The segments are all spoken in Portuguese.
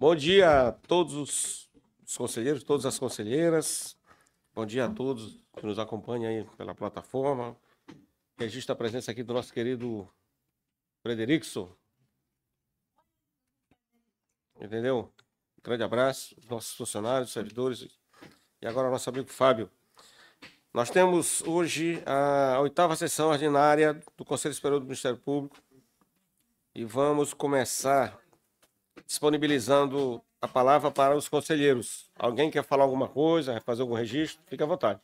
Bom dia a todos os, os conselheiros, todas as conselheiras. Bom dia a todos que nos acompanham aí pela plataforma. Registro a presença aqui do nosso querido Frederickson. Entendeu? grande abraço, nossos funcionários, servidores. E agora nosso amigo Fábio. Nós temos hoje a oitava sessão ordinária do Conselho Superior do Ministério Público e vamos começar disponibilizando a palavra para os conselheiros. Alguém quer falar alguma coisa, fazer algum registro? Fique à vontade.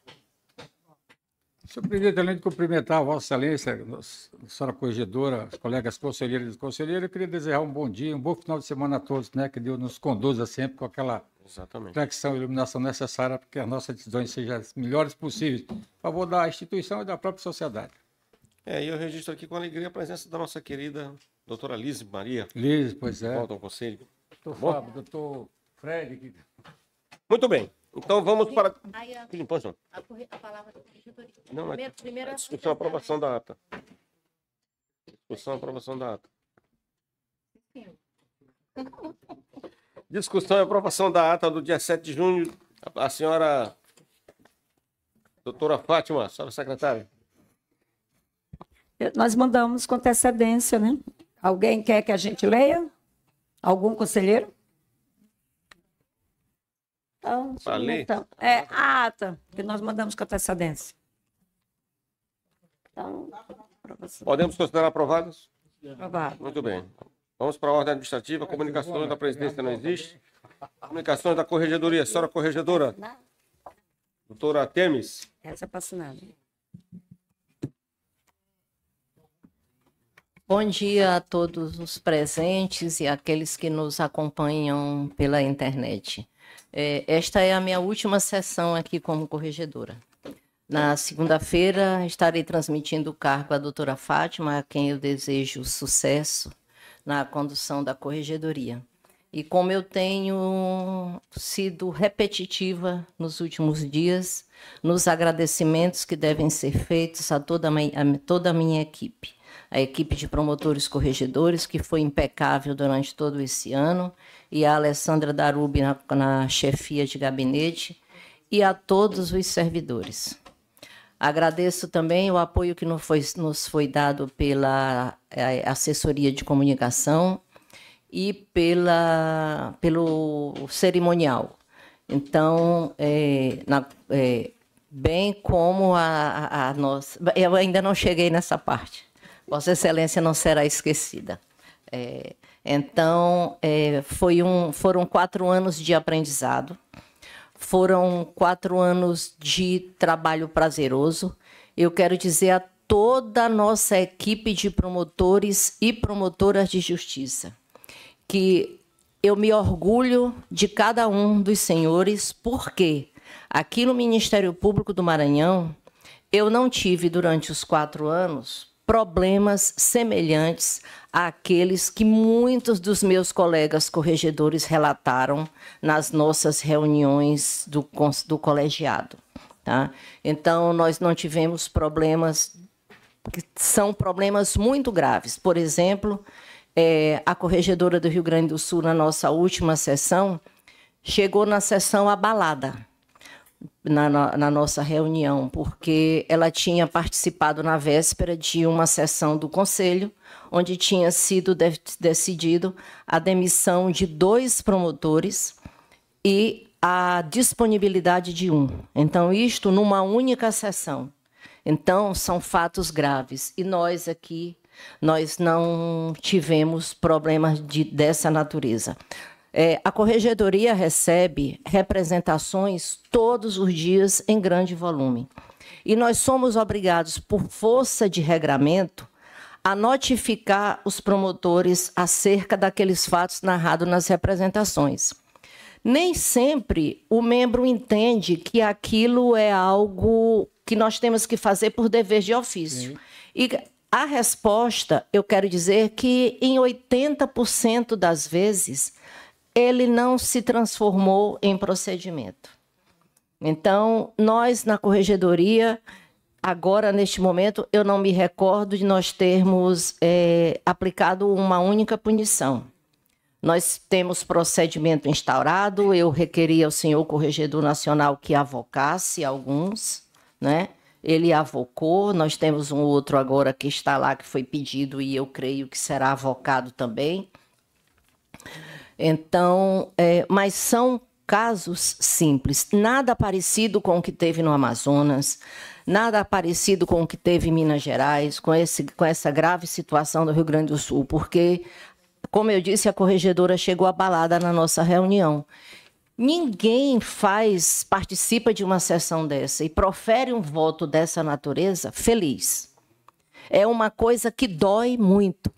Senhor presidente, além de cumprimentar a Vossa Excelência, a senhora corregedora, os colegas conselheiros e conselheiras, eu queria desejar um bom dia, um bom final de semana a todos, né? Que Deus nos conduza sempre com aquela Exatamente. e iluminação necessária para que as nossas decisões sejam as melhores possíveis, a favor da instituição e da própria sociedade. É, e eu registro aqui com alegria a presença da nossa querida doutora Liz Maria. Liz, pois é. Volta ao conselho. Doutor Fábio, doutor Fred. Muito bem. Então vamos para. Aí a, Sim, pode, a, a palavra da corregedoria. Não, primeiro, é, a discussão e aprovação da ata. Discussão e aprovação da ata. Discussão e aprovação da ata do dia 7 de junho. A, a senhora doutora Fátima, senhora secretária. Nós mandamos com antecedência, né? Alguém quer que a gente leia? Algum conselheiro? Então, então, é a ata que nós mandamos com antecedência. Então, Podemos considerar aprovados? Aprovado. Muito bem. Vamos para a ordem administrativa. Comunicações da presidência não existe. Comunicações da corregedoria. Senhora corregedora. Doutora Temes. Essa é para Bom dia a todos os presentes e aqueles que nos acompanham pela internet. É, esta é a minha última sessão aqui como corregedora. Na segunda-feira estarei transmitindo o cargo à doutora Fátima, a quem eu desejo sucesso na condução da corregedoria. E como eu tenho sido repetitiva nos últimos dias, nos agradecimentos que devem ser feitos a toda a, minha, a toda a minha equipe, a equipe de promotores corregedores, que foi impecável durante todo esse ano, e a Alessandra Darubi na, na chefia de gabinete, e a todos os servidores. Agradeço também o apoio que nos foi, nos foi dado pela é, assessoria de comunicação e pela, pelo cerimonial. Então, é, na, é, bem como a, a, a nossa. Eu ainda não cheguei nessa parte. Vossa Excelência não será esquecida. É, então, é, foi um, foram quatro anos de aprendizado, foram quatro anos de trabalho prazeroso. Eu quero dizer a toda a nossa equipe de promotores e promotoras de justiça que eu me orgulho de cada um dos senhores, porque aqui no Ministério Público do Maranhão eu não tive durante os quatro anos problemas semelhantes àqueles que muitos dos meus colegas corregedores relataram nas nossas reuniões do, do colegiado. Tá? Então, nós não tivemos problemas que são problemas muito graves. Por exemplo, é, a corregedora do Rio Grande do Sul, na nossa última sessão, chegou na sessão abalada na, na, na, nossa reunião, porque ela tinha participado na véspera de uma sessão do Conselho, onde tinha sido de, decidido a demissão de dois promotores e a disponibilidade de um. Então, isto numa única sessão. Então, são fatos graves. E nós aqui, nós não tivemos problemas de, dessa natureza. É, a corregedoria recebe representações todos os dias em grande volume. E nós somos obrigados, por força de regramento, a notificar os promotores acerca daqueles fatos narrados nas representações. Nem sempre o membro entende que aquilo é algo que nós temos que fazer por dever de ofício. Sim. E a resposta, eu quero dizer que em 80% das vezes ele não se transformou em procedimento. Então, nós na corregedoria, agora neste momento, eu não me recordo de nós termos é, aplicado uma única punição. Nós temos procedimento instaurado, eu requeri ao senhor corregedor nacional que avocasse alguns, né? Ele avocou, nós temos um outro agora que está lá que foi pedido e eu creio que será avocado também. Então, é, mas são casos simples, nada parecido com o que teve no Amazonas, nada parecido com o que teve em Minas Gerais, com, esse, com essa grave situação do Rio Grande do Sul, porque, como eu disse, a corregedora chegou abalada na nossa reunião. Ninguém faz, participa de uma sessão dessa e profere um voto dessa natureza feliz. É uma coisa que dói muito.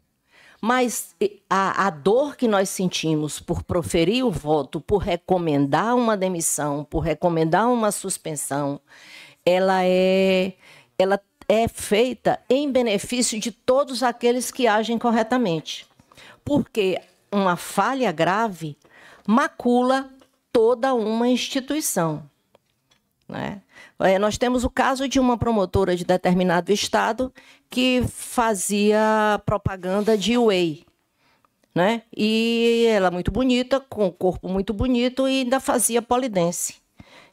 Mas a, a, dor que nós sentimos por proferir o voto, por recomendar uma demissão, por recomendar uma suspensão, ela é, ela é feita em benefício de todos aqueles que agem corretamente. Porque uma falha grave macula toda uma instituição. Né? É, nós temos o caso de uma promotora de determinado estado que fazia propaganda de whey. Né? E ela muito bonita, com o corpo muito bonito, e ainda fazia polidense.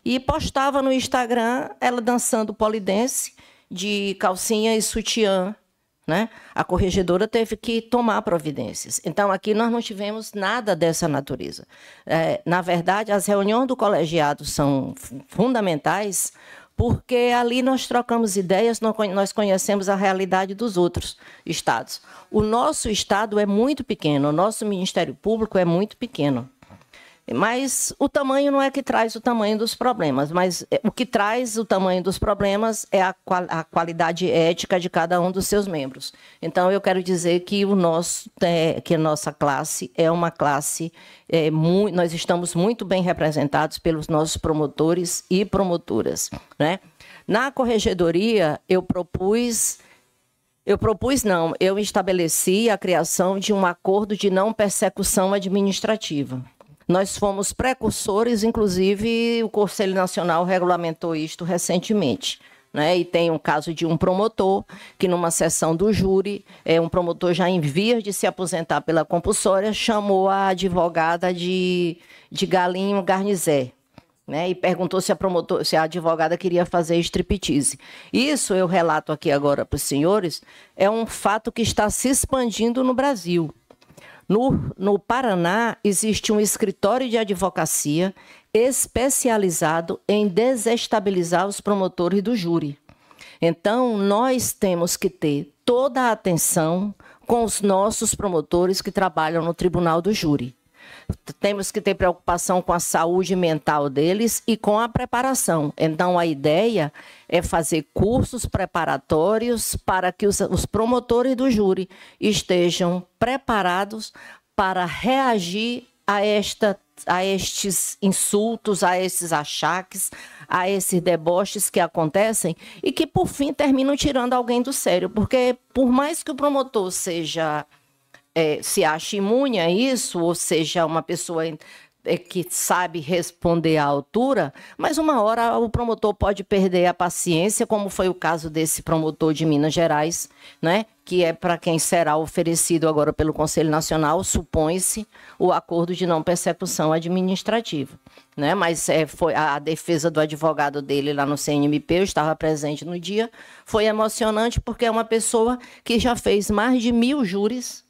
E postava no Instagram ela dançando polidense de calcinha e sutiã. Né? A corregedora teve que tomar providências. Então, aqui nós não tivemos nada dessa natureza. É, na verdade, as reuniões do colegiado são fundamentais porque ali nós trocamos ideias, nós conhecemos a realidade dos outros estados. O nosso estado é muito pequeno, o nosso Ministério Público é muito pequeno. Mas o tamanho não é que traz o tamanho dos problemas, mas é, o que traz o tamanho dos problemas é a, a qualidade ética de cada um dos seus membros. Então, eu quero dizer que o nosso, é, que a nossa classe é uma classe, é, muito, nós estamos muito bem representados pelos nossos promotores e promotoras. Né? Na corregedoria, eu propus eu propus, não, eu estabeleci a criação de um acordo de não persecução administrativa. Nós fomos precursores, inclusive o Conselho Nacional regulamentou isto recentemente. Né? E tem um caso de um promotor que, numa sessão do júri, é, um promotor já em vias de se aposentar pela compulsória, chamou a advogada de, de Galinho Garnizé. Né, e perguntou se a, promotor, se a advogada queria fazer striptease. Isso eu relato aqui agora para os senhores, é um fato que está se expandindo no Brasil. No, no Paraná, existe um escritório de advocacia especializado em desestabilizar os promotores do júri. Então, nós temos que ter toda a atenção com os nossos promotores que trabalham no tribunal do júri. Temos que ter preocupação com a saúde mental deles e com a preparação. Então, a ideia é fazer cursos preparatórios para que os, os promotores do júri estejam preparados para reagir a, esta, a estes insultos, a esses achaques, a esses deboches que acontecem e que, por fim, terminam tirando alguém do sério. Porque, por mais que o promotor seja é, se acha imune a isso, ou seja, uma pessoa é, que sabe responder à altura, mas uma hora o promotor pode perder a paciência, como foi o caso desse promotor de Minas Gerais, né? que é para quem será oferecido agora pelo Conselho Nacional, supõe-se, o acordo de não persecução administrativa. Né? Mas é, foi a defesa do advogado dele lá no CNMP, eu estava presente no dia, foi emocionante porque é uma pessoa que já fez mais de mil júris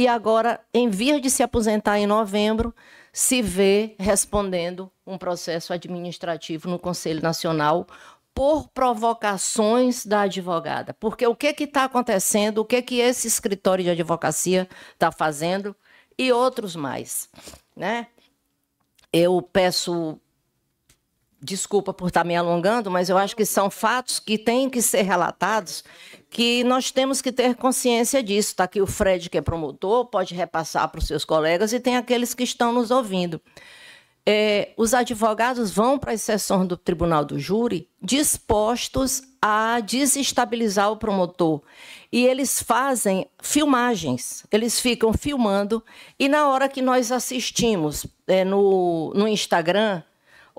e agora, em vez de se aposentar em novembro, se vê respondendo um processo administrativo no Conselho Nacional por provocações da advogada. Porque o que está acontecendo, o que, que esse escritório de advocacia está fazendo e outros mais. Né? Eu peço desculpa por estar me alongando, mas eu acho que são fatos que têm que ser relatados, que nós temos que ter consciência disso. Está aqui o Fred, que é promotor, pode repassar para os seus colegas, e tem aqueles que estão nos ouvindo. É, os advogados vão para as sessões do tribunal do júri dispostos a desestabilizar o promotor. E eles fazem filmagens, eles ficam filmando, e na hora que nós assistimos é, no, no Instagram,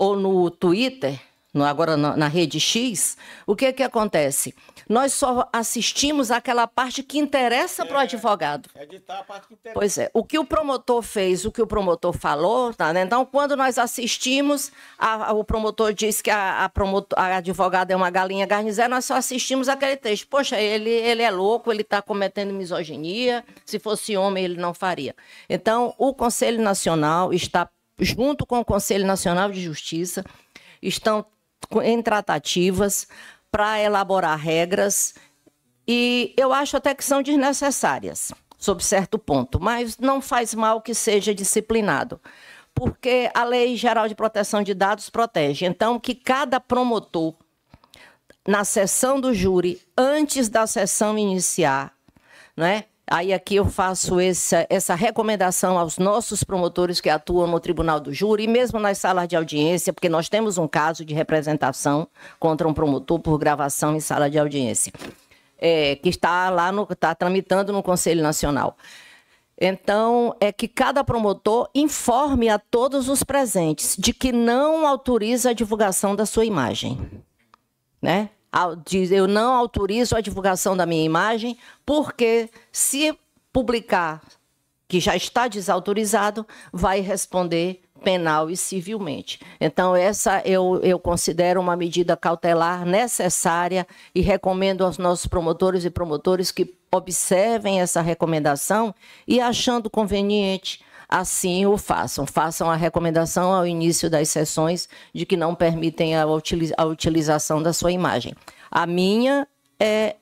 ou no Twitter, no, agora na, na, rede X, o que que acontece? Nós só assistimos aquela parte que interessa é, para o advogado. Editar a parte que interessa. Pois é, o que o promotor fez, o que o promotor falou, tá, né? Então, quando nós assistimos, a, a, o promotor diz que a, a, promotor, a advogada é uma galinha garnizé, nós só assistimos aquele texto. Poxa, ele, ele é louco, ele está cometendo misoginia, se fosse homem ele não faria. Então, o Conselho Nacional está, junto com o Conselho Nacional de Justiça, estão em tratativas para elaborar regras e eu acho até que são desnecessárias, sob certo ponto, mas não faz mal que seja disciplinado, porque a Lei Geral de Proteção de Dados protege. Então, que cada promotor, na sessão do júri, antes da sessão iniciar, né, Aí aqui eu faço essa, essa recomendação aos nossos promotores que atuam no Tribunal do Júri, e mesmo nas salas de audiência, porque nós temos um caso de representação contra um promotor por gravação em sala de audiência, é, que está lá no, está tramitando no Conselho Nacional. Então, é que cada promotor informe a todos os presentes de que não autoriza a divulgação da sua imagem. Né? Diz, eu não autorizo a divulgação da minha imagem, porque se publicar que já está desautorizado, vai responder penal e civilmente. Então, essa eu, eu considero uma medida cautelar necessária e recomendo aos nossos promotores e promotores que observem essa recomendação e, achando conveniente, assim o façam. Façam a recomendação ao início das sessões de que não permitem a, a utilização da sua imagem. A minha é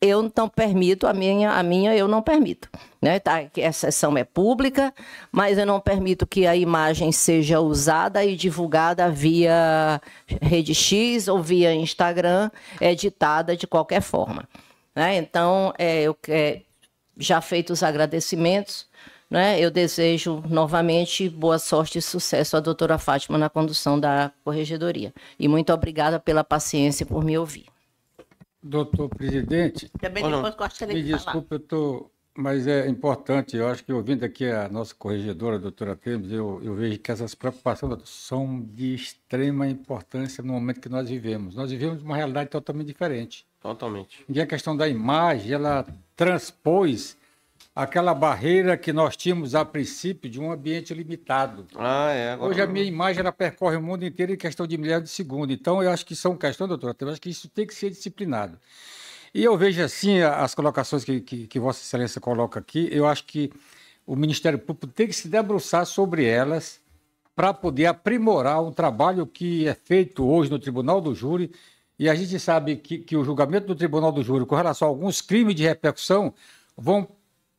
eu não permito, a minha, a minha eu não permito. Né? Tá, a sessão é pública, mas eu não permito que a imagem seja usada e divulgada via rede X ou via Instagram, editada de qualquer forma. Né? Então, é, eu, é, já feitos os agradecimentos, né? Eu desejo novamente boa sorte e sucesso à doutora Fátima na condução da corregedoria. E muito obrigada pela paciência por me ouvir. Doutor presidente, Também depois gostaria me de desculpe, eu estou, mas é importante, eu acho que ouvindo aqui a nossa corregedora, a doutora Temes, eu, eu vejo que essas preocupações são de extrema importância no momento que nós vivemos. Nós vivemos uma realidade totalmente diferente. Totalmente. E a questão da imagem, ela transpôs aquela barreira que nós tínhamos a princípio de um ambiente limitado. Ah, é. Agora... Hoje a minha imagem ela percorre o mundo inteiro em questão de milhares de segundos. Então eu acho que são questões, doutora, eu acho que isso tem que ser disciplinado. E eu vejo assim as colocações que, que, que Vossa Excelência coloca aqui, eu acho que o Ministério Público tem que se debruçar sobre elas para poder aprimorar um trabalho que é feito hoje no Tribunal do Júri. E a gente sabe que, que o julgamento do Tribunal do Júri com relação a alguns crimes de repercussão vão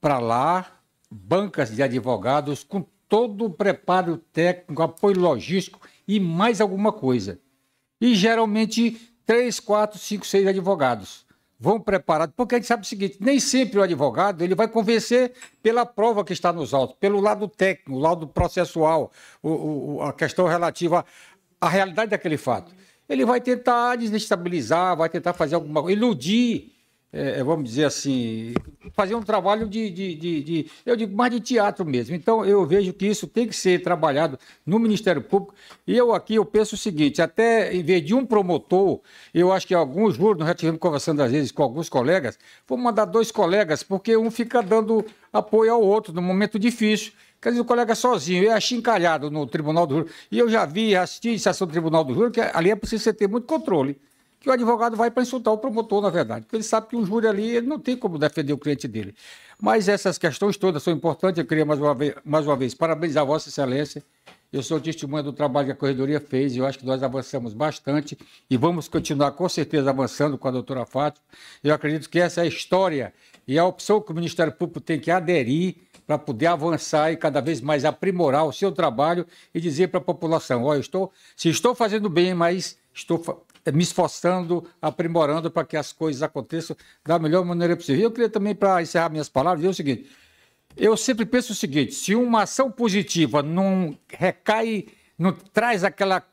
para lá bancas de advogados com todo o preparo técnico, apoio logístico e mais alguma coisa. E geralmente três, quatro, cinco, seis advogados vão preparados, porque a gente sabe o seguinte: nem sempre o advogado ele vai convencer pela prova que está nos autos, pelo lado técnico, o lado processual, o, o, a questão relativa à realidade daquele fato. Ele vai tentar desestabilizar, vai tentar fazer alguma coisa, iludir é, é, vamos dizer assim, fazer um trabalho de, de, de, de, eu digo, mais de teatro mesmo. Então, eu vejo que isso tem que ser trabalhado no Ministério Público. E eu aqui, eu penso o seguinte, até em vez de um promotor, eu acho que alguns juros, nós já estivemos conversando às vezes com alguns colegas, vou mandar dois colegas, porque um fica dando apoio ao outro num momento difícil. Quer dizer, o colega sozinho, é achincalhado no Tribunal do Júri. E eu já vi, assisti a sessão do Tribunal do Júri, que ali é preciso você ter muito controle que o advogado vai para insultar o promotor, na verdade, porque ele sabe que o júri ali não tem como defender o cliente dele. Mas essas questões todas são importantes. Eu queria mais uma vez, mais uma vez parabenizar Vossa Excelência. Eu sou testemunha do trabalho que a Corredoria fez e eu acho que nós avançamos bastante e vamos continuar com certeza avançando com a doutora Fátima. Eu acredito que essa é a história e a opção que o Ministério Público tem que aderir para poder avançar e cada vez mais aprimorar o seu trabalho e dizer para a população: olha, estou, se estou fazendo bem, mas estou me esforçando, aprimorando para que as coisas aconteçam da melhor maneira possível. E eu queria também, para encerrar minhas palavras, dizer o seguinte: eu sempre penso o seguinte: se uma ação positiva não recai, não traz aquela,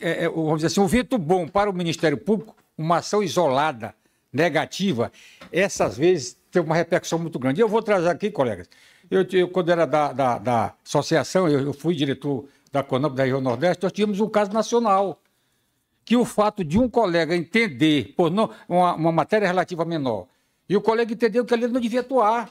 é, é vamos dizer assim, um vento bom para o Ministério Público, uma ação isolada, negativa, essas vezes tem uma repercussão muito grande. Eu vou trazer aqui, colegas, eu, eu quando era da, da, da associação, eu, eu fui diretor da CONAMP da Rio Nordeste, nós tínhamos um caso nacional que o fato de um colega entender por não, uma, uma matéria relativa menor e o colega entendeu que ele não devia atuar.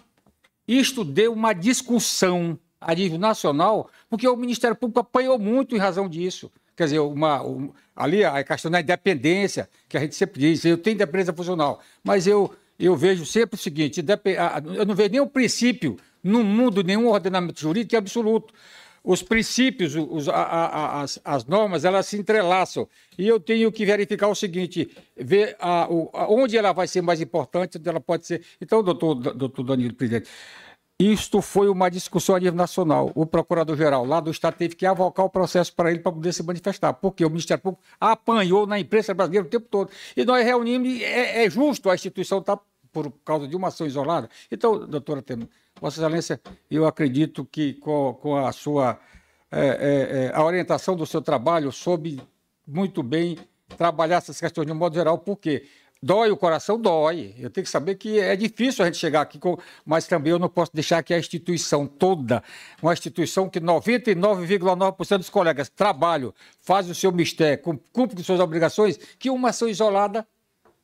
Isto deu uma discussão a nível nacional, porque o Ministério Público apanhou muito em razão disso. Quer dizer, uma, um, ali a questão da independência, que a gente sempre diz, eu tenho independência funcional, mas eu, eu vejo sempre o seguinte, eu não vejo nenhum princípio no mundo, nenhum ordenamento jurídico absoluto os princípios, os, a, a, as, as, normas, elas se entrelaçam. E eu tenho que verificar o seguinte, ver a, o, onde ela vai ser mais importante, onde ela pode ser. Então, doutor, doutor Danilo, presidente, isto foi uma discussão a nível nacional. O procurador-geral lá do Estado teve que avocar o processo para ele para poder se manifestar, porque o Ministério Público apanhou na imprensa brasileira o tempo todo. E nós reunimos, é, é justo a instituição estar tá, por causa de uma ação isolada. Então, doutora Temer, Vossa Excelência, eu acredito que com, com a sua é, é, é, a orientação do seu trabalho soube muito bem trabalhar essas questões de um modo geral, porque dói o coração, dói. Eu tenho que saber que é difícil a gente chegar aqui, com, mas também eu não posso deixar que a instituição toda, uma instituição que 99,9% dos colegas trabalham, fazem o seu mistério, cumprem suas obrigações, que uma ação isolada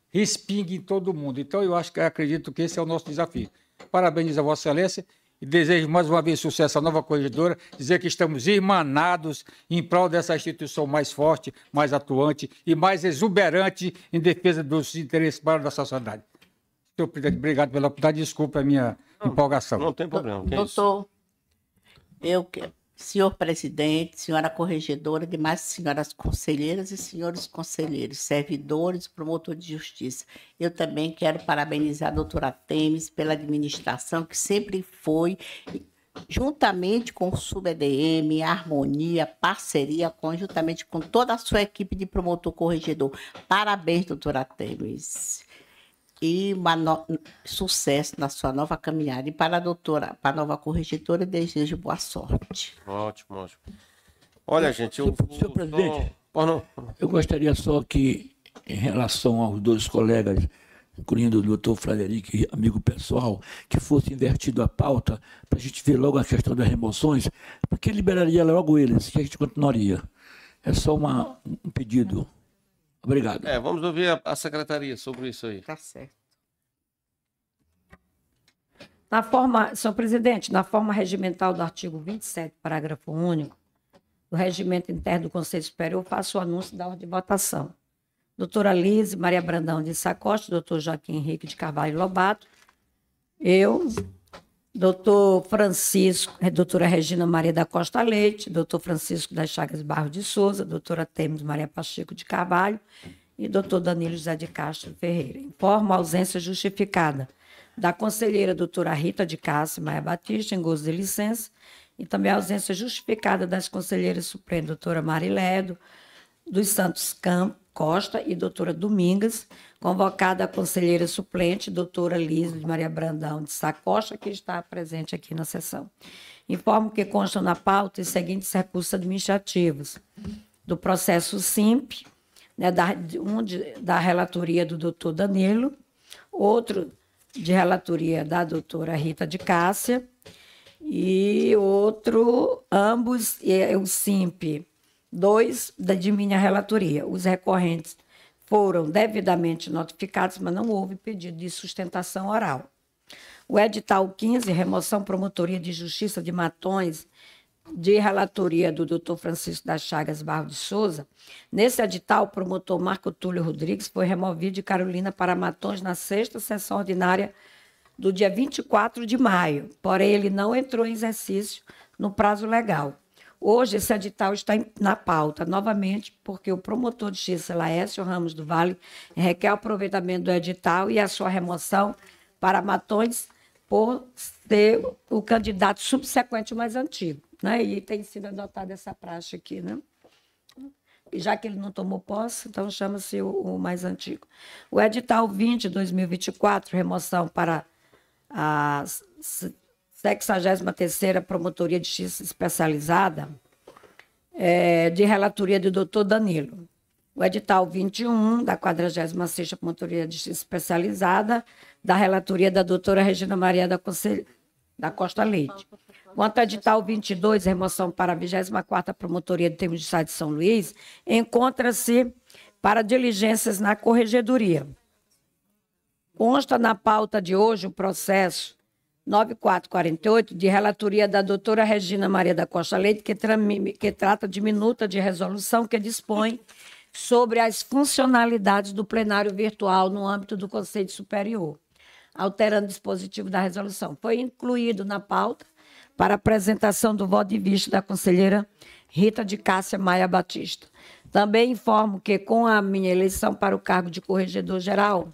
respingue em todo mundo. Então eu acho que acredito que esse é o nosso desafio. Parabéns a Vossa Excelência e desejo mais uma vez sucesso à nova corregedora, dizer que estamos irmanados em prol dessa instituição mais forte, mais atuante e mais exuberante em defesa dos interesses para da sociedade. Senhor presidente, obrigado pela oportunidade, desculpa a minha não, empolgação. Não tem problema. Doutor, eu quero senhor presidente, senhora corregedora, demais senhoras conselheiras e senhores conselheiros, servidores, promotor de justiça. Eu também quero parabenizar a doutora Temes pela administração que sempre foi, juntamente com o SubEDM, harmonia, parceria, conjuntamente com toda a sua equipe de promotor corregedor. Parabéns, doutora Temes e no... sucesso na sua nova caminhada. E para a doutora, para a nova corregedora, desejo boa sorte. Ótimo, ótimo. Olha, gente, eu. Senhor, senhor presidente, não. eu gostaria só que, em relação aos dois colegas, incluindo o doutor Frederico, amigo pessoal, que fosse invertido a pauta, para a gente ver logo a questão das remoções, porque liberaria logo eles, que a gente continuaria. É só uma, um pedido. Obrigado. É, vamos ouvir a, a secretaria sobre isso aí. Tá certo. Na forma, senhor presidente, na forma regimental do artigo 27, parágrafo único, do regimento interno do Conselho Superior, faço o anúncio da ordem de votação. Doutora Lise Maria Brandão de Sacoste, doutor Joaquim Henrique de Carvalho Lobato, eu, doutor Francisco, é, doutora Regina Maria da Costa Leite, doutor Francisco das Chagas Barros de Souza, doutora Temes Maria Pacheco de Carvalho e doutor Danilo José de Castro Ferreira. Informo a ausência justificada da conselheira doutora Rita de Cássia Maia Batista, em gozo de licença, e também a ausência justificada das conselheiras supremas doutora Mariledo, dos Santos Campos, Costa e doutora Domingas, convocada a conselheira suplente, doutora Lisa de Maria Brandão de Sacosta, que está presente aqui na sessão. Informo que constam na pauta os seguintes recursos administrativos. Do processo SIMP, né, da, um de, da relatoria do doutor Danilo, outro de relatoria da doutora Rita de Cássia, e outro, ambos, é o SIMP Dois, de minha relatoria. Os recorrentes foram devidamente notificados, mas não houve pedido de sustentação oral. O edital 15, remoção promotoria de justiça de Matões, de relatoria do Dr. Francisco das Chagas Barro de Souza, nesse edital, o promotor Marco Túlio Rodrigues foi removido de Carolina para Matões na sexta sessão ordinária do dia 24 de maio, porém ele não entrou em exercício no prazo legal. Hoje, esse edital está na pauta, novamente, porque o promotor de justiça, Laércio Ramos do Vale, requer o aproveitamento do edital e a sua remoção para Matões por ser o candidato subsequente mais antigo. Né? E tem sido adotada essa praxe aqui, né? E já que ele não tomou posse, então chama-se o, o, mais antigo. O edital 20 2024, remoção para a 63ª Promotoria de Justiça Especializada, é, de relatoria do doutor Danilo. O edital 21 da 46ª Promotoria de Justiça Especializada, da relatoria da doutora Regina Maria da, Conselho, da Costa Leite. Quanto ao edital 22, remoção para a 24ª Promotoria de Termos de Estado de São Luís, encontra-se para diligências na corregedoria. Consta na pauta de hoje o processo 9448 de relatoria da doutora Regina Maria da Costa Leite, que, que trata de minuta de resolução que dispõe sobre as funcionalidades do plenário virtual no âmbito do Conselho Superior, alterando o dispositivo da resolução. Foi incluído na pauta para apresentação do voto de vista da conselheira Rita de Cássia Maia Batista. Também informo que, com a minha eleição para o cargo de corregedor geral,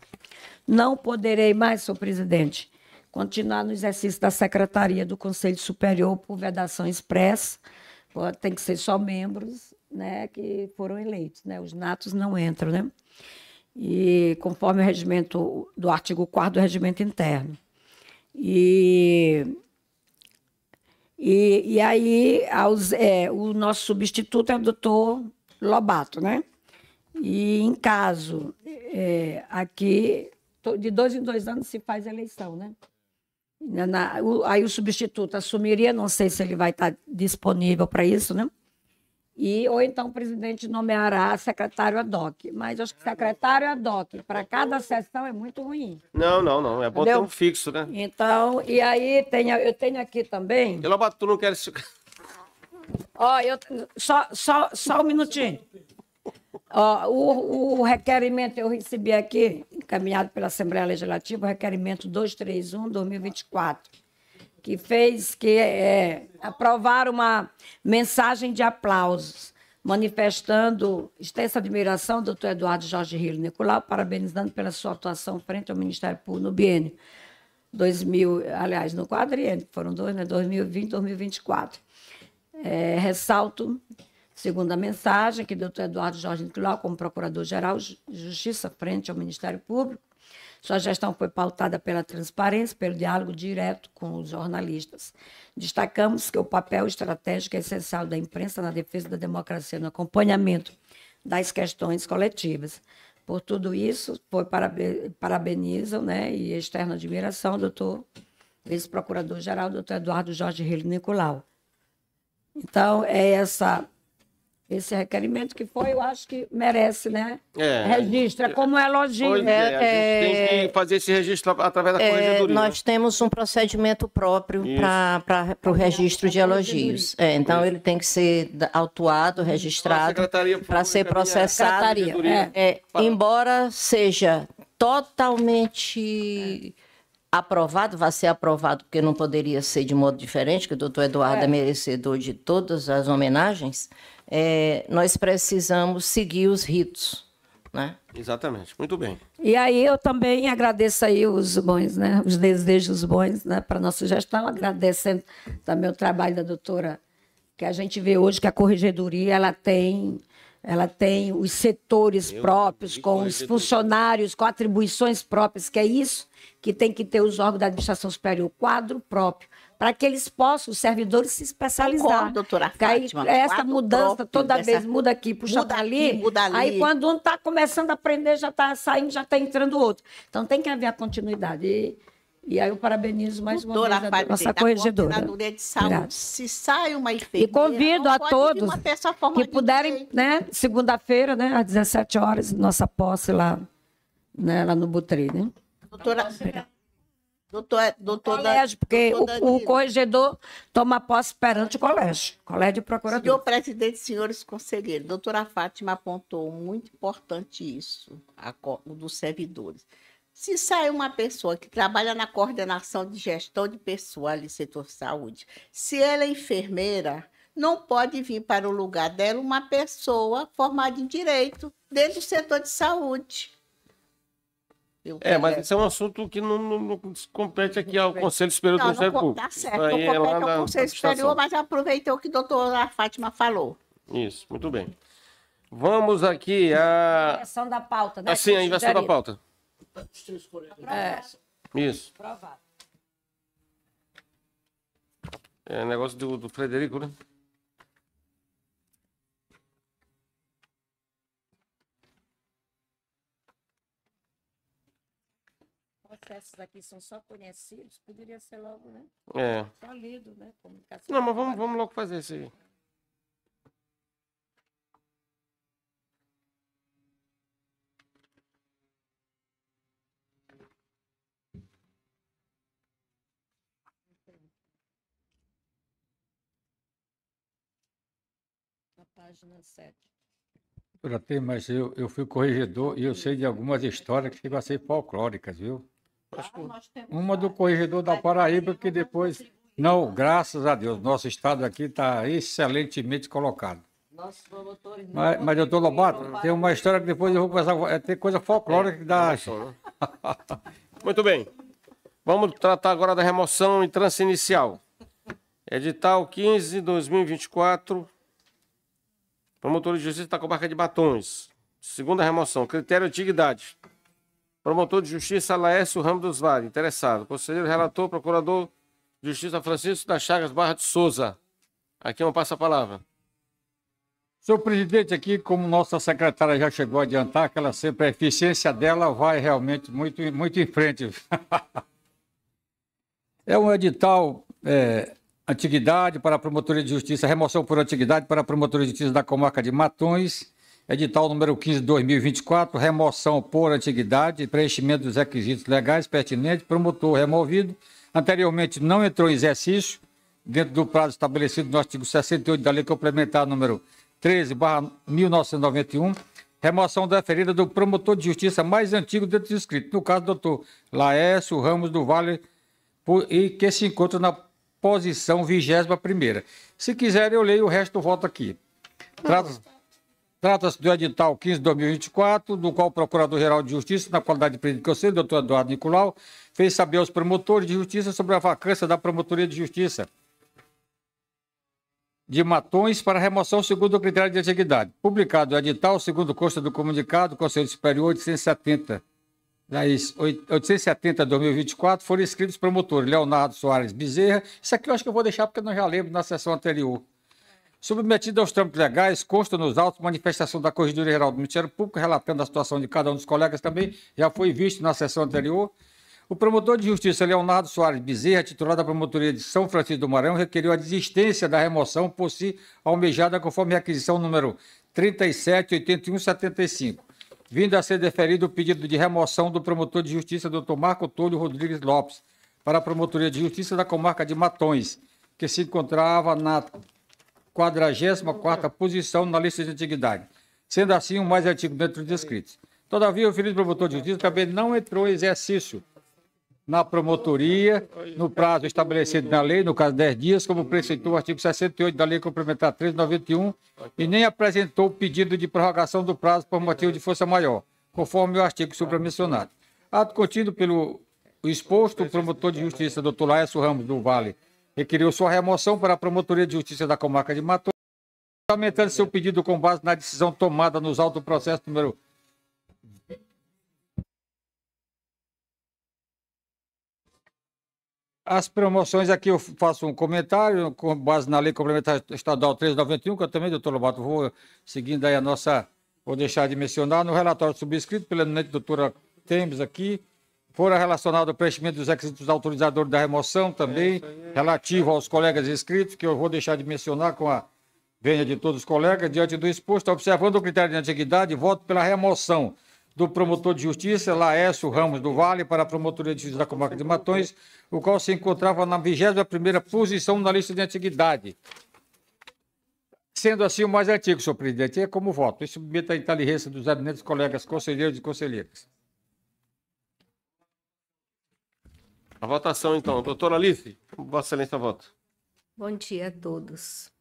não poderei mais, senhor presidente, continuar no exercício da secretaria do Conselho Superior por vedação expressa. Tem que ser só membros né, que foram eleitos. Né? Os natos não entram. Né? E conforme o regimento do artigo 4 do regimento interno. E e, e aí, aos, é, o nosso substituto é o doutor Lobato, né? E em caso, é, aqui, de dois em dois anos se faz eleição, né? Na, o, aí o substituto assumiria, não sei se ele vai estar disponível para isso, né? E, ou então o presidente nomeará secretário ad hoc. Mas acho que secretário ad hoc para cada sessão é muito ruim. Não, não, não. É bom Entendeu? ter um fixo, né? Então, e aí tem, eu tenho aqui também. Eu tu não quer. Ó, eu, só, só, só um minutinho. O, o requerimento eu recebi aqui, encaminhado pela Assembleia Legislativa, o requerimento 231-2024 que fez que é, aprovar uma mensagem de aplausos, manifestando extensa admiração do doutor Eduardo Jorge Rio Nicolau, parabenizando pela sua atuação frente ao Ministério Público no biênio 2000, aliás, no quadriênio, foram dois, né, 2020 2024. É, ressalto, segundo a mensagem, que o doutor Eduardo Jorge Nicolau, como Procurador-Geral de Justiça frente ao Ministério Público, sua gestão foi pautada pela transparência, pelo diálogo direto com os jornalistas. Destacamos que o papel estratégico é essencial da imprensa na defesa da democracia, no acompanhamento das questões coletivas. Por tudo isso, foi parabenizam né, e externa admiração doutor ex-procurador-geral, doutor Eduardo Jorge Rio Nicolau. Então, é essa esse requerimento que foi, eu acho que merece, né? É. Registra como elogio. Pois é, a gente tem que é. fazer esse registro através da é, corregedoria. Nós temos um procedimento próprio para o registro de elogios. É, então, ele tem que ser autuado, registrado, para ser processado. É, embora seja totalmente aprovado, vai ser aprovado, porque não poderia ser de modo diferente, que o doutor Eduardo é, é merecedor de todas as homenagens, é, nós precisamos seguir os ritos. Né? Exatamente, muito bem. E aí eu também agradeço aí os bons, né, os desejos bons né, para a nossa gestão, agradecendo também o trabalho da doutora, que a gente vê hoje que a corregedoria ela tem, ela tem os setores eu, próprios, com os funcionários, com atribuições próprias, que é isso que tem que ter os órgãos da administração superior, quadro próprio para que eles possam, os servidores, se especializar. Concordo, doutora Fátima. Aí, essa mudança toda dessa... vez muda aqui, puxa muda ali, aqui, muda ali. Aí quando um está começando a aprender, já está saindo, já está entrando outro. Então tem que haver a continuidade. E, e aí eu parabenizo mais doutora uma vez a nossa corregedora. De saúde. Se sai uma enfermeira, E convido a todos que puderem, né, segunda-feira, né, às 17 horas, nossa posse lá, né, lá no Butri, né? Doutora, Doutor, doutor colégio, porque doutor o, o, corregedor toma posse perante o colégio, colégio de procurador. Senhor presidente, senhores conselheiros, doutora Fátima apontou muito importante isso, a, dos servidores. Se sai uma pessoa que trabalha na coordenação de gestão de pessoal ali, setor saúde, se ela é enfermeira, não pode vir para o lugar dela uma pessoa formada em direito dentro do setor de saúde. É, mas isso é um assunto que não, não, não compete aqui ao Conselho Superior do Ministério Público. Tá certo, não compete é ao Conselho Superior, mas aproveitou o que a doutora Fátima falou. Isso, muito bem. Vamos aqui a... Inversão da pauta, né? Assim, a inversão da pauta. É. Isso. É negócio do, do Frederico, né? processos aqui são só conhecidos, poderia ser logo, né? É. Só lido, né? Comunicação. Não, mas vamos, vamos logo fazer isso aí. Página 7. Eu mas eu, eu fui corregedor e eu sei de algumas histórias que chegam a ser folclóricas, viu? Uma do corregedor da Paraíba que depois. Não, graças a Deus, nosso estado aqui está excelentemente colocado. Nossos promotores. Mas, mas doutor Lobato, tem uma história que depois eu vou começar. É, tem coisa folclórica que dá. Muito bem. Vamos tratar agora da remoção em trânsito inicial. Edital 15 2024. Promotor de Justiça da Comarca de Batons. Segunda remoção. Critério de antiguidade. Promotor de Justiça Laércio Ramos dos Vales. Interessado. Conselheiro relator, procurador de Justiça Francisco das Chagas Barra de Souza. Aqui eu passo a palavra. Senhor presidente, aqui, como nossa secretária já chegou a adiantar, que ela sempre, a eficiência dela vai realmente muito, muito em frente. é um edital é, antiguidade para a Promotoria de Justiça, remoção por antiguidade para a Promotoria de Justiça da Comarca de Matões, edital número 15 de 2024, remoção por antiguidade, preenchimento dos requisitos legais pertinentes, promotor removido, anteriormente não entrou em exercício, dentro do prazo estabelecido no artigo 68 da Lei Complementar número 13, 1991, remoção da ferida do promotor de justiça mais antigo dentro do inscrito, no caso do doutor Laércio Ramos do Vale, e que se encontra na posição 21 Se quiser, eu leio o resto do voto aqui. Trata-se trata do edital 15 de 2024, do qual o Procurador-Geral de Justiça, na qualidade de presidente do Conselho, doutor Eduardo Nicolau, fez saber aos promotores de justiça sobre a vacância da Promotoria de Justiça de matões para remoção segundo o critério de antiguidade. Publicado o edital, segundo consta do comunicado, Conselho Superior 870. 870 2024 foram inscritos promotores Leonardo Soares Bezerra. Isso aqui eu acho que eu vou deixar porque nós já lemos na sessão anterior. Submetido aos trâmites legais, consta nos autos manifestação da Corregedoria Geral do Ministério Público, relatando a situação de cada um dos colegas também, já foi visto na sessão anterior. O promotor de justiça Leonardo Soares Bezerra, titular da promotoria de São Francisco do Maranhão, requeriu a desistência da remoção por si almejada conforme requisição número 378175, vindo a ser deferido o pedido de remoção do promotor de justiça Dr. Marco Túlio Rodrigues Lopes para a promotoria de justiça da comarca de Matões, que se encontrava na 44ª posição na lista de antiguidade, sendo assim o mais antigo dentro dos inscritos. Todavia, o do promotor de justiça também não entrou em exercício na promotoria, no prazo estabelecido na lei, no caso 10 dias, como preceitou o artigo 68 da Lei Complementar 391, e nem apresentou pedido de prorrogação do prazo por motivo de força maior, conforme o artigo supramencionado. Ato contido pelo exposto, o promotor de justiça, doutor Laércio Ramos do Vale, requeriu sua remoção para a Promotoria de Justiça da Comarca de Mato, aumentando seu pedido com base na decisão tomada nos autos do processo número As promoções aqui eu faço um comentário com base na Lei Complementar Estadual 391, que eu também, doutor Lobato, vou seguindo aí a nossa, vou deixar de mencionar, no relatório subscrito pela eminente doutora Temes aqui, fora relacionado ao preenchimento dos requisitos autorizadores da remoção também, é relativo aos colegas inscritos, que eu vou deixar de mencionar com a venha de todos os colegas, diante do exposto, observando o critério de antiguidade, voto pela remoção do promotor de justiça, Laércio Ramos do Vale, para a Promotoria de Justiça da Comarca de Matões, o qual se encontrava na 21ª posição na lista de antiguidade. Sendo assim o mais antigo, senhor presidente, é como voto. E submeta a inteligência dos eminentes colegas conselheiros e conselheiras. A votação, então. Doutora Alice, Vossa Excelência vota. Bom dia a todos.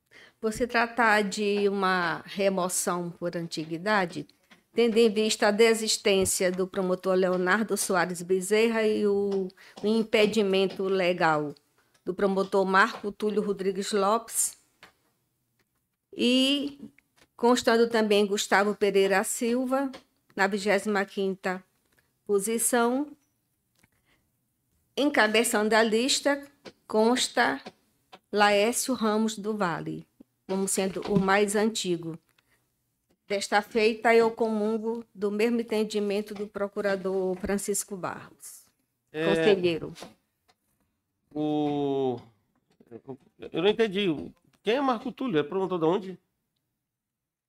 Por se tratar de uma remoção por antiguidade, tendo em vista a desistência do promotor Leonardo Soares Bezerra e o, impedimento legal do promotor Marco Túlio Rodrigues Lopes, e constando também Gustavo Pereira Silva, na 25ª posição, encabeçando a lista, consta Laércio Ramos do Vale, como sendo o mais antigo. Desta feita, eu comungo do mesmo entendimento do procurador Francisco Barros, é, conselheiro. O... Eu não entendi. Quem é Marco Túlio? É promotor de onde?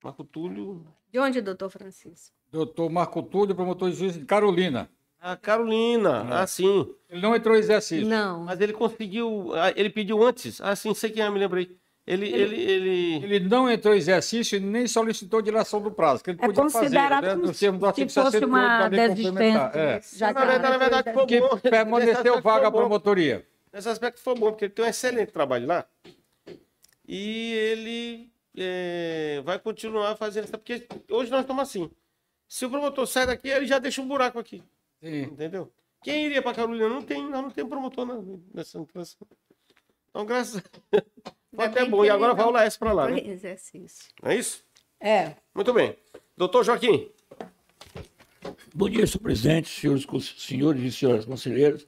Marco Túlio. De onde, doutor Francisco? Doutor Marco Túlio, promotor de justiça de Carolina. A Carolina, é. ah, sim. Ele não entrou em exercício. Não. Mas ele conseguiu. Ah, ele pediu antes. Ah, sim, sei quem é, me lembrei. Ele, ele, ele, Ele não entrou em exercício e nem solicitou dilação do prazo, que ele É podia considerado fazer, né? se fosse 68 uma desistência. É. Já na que verdade, na verdade, foi Que bom. Nesse permaneceu vaga à bom. promotoria. Nesse aspecto foi bom, porque ele tem um excelente trabalho lá. E ele é, vai continuar fazendo isso. Porque hoje nós estamos assim. Se o promotor sai daqui, ele já deixa um buraco aqui. Sim. Entendeu? Quem iria para Carolina? Não tem, não temos promotor na, nessa imprensa. Então, graças a Deus. Foi até bom. E agora vai o Laércio para lá, né? Exercício. Não é isso? É. Muito bem. Doutor Joaquim. Bom dia, senhor presidente, senhores, senhores e senhoras conselheiros.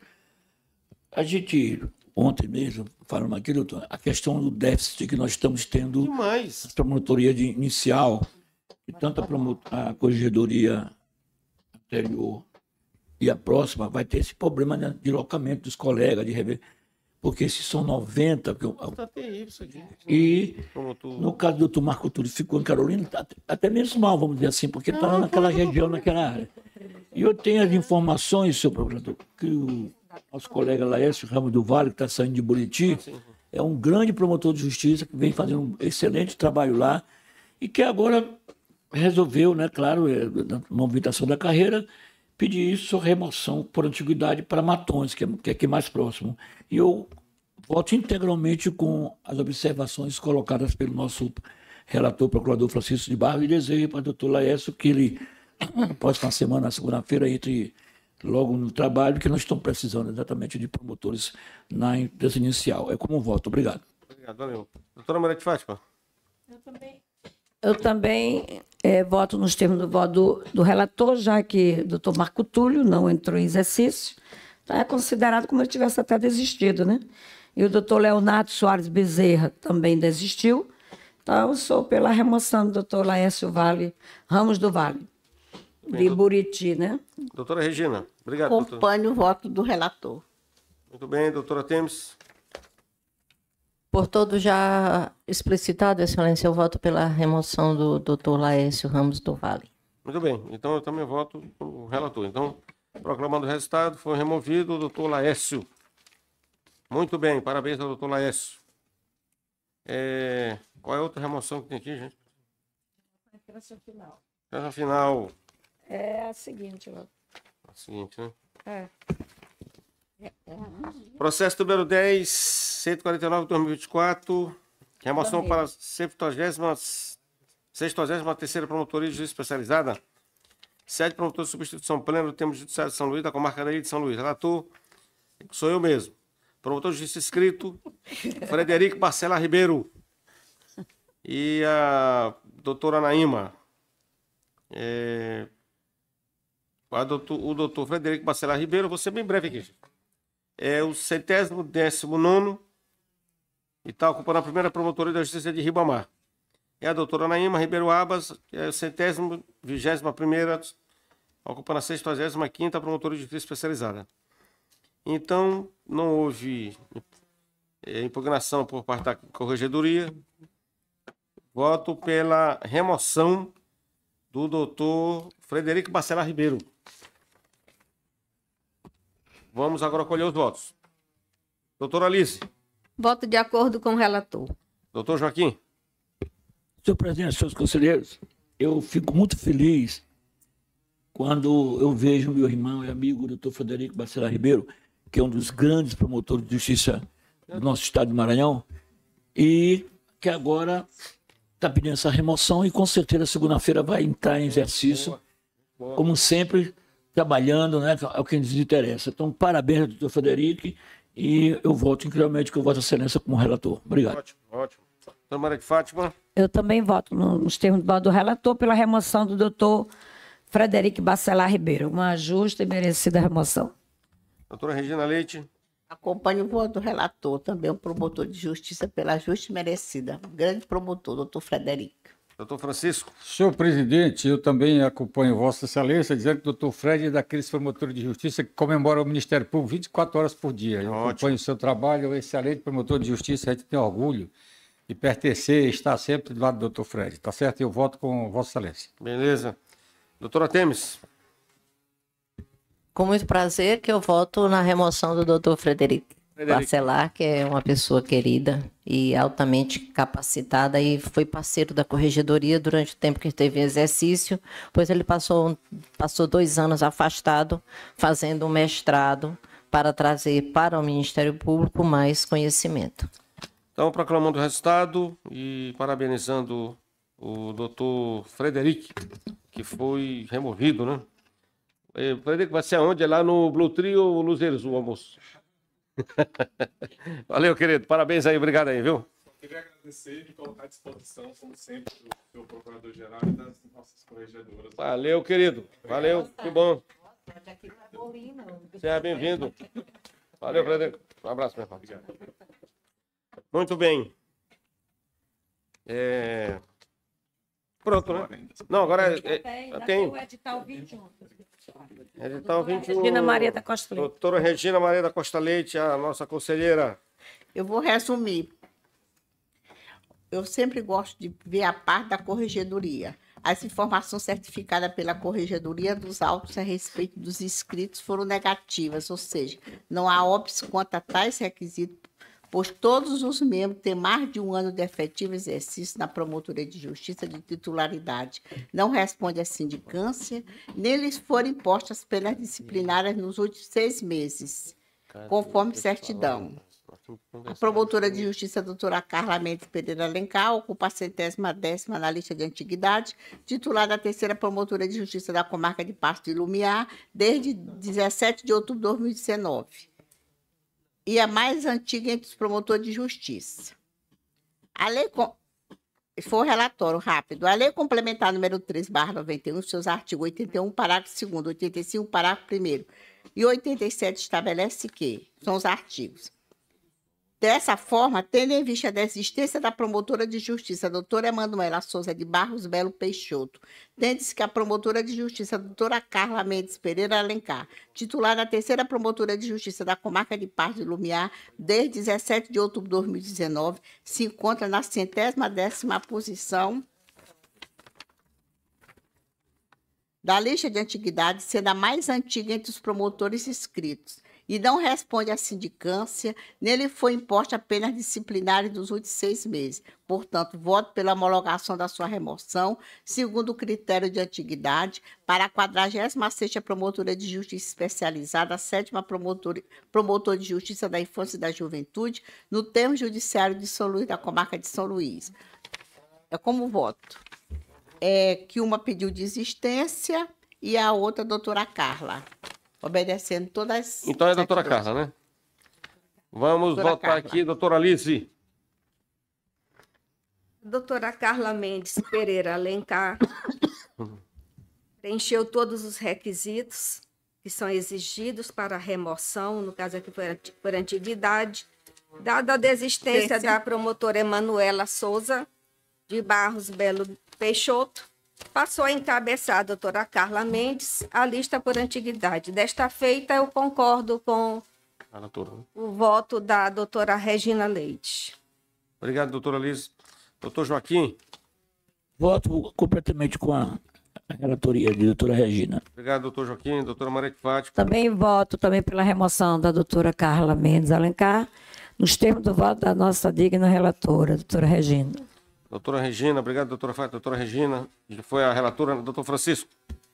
A gente, ontem mesmo, falamos aqui, doutor, a questão do déficit que nós estamos tendo Demais. na promotoria de inicial, e tanto a, a corregedoria anterior e a próxima vai ter esse problema né, de locamento dos colegas, de rever, porque se são 90, que eu- Tá terrível isso aqui. e Promotor. no caso do doutor Marco Túlio ficou em Carolina, tá até- até menos mal, vamos dizer assim, porque está naquela região, naquela área. E eu tenho as informações, senhor procurador, que o nosso colega Laércio Ramos do Vale, que está saindo de Buriti, é um grande promotor de justiça que vem fazendo um excelente trabalho lá e que agora resolveu, né, claro, é, na movimentação da carreira, pedir sua remoção por antiguidade para Matões, que é, que é aqui mais próximo. E eu voto integralmente com as observações colocadas pelo nosso relator, procurador Francisco de Barro, e desejo para o doutor Laércio que ele, próxima semana, na segunda-feira, entre logo no trabalho, que nós estamos precisando exatamente de promotores na empresa inicial. É como um voto. Obrigado. Obrigado, valeu. Doutora Maria de Fátima. Eu também eh, voto nos termos do voto do, do relator, já que o doutor Marco Túlio não entrou em exercício. Então, é considerado como ele tivesse até desistido, né? E o doutor Leonardo Soares Bezerra também desistiu. Então, eu sou pela remoção do doutor Laércio Vale, Ramos do Vale, de Buriti, né? Doutora Regina. Obrigado, doutora. Acompanho o voto do relator. Muito bem, doutora Temes. Por todo já explicitado, Excelência, eu voto pela remoção do doutor Laércio Ramos do Vale. Muito bem, então eu também voto o relator. Então, proclamando o resultado, foi removido o doutor Laércio. Muito bem, parabéns ao doutor Laércio. É, Qual é a outra remoção que tem aqui, gente? Peça final. É a seguinte, ó. É o seguinte, né? É. Processo número 10, 149 de 2024. Remoção para a 70 63 Promotoria de Justiça Especializada. Sede promotor de substituição plena do termo judiciário de São Luís, da comarca da Ilha de São Luís. Relator, sou eu mesmo. Promotor de justiça inscrito, Frederico Barcela Ribeiro. E a doutora Naíma. É, a doutor- o doutor Frederico Barcela Ribeiro, vou ser bem breve aqui. É o centésimo décimo nono e está ocupando a primeira promotoria da Justiça de Ribamar. É a doutora Naíma Ribeiro Abas, que é o centésimo vigésima primeira, ocupando a sextagésima quinta promotoria de justiça especializada. Então, não houve eh, impugnação por parte da corregedoria. Voto pela remoção do doutor Frederico Bacelar Ribeiro. Vamos agora colher os votos. Doutora Alice, Voto de acordo com o relator. doutor Joaquim, Senhor presidente, senhores conselheiros, eu fico muito feliz quando eu vejo meu irmão e amigo, o doutor Frederico Bacelar Ribeiro, que é um dos grandes promotores de justiça do nosso estado de Maranhão, e que agora está pedindo essa remoção e com certeza segunda-feira vai entrar em exercício, como sempre, trabalhando, né, é o que nos interessa. Então, parabéns, doutor Frederico, e eu voto incrivelmente com Vossa Excelência como relator. Obrigado. ótimo, ótimo. Doutora Maria de Fátima, Eu também voto no- nos termos do voto relator pela remoção do doutor Frederico Bacelar Ribeiro. Uma justa e merecida remoção. doutora Regina Leite, Acompanho o voto do relator, também um promotor de justiça pela justa e merecida. Um grande promotor, doutor Frederico. Doutor Francisco, Senhor presidente, eu também acompanho Vossa Excelência, dizendo que o doutor Fred é daqueles promotores de justiça que comemoram o Ministério Público 24 horas por dia. Eu Ótimo. acompanho o seu trabalho, é um excelente promotor de justiça, a gente tem orgulho de pertencer e estar sempre do lado do doutor Fred. Tá certo? Eu voto com Vossa Excelência. beleza. Doutora Temes, Com muito prazer que eu voto na remoção do doutor Frederico. Bacelar, que é uma pessoa querida e altamente capacitada e foi parceiro da corregedoria durante o tempo que esteve em exercício, pois ele passou, passou dois anos afastado, fazendo um mestrado para trazer para o Ministério Público mais conhecimento. Então, proclamando o resultado e parabenizando o doutor Frederic, que foi removido, né? Eh, Frederic, vai ser aonde? É lá no Blue Tree ou Luzeiros, o almoço? Valeu, querido. Parabéns aí, obrigado aí, viu? Queria agradecer e colocar à disposição, como sempre, do seu procurador-geral e das nossas corregedoras. Valeu, querido. Valeu, que bom. Seja bem-vindo. Valeu, Frederico. Um abraço, meu irmão. Muito bem. É... Pronto, né? Não, agora é, é, tem. O edital 21. Edital 21. Regina Maria da Costa Leite. Doutora Regina Maria da Costa Leite, a nossa conselheira. Eu vou resumir. Eu sempre gosto de ver a parte da corregedoria. As informações certificadas pela corregedoria dos autos a respeito dos inscritos foram negativas, ou seja, não há óbice quanto a tais requisitos, pois todos os membros têm mais de um ano de efetivo exercício na promotoria de justiça de titularidade. Não responde à sindicância, nem lhes foram impostas penas disciplinares nos últimos seis meses, conforme certidão. A promotora de justiça, doutora Carla Mendes Pereira Alencar, ocupa a centésima décima na lista de antiguidade, titular da terceira promotora de justiça da comarca de Pasto de Lumiar, desde 17 de outubro de 2019. E a mais antiga entre os promotores de justiça. A lei. Com... Foi o relatório rápido. A lei complementar número 3, barra 91, seus artigos 81, parágrafo 2, 85, parágrafo 1 e 87 estabelece que são os artigos. Dessa forma, tendo em vista a desistência da promotora de justiça, doutora Emanuela Souza de Barros Belo Peixoto, tende-se que a promotora de justiça, doutora Carla Mendes Pereira Alencar, titular da terceira promotora de justiça da comarca de Paz de Lumiar, desde 17 de outubro de 2019, se encontra na centésima décima posição da lista de antiguidade, sendo a mais antiga entre os promotores inscritos e não responde à sindicância, nele foi imposta apenas disciplinares dos últimos seis meses. Portanto, voto pela homologação da sua remoção, segundo o critério de antiguidade, para a 46ª Promotoria de Justiça Especializada, a 7 Promotor, Promotor de Justiça da Infância e da Juventude, no termo judiciário de São Luís, da comarca de São Luís. É como voto. É que uma pediu desistência e a outra, a doutora Carla obedecendo todas as. Então é a doutora. Carla, né? Vamos Doutora voltar Carla. aqui, doutora Alice. Doutora Carla Mendes Pereira Alencar preencheu todos os requisitos que são exigidos para remoção, no caso aqui por, anti- por antiguidade, dada a desistência sim. da promotora Emanuela Souza de Barros Belo Peixoto, passou a encabeçar a doutora Carla Mendes a lista por antiguidade. Desta feita, eu concordo com o voto da doutora Regina Leite. Obrigado, doutora Alice. Doutor Joaquim. Voto completamente com a relatoria de doutora Regina. Obrigado, doutor Joaquim. Doutora Maria de Fátima. Também voto também pela remoção da doutora Carla Mendes Alencar, nos termos do voto da nossa digna relatora, doutora Regina. Doutora Regina. Obrigado, doutora Fátima. Doutora Regina. que Foi a relatora, doutor Francisco.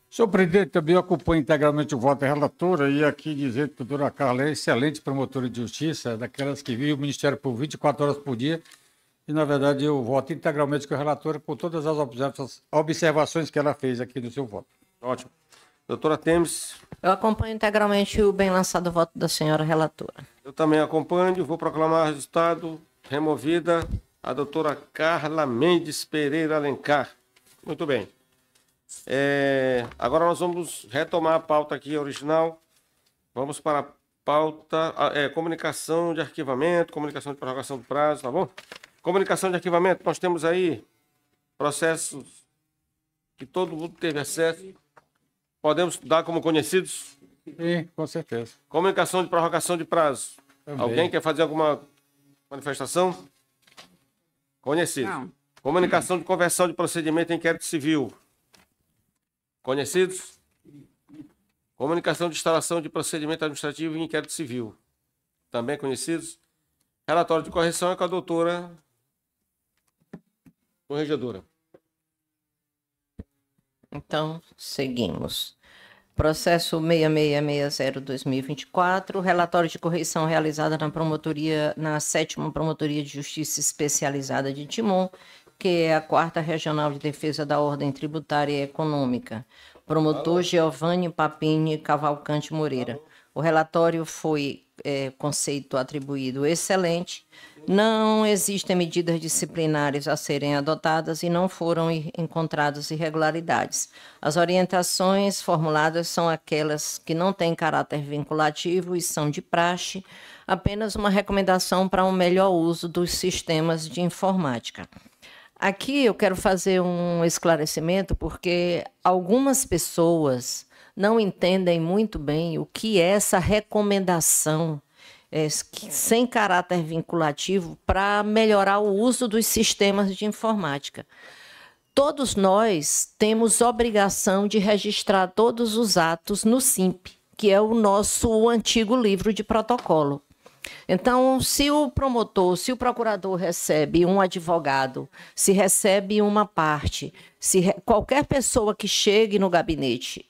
Senhor presidente, também acompanho integralmente o voto da relatora e aqui dizer que a doutora Carla é excelente promotora de justiça, daquelas que vive o Ministério por 24 horas por dia. E, na verdade, eu voto integralmente com a relatora por todas as observa- observações que ela fez aqui no seu voto. Ótimo. Doutora Temes. Eu acompanho integralmente o bem lançado voto da senhora relatora. Eu também acompanho. Vou proclamar o resultado. Removida a doutora Carla Mendes Pereira Alencar. Muito bem. É, agora nós vamos retomar a pauta aqui original. Vamos para a pauta, é, comunicação de arquivamento, comunicação de prorrogação do prazo, tá bom? Comunicação de arquivamento, nós temos aí processos que todo mundo teve acesso. Podemos dar como conhecidos? Sim, com certeza. Comunicação de prorrogação de prazo. Também. Alguém quer fazer alguma manifestação? Conhecido. Não. Comunicação de conversão de procedimento em inquérito civil. Conhecidos? Comunicação de instalação de procedimento administrativo em inquérito civil. também conhecidos. Relatório de correção é com a doutora corregedora. Então, seguimos. Processo 6660-2024, relatório de correção realizada na promotoria, na sétima Promotoria de Justiça Especializada de Timon, que é a quarta Regional de Defesa da Ordem Tributária e Econômica. Promotor Giovanni Papini Cavalcante Moreira. O relatório foi é, conceito atribuído excelente. Não existem medidas disciplinares a serem adotadas e não foram encontradas irregularidades. As orientações formuladas são aquelas que não têm caráter vinculativo e são de praxe, apenas uma recomendação para um melhor uso dos sistemas de informática. Aqui eu quero fazer um esclarecimento, porque algumas pessoas não entendem muito bem o que é essa recomendação é, sem caráter vinculativo para melhorar o uso dos sistemas de informática. Todos nós temos obrigação de registrar todos os atos no SIMP, que é o nosso antigo livro de protocolo. Então, se o promotor, se o procurador recebe um advogado, se recebe uma parte, se re... qualquer pessoa que chegue no gabinete,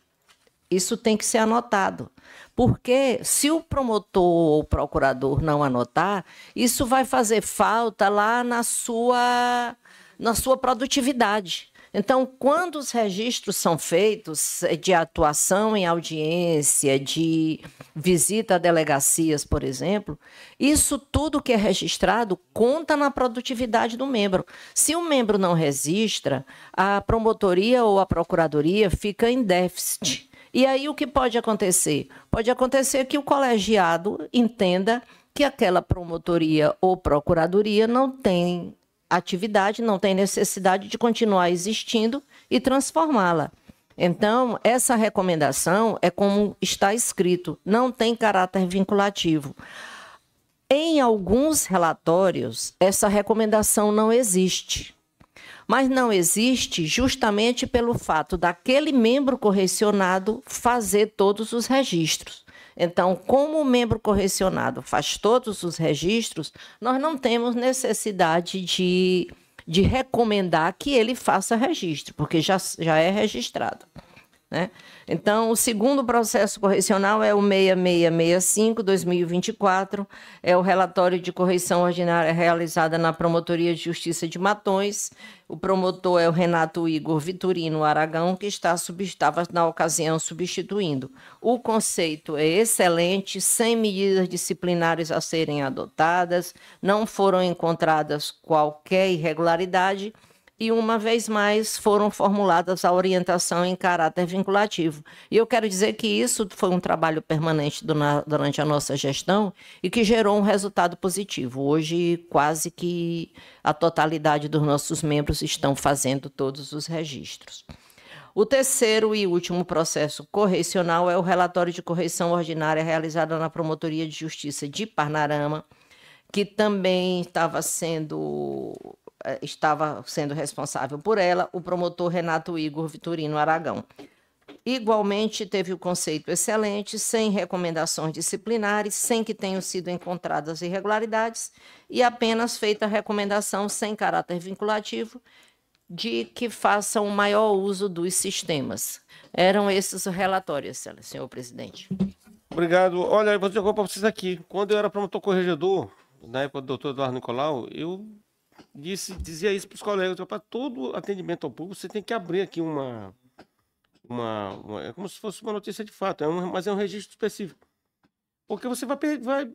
isso tem que ser anotado. Porque se o promotor ou procurador não anotar, isso vai fazer falta lá na sua, na sua produtividade. Então, quando os registros são feitos eh, de atuação em audiência, de visita a delegacias, por exemplo, isso tudo que é registrado conta na produtividade do membro. Se o membro não registra, a promotoria ou a procuradoria fica em déficit. E aí o que pode acontecer? Pode acontecer que o colegiado entenda que aquela promotoria ou procuradoria não tem atividade, não tem necessidade de continuar existindo e transformá-la. Então, essa recomendação é como está escrito, não tem caráter vinculativo. Em alguns relatórios, essa recomendação não existe mas não existe justamente pelo fato daquele membro correcionado fazer todos os registros. Então, como o membro correcionado faz todos os registros, nós não temos necessidade de, de recomendar que ele faça registro, porque já, já é registrado. Né? Então, o segundo processo correcional é o 6665-2024, é o relatório de correição ordinária realizada na Promotoria de Justiça de Matões. O promotor é o Renato Igor Vitorino Aragão, que está, estava, na ocasião, substituindo. O conceito é excelente, sem medidas disciplinares a serem adotadas, não foram encontradas qualquer irregularidade e uma vez mais foram formuladas a orientação em caráter vinculativo. E eu quero dizer que isso foi um trabalho permanente durante a nossa gestão e que gerou um resultado positivo. Hoje, quase que a totalidade dos nossos membros estão fazendo todos os registros. O terceiro e último processo correcional é o relatório de correção ordinária realizado na Promotoria de Justiça de Parnarama, que também estava sendo estava sendo responsável por ela, o promotor Renato Igor Vitorino Aragão. Igualmente, teve o conceito excelente, sem recomendações disciplinares, sem que tenham sido encontradas irregularidades e apenas feita a recomendação sem caráter vinculativo de que façam o maior uso dos sistemas. Eram esses os relatórios, senhor presidente. Obrigado. Olha, eu vou dizer para vocês aqui. Quando eu era promotor corregedor, na época do doutor Eduardo Nicolau, eu disse, dizia isso para os colegas, para todo atendimento ao público, você tem que abrir aqui uma, uma, uma, é como se fosse uma notícia de fato, é um, mas é um registro específico. Porque você vai, vai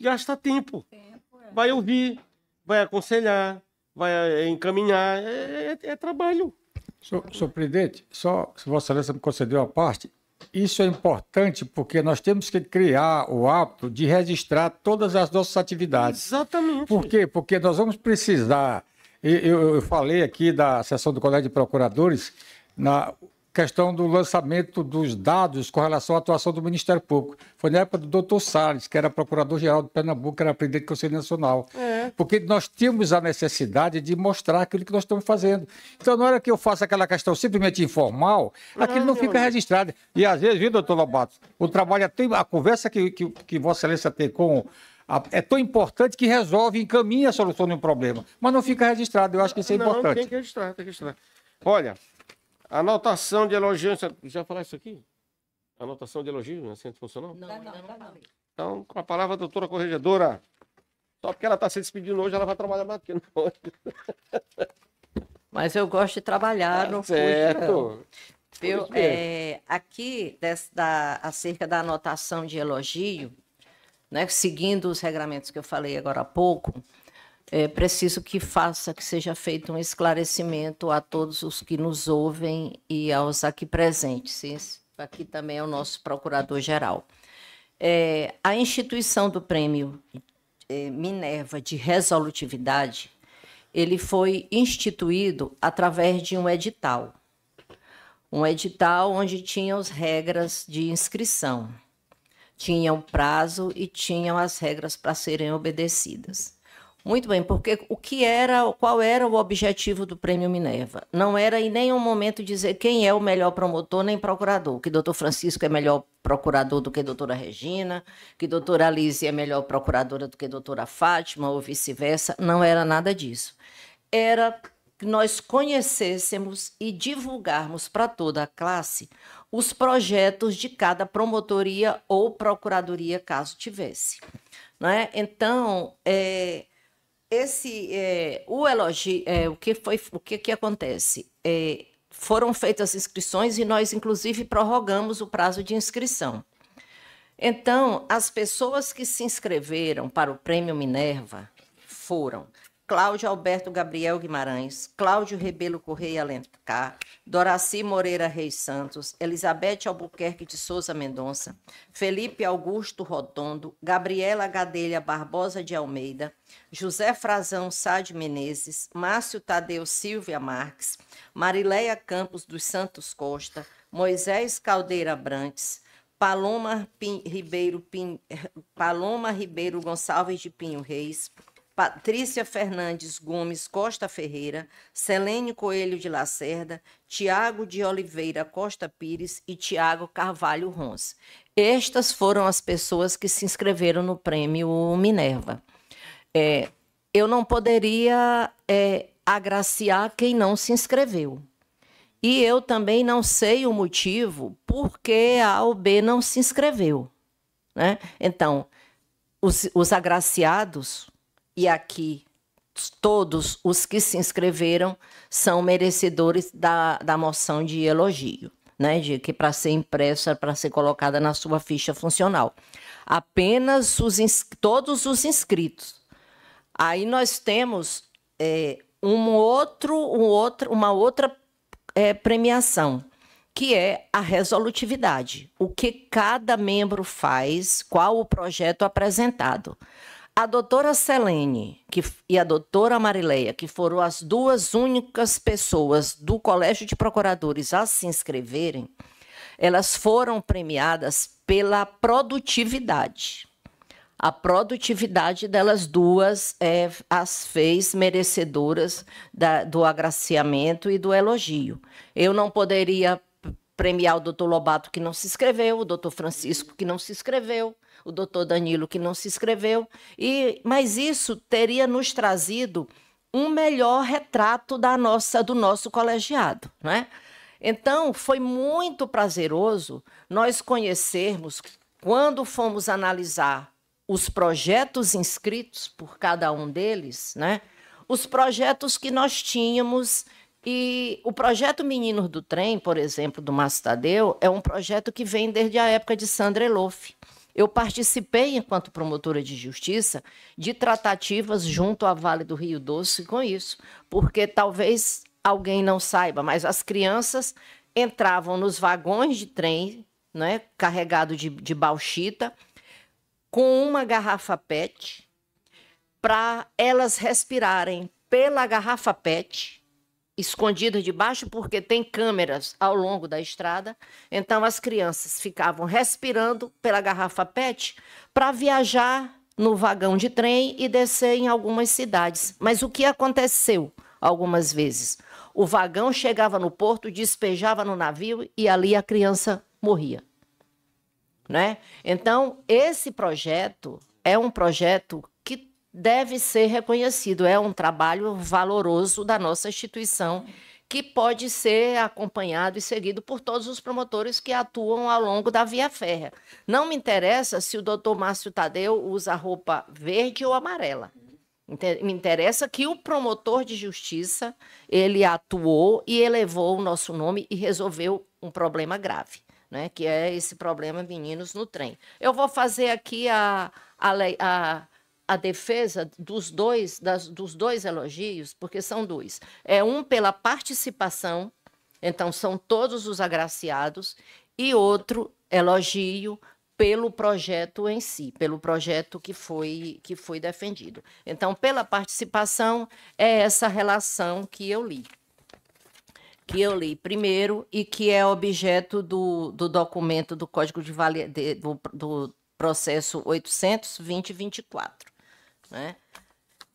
gastar tempo, tempo é. vai ouvir, vai aconselhar, vai é, encaminhar, é, é, é trabalho. Senhor presidente, só se Vossa Excelência me concedeu a parte, isso é importante porque nós temos que criar o hábito de registrar todas as nossas atividades. Exatamente. Por quê? Porque nós vamos precisar. Eu, eu falei aqui da sessão do Colégio de Procuradores, na, questão do lançamento dos dados com relação à atuação do Ministério Público. Foi na época do doutor Salles, que era procurador-geral de Pernambuco, que era presidente do Conselho Nacional. É. Porque nós tínhamos a necessidade de mostrar aquilo que nós estamos fazendo. Então, na hora que eu faço aquela questão simplesmente informal, aquilo não, não fica registrado. E às vezes, viu, doutor Lobato, o trabalho, a conversa que, que, que Vossa Excelência tem com é tão importante que resolve, encaminha a solução de um problema. Mas não fica registrado, eu acho que isso é não, importante. tem que registrar, tem que registrar. Olha, anotação de elogios. Já falar isso aqui? Anotação de elogios no centro funcional? Não, ainda não falei. Então, com a palavra, a doutora corregedora. Só porque ela está se despedindo hoje, ela vai trabalhar mais do que nós. Mas eu gosto de trabalhar fujo, não. certo. Por isso mesmo. É, aqui, des- da- acerca da anotação de elogio, né, seguindo os regramentos que eu falei agora há pouco, é preciso que faça, que seja feito um esclarecimento a todos os que nos ouvem e aos aqui presentes. Esse aqui também é o nosso procurador-geral. É, a instituição do prêmio eh, Minerva de resolutividade, ele foi instituído através de um edital um edital onde tinham as regras de inscrição, tinha o prazo e tinham as regras para serem obedecidas. Muito bem, porque o que era, qual era o objetivo do Prêmio Minerva? Não era em nenhum momento dizer quem é o melhor promotor nem procurador, que doutor Francisco é melhor procurador do que doutora Regina, que doutora Alice é melhor procuradora do que doutora Fátima, ou vice-versa. Não era nada disso. Era que nós conhecêssemos e divulgarmos para toda a classe os projetos de cada promotoria ou procuradoria, caso tivesse. Não é? Então, é, esse é, o elogio, é, o que foi, o que, que acontece? É, foram feitas inscrições e nós, inclusive, prorrogamos o prazo de inscrição. Então, as pessoas que se inscreveram para o Prêmio Minerva foram Cláudio Alberto Gabriel Guimarães, Cláudio Rebelo Correia Alencar, Doraci Moreira Reis Santos, Elizabeth Albuquerque de Souza Mendonça, Felipe Augusto Rotondo, Gabriela Gadelha Barbosa de Almeida, José Frazão Sá de Menezes, Márcio Tadeu Silvia Marques, Marileia Campos dos Santos Costa, Moisés Caldeira Brantes, Paloma Pin- Ribeiro, Pin- Paloma Ribeiro Gonçalves de Pinho Reis, Patrícia Fernandes Gomes Costa Ferreira, Selene Coelho de Lacerda, Tiago de Oliveira Costa Pires e Tiago Carvalho Rons. Estas foram as pessoas que se inscreveram no prêmio Minerva. É, eu não poderia é, agraciar quem não se inscreveu. E eu também não sei o motivo por que a A ou B não se inscreveu. Né? Então, os, os agraciados, e aqui todos os que se inscreveram são merecedores da, da moção de elogio, né? De que para ser impressa, para ser colocada na sua ficha funcional. Apenas os, todos os inscritos. Aí nós temos é, um outro, um outro, uma outra é, premiação, que é a resolutividade. O que cada membro faz, qual o projeto apresentado. A doutora Selene que, e a doutora Marileia, que foram as duas únicas pessoas do Colégio de Procuradores a se inscreverem, elas foram premiadas pela produtividade. A produtividade delas duas é, as fez merecedoras da- do agraciamento e do elogio. Eu não poderia premiar o doutor Lobato, que não se inscreveu, o doutor Francisco, que não se inscreveu, o doutor Danilo, que não se inscreveu, e, mas isso teria nos trazido um melhor retrato da nossa, do nosso colegiado. Né? Então, foi muito prazeroso nós conhecermos, quando fomos analisar os projetos inscritos por cada um deles, né? os projetos que nós tínhamos. E o projeto Meninos do Trem, por exemplo, do Márcio Tadeu, é um projeto que vem desde a época de Sandra Elof. Eu participei, enquanto promotora de justiça, de tratativas junto à Vale do Rio Doce com isso, porque talvez alguém não saiba, mas as crianças entravam nos vagões de trem, né, carregado de, de bauxita, com uma garrafa PET, para elas respirarem pela garrafa PET, escondida debaixo, porque tem câmeras ao longo da estrada. Então, as crianças ficavam respirando pela garrafa PET para viajar no vagão de trem e descer em algumas cidades. Mas o que aconteceu algumas vezes? O vagão chegava no porto, despejava no navio e ali a criança morria. Né? Então, esse projeto é um projeto deve ser reconhecido, é um trabalho valoroso da nossa instituição que pode ser acompanhado e seguido por todos os promotores que atuam ao longo da via férrea. Não me interessa se o doutor Márcio Tadeu usa roupa verde ou amarela. Me interessa que o promotor de justiça ele atuou e elevou o nosso nome e resolveu um problema grave, né? que é esse problema meninos no trem. Eu vou fazer aqui a, a, a a defesa dos dois, das, dos dois elogios, porque são dois. É um pela participação, então são todos os agraciados, e outro elogio pelo projeto em si, pelo projeto que foi, que foi defendido. Então, pela participação, é essa relação que eu li. Que eu li primeiro e que é objeto do, do documento do Código de, Vale, de do, do processo 820-24. Né?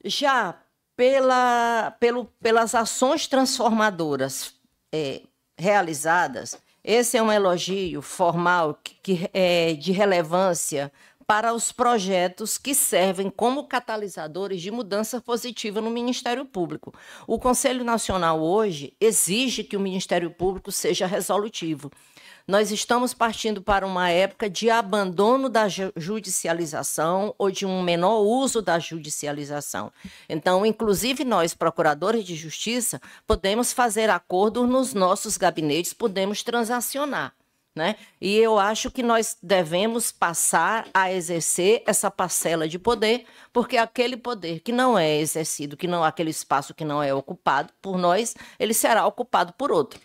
Já pela, pelo, pelas ações transformadoras é, realizadas, esse é um elogio formal que, que é de relevância para os projetos que servem como catalisadores de mudança positiva no Ministério Público. O Conselho Nacional hoje exige que o Ministério Público seja resolutivo nós estamos partindo para uma época de abandono da judicialização ou de um menor uso da judicialização. Então, inclusive nós, procuradores de justiça, podemos fazer acordo nos nossos gabinetes, podemos transacionar. Né? E eu acho que nós devemos passar a exercer essa parcela de poder, porque aquele poder que não é exercido, que não aquele espaço que não é ocupado por nós, ele será ocupado por outro.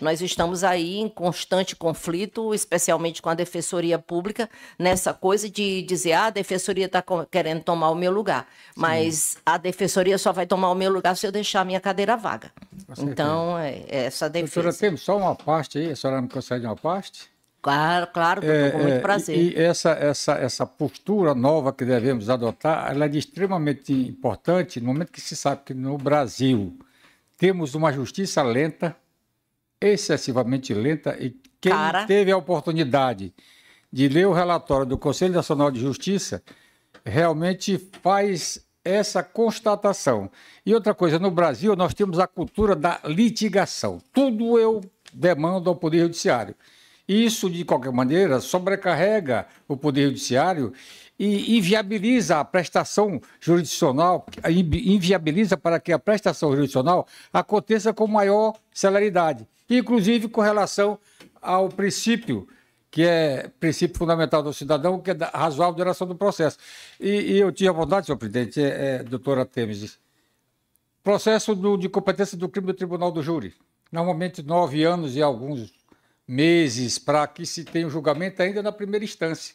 Nós estamos aí em constante conflito, especialmente com a Defensoria Pública, nessa coisa de dizer, ah, a Defensoria está querendo tomar o meu lugar. Mas Sim. a Defensoria só vai tomar o meu lugar se eu deixar a minha cadeira vaga. Então, é, é essa defesa. Doutora, temos só uma parte aí, a senhora me concede uma parte? Claro, claro, é, com muito é, prazer. E, e essa, essa, essa postura nova que devemos adotar, ela é extremamente importante no momento que se sabe que no Brasil temos uma justiça lenta, excessivamente lenta e quem Cara. teve a oportunidade de ler o relatório do Conselho Nacional de Justiça realmente faz essa constatação. E outra coisa, no Brasil nós temos a cultura da litigação. Tudo eu demando ao Poder Judiciário. Isso, de qualquer maneira, sobrecarrega o Poder Judiciário e inviabiliza a prestação jurisdicional, inviabiliza para que a prestação jurisdicional aconteça com maior celeridade inclusive com relação ao princípio que é princípio fundamental do cidadão, que é a razoável duração do processo. E, e, eu tinha vontade, senhor presidente, é, é, doutora Temes, processo do, de competência do crime do Tribunal do Júri. Normalmente nove anos e alguns meses para que se tenha o um julgamento ainda na primeira instância.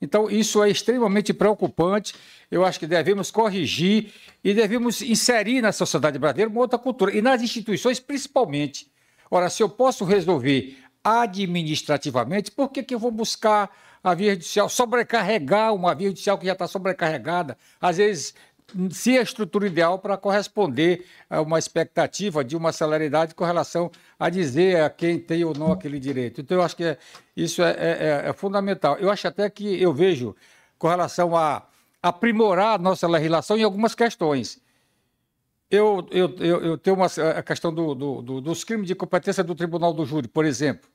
Então, isso é extremamente preocupante. Eu acho que devemos corrigir e devemos inserir na sociedade brasileira uma outra cultura, e nas instituições principalmente Ora, se eu posso resolver administrativamente, por que, que eu vou buscar a via judicial, sobrecarregar uma via judicial que já está sobrecarregada? Às vezes, se a estrutura ideal para corresponder a uma expectativa de uma celeridade com relação a dizer a quem tem ou não aquele direito. Então, eu acho que é, isso é, é, é, fundamental. Eu acho até que eu vejo com relação a aprimorar a nossa legislação em algumas questões. Eu, eu, eu, eu tenho uma, a questão do, do, do, dos crimes de competência do Tribunal do Júri, por exemplo.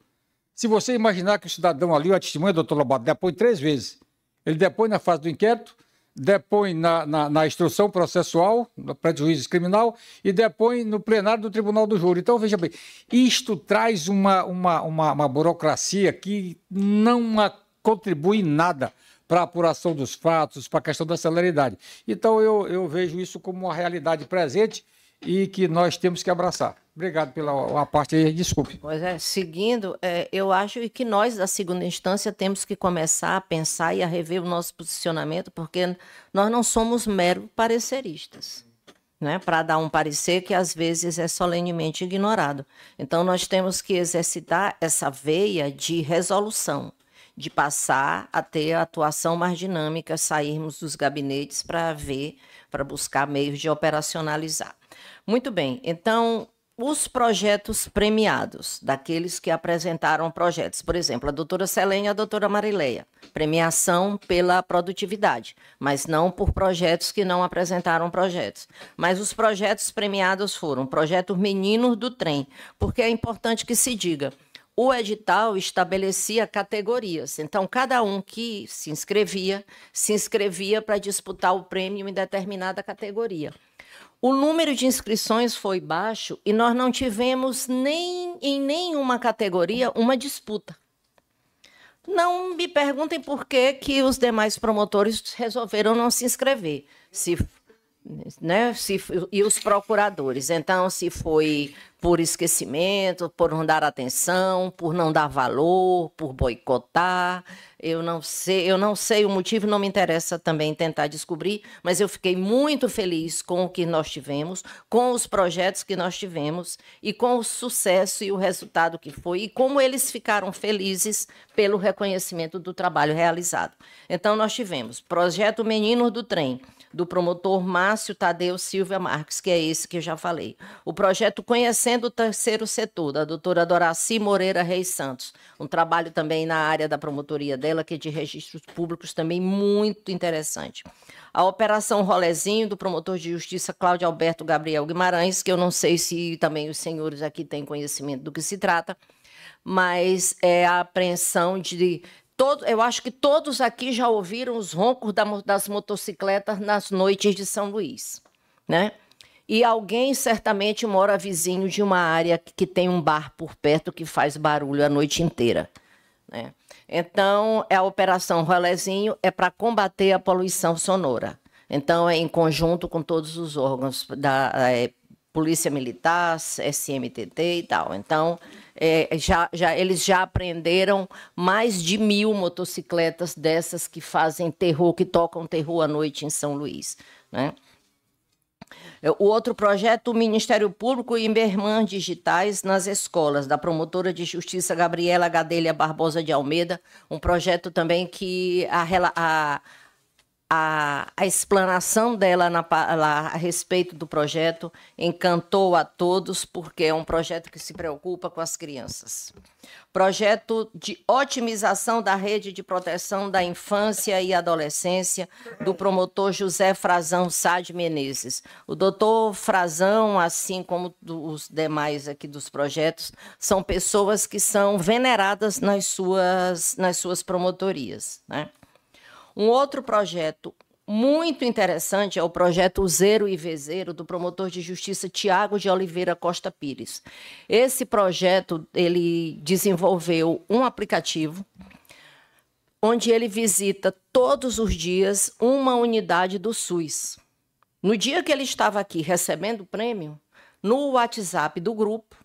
Se você imaginar que o cidadão ali, a testemunha, doutor Lobato, depõe três vezes. Ele depõe na fase do inquérito, depõe na, na, na instrução processual, no prejuízo criminal, e depõe no plenário do Tribunal do Júri. Então, veja bem, isto traz uma, uma, uma, uma burocracia que não contribui em nada para apuração dos fatos, para a questão da celeridade. Então, eu, eu vejo isso como uma realidade presente e que nós temos que abraçar. Obrigado pela a parte aí, desculpe. Pois é, seguindo, é, eu acho que nós, da segunda instância, temos que começar a pensar e a rever o nosso posicionamento, porque nós não somos mero pareceristas. Né, para dar um parecer que às vezes é solenemente ignorado. Então, nós temos que exercitar essa veia de resolução de passar a ter a atuação mais dinâmica, sairmos dos gabinetes para ver, para buscar meios de operacionalizar. Muito bem, então os projetos premiados, daqueles que apresentaram projetos, por exemplo, a doutora Selene e a doutora Marileia, premiação pela produtividade, mas não por projetos que não apresentaram projetos. Mas os projetos premiados foram o projeto Meninos do Trem, porque é importante que se diga, o edital estabelecia categorias. Então, cada um que se inscrevia, se inscrevia para disputar o prêmio em determinada categoria. O número de inscrições foi baixo e nós não tivemos nem em nenhuma categoria uma disputa. Não me perguntem por que, que os demais promotores resolveram não se inscrever. Se né? Se, e os procuradores. Então, se foi por esquecimento, por não dar atenção, por não dar valor, por boicotar, eu não sei, eu não sei o motivo, não me interessa também tentar descobrir, mas eu fiquei muito feliz com o que nós tivemos, com os projetos que nós tivemos e com o sucesso e o resultado que foi e como eles ficaram felizes pelo reconhecimento do trabalho realizado. Então nós tivemos projeto Meninos do Trem, do promotor Márcio Tadeu Silva Marques, que é esse que eu já falei. O projeto Conhecendo o Terceiro Setor, da doutora Doraci Moreira Reis Santos. Um trabalho também na área da promotoria dela, que é de registros públicos, também muito interessante. A Operação Rolezinho, do promotor de justiça Cláudio Alberto Gabriel Guimarães, que eu não sei se também os senhores aqui têm conhecimento do que se trata, mas é a apreensão de Todo, eu acho que todos aqui já ouviram os roncos da, das motocicletas nas noites de São Luís, né? E alguém certamente mora vizinho de uma área que tem um bar por perto que faz barulho a noite inteira. Né? Então, a Operação Rolezinho é para combater a poluição sonora. Então, é em conjunto com todos os órgãos da é, Polícia Militar, SMTT e tal. Então, é, já, já, eles já aprenderam mais de mil motocicletas dessas que fazem terror, que tocam terror à noite em São Luís. Né? É, o outro projeto, o Ministério Público e Irmãs Digitais nas escolas, da promotora de justiça Gabriela Gadelha Barbosa de Almeida, um projeto também que a, a a, a explanação dela na, lá, a respeito do projeto encantou a todos, porque é um projeto que se preocupa com as crianças. Projeto de otimização da rede de proteção da infância e adolescência, do promotor José Frazão Sá de Menezes. O doutor Frazão, assim como os demais aqui dos projetos, são pessoas que são veneradas nas suas, nas suas promotorias. Né? Um outro projeto muito interessante é o projeto Zero e Vezeiro do promotor de justiça Tiago de Oliveira Costa Pires. Esse projeto ele desenvolveu um aplicativo onde ele visita todos os dias uma unidade do SUS. No dia que ele estava aqui recebendo o prêmio, no WhatsApp do grupo,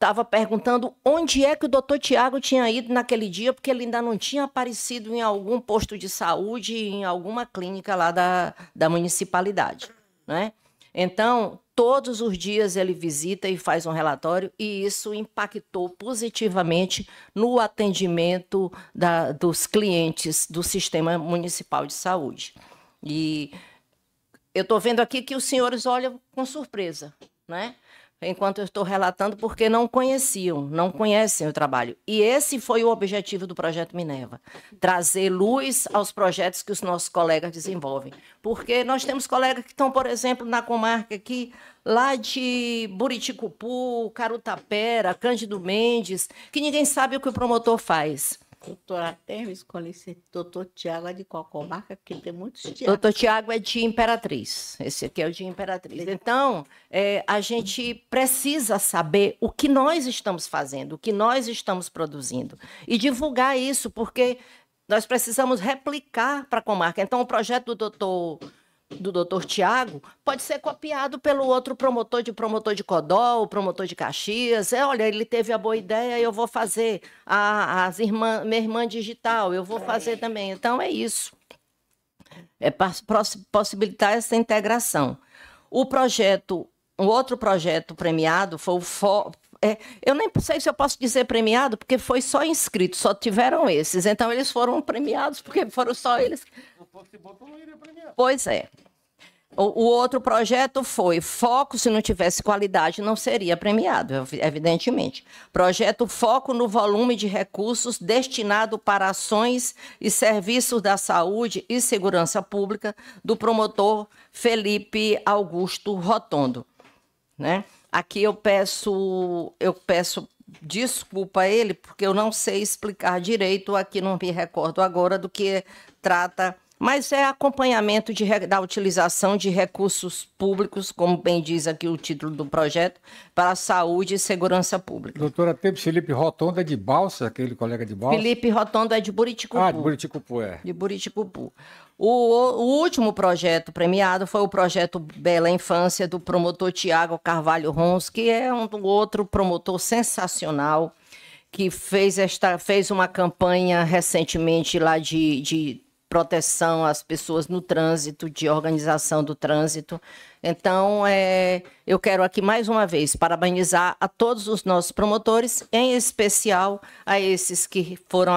estava perguntando onde é que o doutor Tiago tinha ido naquele dia, porque ele ainda não tinha aparecido em algum posto de saúde, em alguma clínica lá da, da municipalidade. Né? Então, todos os dias ele visita e faz um relatório, e isso impactou positivamente no atendimento da, dos clientes do Sistema Municipal de Saúde. E eu estou vendo aqui que os senhores olham com surpresa, né? Enquanto eu estou relatando, porque não conheciam, não conhecem o trabalho. E esse foi o objetivo do projeto Minerva: trazer luz aos projetos que os nossos colegas desenvolvem. Porque nós temos colegas que estão, por exemplo, na comarca aqui, lá de Buriticupu, Carutapera, Cândido Mendes, que ninguém sabe o que o promotor faz. Doutora Temes, com licença, doutor Tiago é de qual comarca? Porque tem muitos Tiago. Doutor Tiago é de Imperatriz. Esse aqui é o de Imperatriz. Então, é, a gente precisa saber o que nós estamos fazendo, o que nós estamos produzindo. E divulgar isso, porque nós precisamos replicar para a comarca. Então, o projeto do doutor do doutor Tiago pode ser copiado pelo outro promotor de promotor de Codó, promotor de Caxias. É, olha, ele teve a boa ideia, eu vou fazer a, as irmã, minha irmã digital, eu vou fazer também. Então é isso. É possibilitar essa integração. O projeto, um outro projeto premiado foi o For, é, eu nem sei se eu posso dizer premiado, porque foi só inscrito, só tiveram esses. Então, eles foram premiados, porque foram só eles. Pois é. o, o outro projeto foi Foco, se não tivesse qualidade, não seria premiado, ev- evidentemente. Projeto Foco no volume de recursos destinado para ações e serviços da saúde e segurança pública do promotor Felipe Augusto Rotondo né? Aqui eu peço, eu peço desculpa a ele, porque eu não sei explicar direito, aqui não me recordo agora do que trata, mas é acompanhamento de, da utilização de recursos públicos, como bem diz aqui o título do projeto, para a saúde e segurança pública. Doutora Tepes Felipe Rotonda de Balsa, aquele colega de Balsa. Felipe Rotondo é de Buriticupu. Ah, de Buriticupu, é. de Buriticupu. O, o último projeto premiado foi o projeto Bela Infância, do promotor Tiago Carvalho Rons, que é um outro promotor sensacional, que fez, esta, fez uma campanha recentemente lá de, de proteção às pessoas no trânsito, de organização do trânsito. Então, é, eu quero aqui mais uma vez parabenizar a todos os nossos promotores, em especial a esses que foram,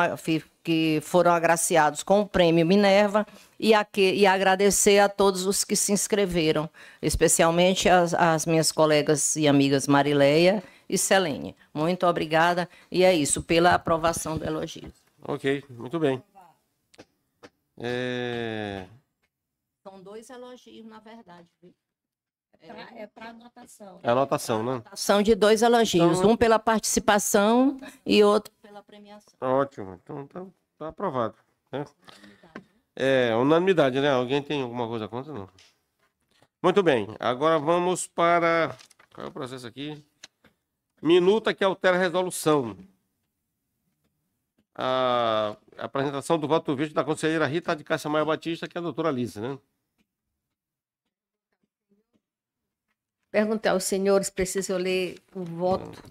que foram agraciados com o prêmio Minerva e, aqui, e agradecer a todos os que se inscreveram, especialmente as, as minhas colegas e amigas Marileia e Selene. Muito obrigada e é isso, pela aprovação do elogio. Ok, muito bem. É, São dois elogios, na verdade. viu? É para anotação. é a anotação, né? São de dois elogios, Então- um pela participação e outro pela premiação. Ótimo, então tá, tá aprovado. Né? É, unanimidade, né? Alguém tem alguma coisa contra? Não. Muito bem, agora vamos para. Qual é o processo aqui? Minuta que altera a resolução. A apresentação do voto vídeo da conselheira Rita de Cássia Maia Batista, que é a doutora Lisa, né? Perguntei aos senhores, preciso ler o voto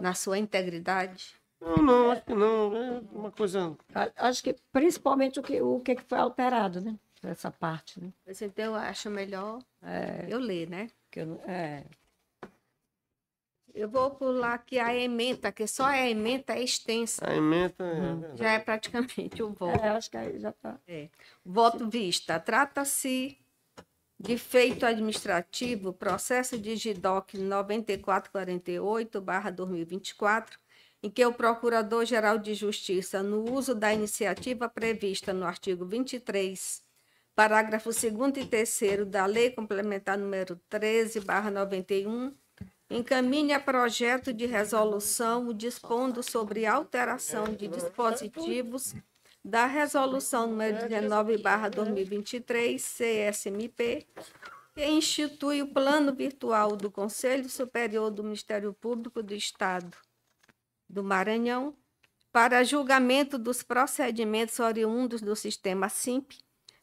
na sua integridade? Não, não, acho que não. É uma coisa. Acho que principalmente o que, o que foi alterado, né? Essa parte, né? Mas Então, eu acho melhor eu ler, né? Que eu não- é. Eu vou pular aqui a ementa, que só a ementa é extensa. A emenda. é verdade. Já é praticamente o voto. É, acho que aí já está. Voto vista. Trata-se de feito administrativo, processo de GIDOC 9448-2024, em que o Procurador-Geral de Justiça, no uso da iniciativa prevista no artigo 23, parágrafo 2 e 3 da Lei Complementar número 13/91, encaminha projeto de resolução dispondo sobre alteração de dispositivos da Resolução número 19/2023 CSMP, que institui o Plano Virtual do Conselho Superior do Ministério Público do Estado do Maranhão para julgamento dos procedimentos oriundos do sistema SIMP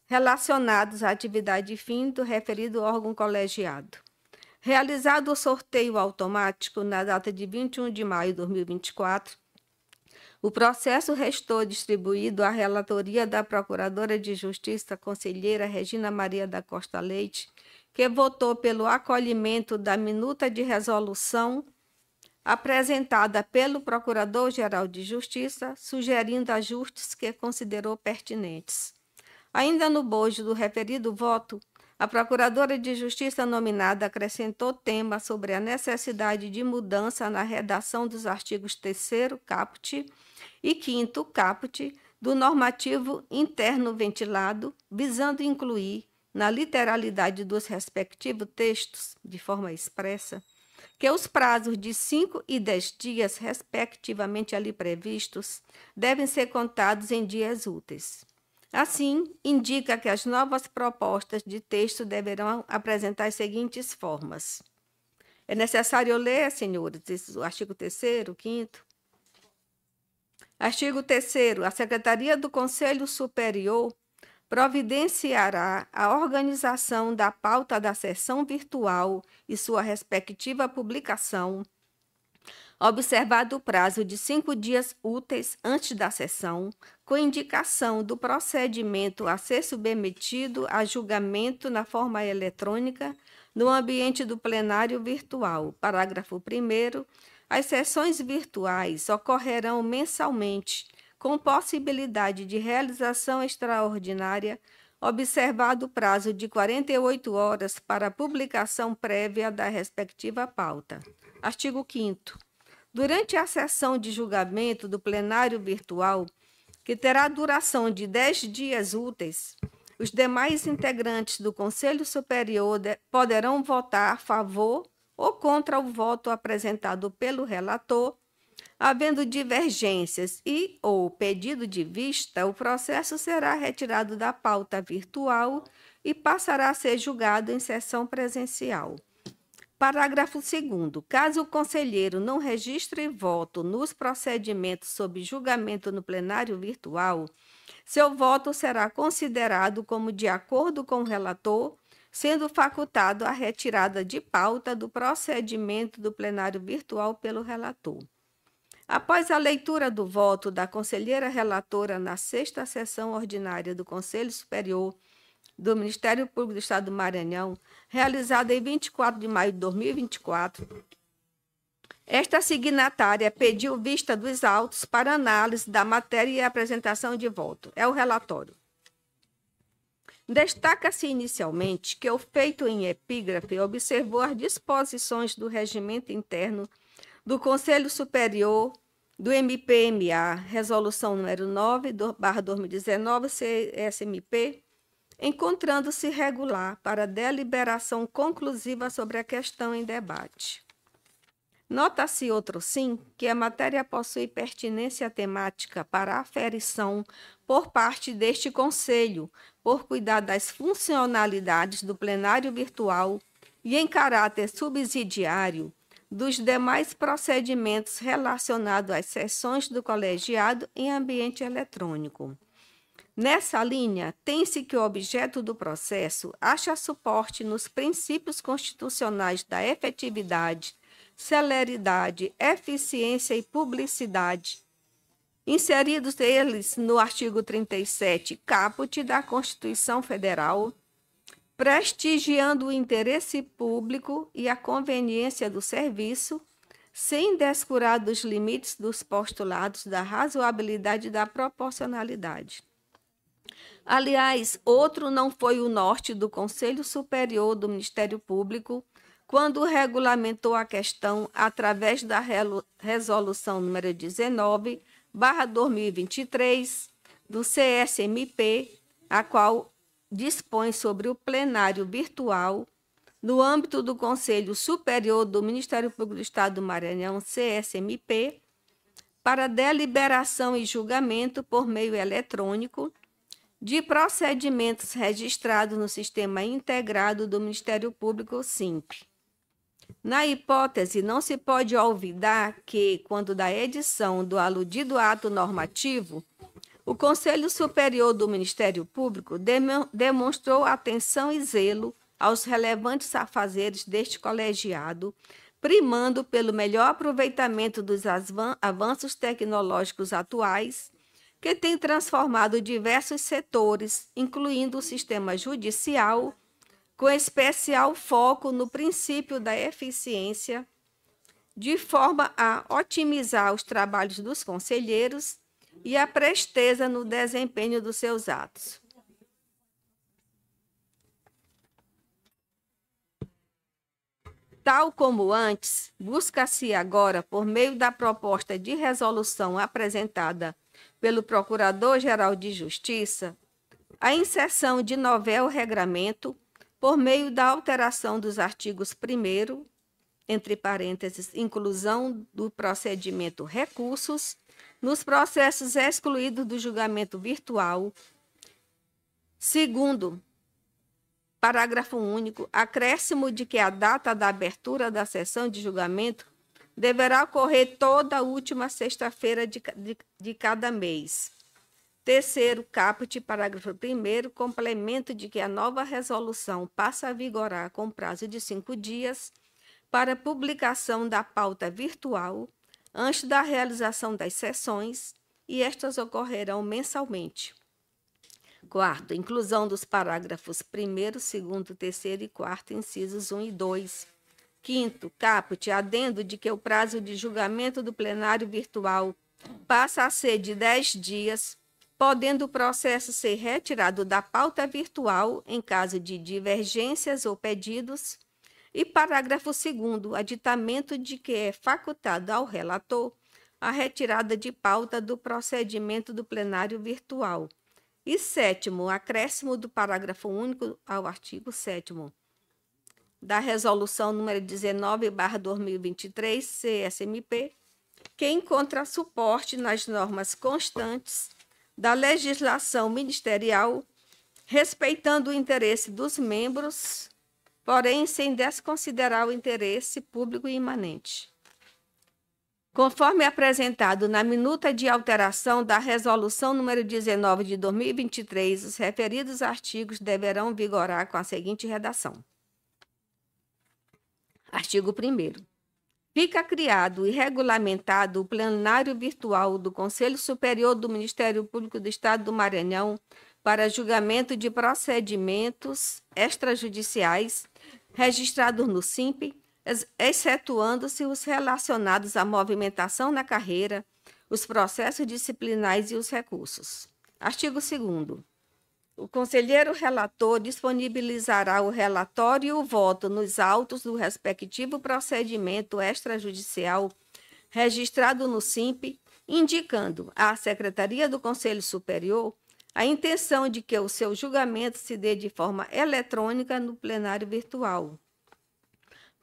relacionados à atividade fim do referido órgão colegiado. Realizado o sorteio automático na data de 21 de maio de 2024, o processo restou distribuído à relatoria da Procuradora de Justiça, conselheira Regina Maria da Costa Leite, que votou pelo acolhimento da minuta de resolução apresentada pelo Procurador-Geral de Justiça, sugerindo ajustes que considerou pertinentes. Ainda no bojo do referido voto, a Procuradora de Justiça nominada acrescentou tema sobre a necessidade de mudança na redação dos artigos 3 caput e 5 caput do normativo interno ventilado, visando incluir, na literalidade dos respectivos textos, de forma expressa, que os prazos de 5 e 10 dias, respectivamente ali previstos, devem ser contados em dias úteis. Assim, indica que as novas propostas de texto deverão apresentar as seguintes formas. É necessário ler, senhores, o artigo 3 5 Artigo 3 A Secretaria do Conselho Superior providenciará a organização da pauta da sessão virtual e sua respectiva publicação, observado o prazo de cinco dias úteis antes da sessão, com indicação do procedimento a ser submetido a julgamento na forma eletrônica no ambiente do plenário virtual. Parágrafo 1. As sessões virtuais ocorrerão mensalmente, com possibilidade de realização extraordinária observado o prazo de 48 horas para publicação prévia da respectiva pauta. Artigo 5 Durante a sessão de julgamento do plenário virtual, que terá duração de 10 dias úteis, os demais integrantes do Conselho Superior poderão votar a favor ou contra o voto apresentado pelo relator Havendo divergências e ou pedido de vista, o processo será retirado da pauta virtual e passará a ser julgado em sessão presencial. Parágrafo 2 Caso o conselheiro não registre voto nos procedimentos sob julgamento no plenário virtual, seu voto será considerado como de acordo com o relator, sendo facultado a retirada de pauta do procedimento do plenário virtual pelo relator. Após a leitura do voto da conselheira relatora na sexta sessão ordinária do Conselho Superior do Ministério Público do Estado do Maranhão, realizada em 24 de maio de 2024, esta signatária pediu vista dos autos para análise da matéria e apresentação de voto. É o relatório. Destaca-se inicialmente que o feito em epígrafe observou as disposições do regimento interno do Conselho Superior do MPMA, resolução número 9, barra 2019, CSMP, encontrando-se regular para deliberação conclusiva sobre a questão em debate. Nota-se outro sim que a matéria possui pertinência temática para aferição por parte deste Conselho, por cuidar das funcionalidades do plenário virtual e em caráter subsidiário dos demais procedimentos relacionados às sessões do colegiado em ambiente eletrônico. Nessa linha, tem-se que o objeto do processo acha suporte nos princípios constitucionais da efetividade, celeridade, eficiência e publicidade, inseridos eles no artigo 37, caput da Constituição Federal, prestigiando o interesse público e a conveniência do serviço, sem descurar dos limites dos postulados da razoabilidade e da proporcionalidade. Aliás, outro não foi o norte do Conselho Superior do Ministério Público, quando regulamentou a questão através da resolução número 19, barra 2023, do CSMP, a qual dispõe sobre o plenário virtual no âmbito do Conselho Superior do Ministério Público do Estado do Maranhão, CSMP, para deliberação e julgamento por meio eletrônico de procedimentos registrados no Sistema Integrado do Ministério Público, SIMP. Na hipótese, não se pode olvidar que, quando da edição do aludido ato normativo, o Conselho Superior do Ministério Público demonstrou atenção e zelo aos relevantes afazeres deste colegiado, primando pelo melhor aproveitamento dos avanços tecnológicos atuais, que têm transformado diversos setores, incluindo o sistema judicial, com especial foco no princípio da eficiência, de forma a otimizar os trabalhos dos conselheiros e a presteza no desempenho dos seus atos. Tal como antes, busca-se agora, por meio da proposta de resolução apresentada pelo Procurador-Geral de Justiça, a inserção de novel regramento por meio da alteração dos artigos 1 entre parênteses, inclusão do procedimento recursos nos processos excluídos do julgamento virtual. Segundo, parágrafo único, acréscimo de que a data da abertura da sessão de julgamento deverá ocorrer toda última sexta-feira de, de, de, cada mês. Terceiro, caput, parágrafo 1 complemento de que a nova resolução passa a vigorar com prazo de cinco dias para publicação da pauta virtual antes da realização das sessões, e estas ocorrerão mensalmente. Quarto, inclusão dos parágrafos 1, 2, 3 e 4, incisos 1 e 2. Quinto, caput, adendo de que o prazo de julgamento do plenário virtual passa a ser de 10 dias podendo o processo ser retirado da pauta virtual em caso de divergências ou pedidos. E parágrafo 2 aditamento de que é facultado ao relator a retirada de pauta do procedimento do plenário virtual. E sétimo, acréscimo do parágrafo único ao artigo 7 da resolução número 19/2023 CSMP, que encontra suporte nas normas constantes da legislação ministerial, respeitando o interesse dos membros, porém sem desconsiderar o interesse público imanente. Conforme apresentado na minuta de alteração da Resolução número 19 de 2023, os referidos artigos deverão vigorar com a seguinte redação. Artigo 1 Fica criado e regulamentado o plenário virtual do Conselho Superior do Ministério Público do Estado do Maranhão para julgamento de procedimentos extrajudiciais registrados no SIMP, excetuando-se os relacionados à movimentação na carreira, os processos disciplinares e os recursos. Artigo 2 o conselheiro relator disponibilizará o relatório e o voto nos autos do respectivo procedimento extrajudicial registrado no SIMP, indicando à Secretaria do Conselho Superior a intenção de que o seu julgamento se dê de forma eletrônica no plenário virtual.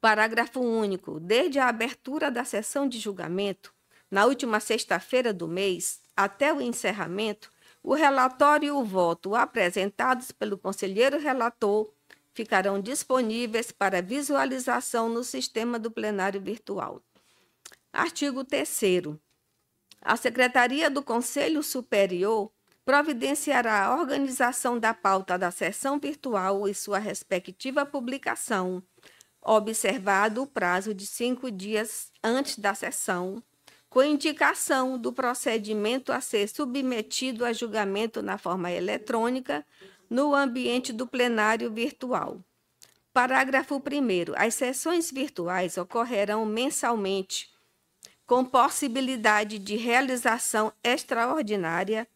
Parágrafo único. Desde a abertura da sessão de julgamento, na última sexta-feira do mês, até o encerramento, o relatório e o voto apresentados pelo conselheiro relator ficarão disponíveis para visualização no sistema do plenário virtual. Artigo 3 A Secretaria do Conselho Superior providenciará a organização da pauta da sessão virtual e sua respectiva publicação, observado o prazo de cinco dias antes da sessão, com indicação do procedimento a ser submetido a julgamento na forma eletrônica no ambiente do plenário virtual. Parágrafo 1. As sessões virtuais ocorrerão mensalmente, com possibilidade de realização extraordinária,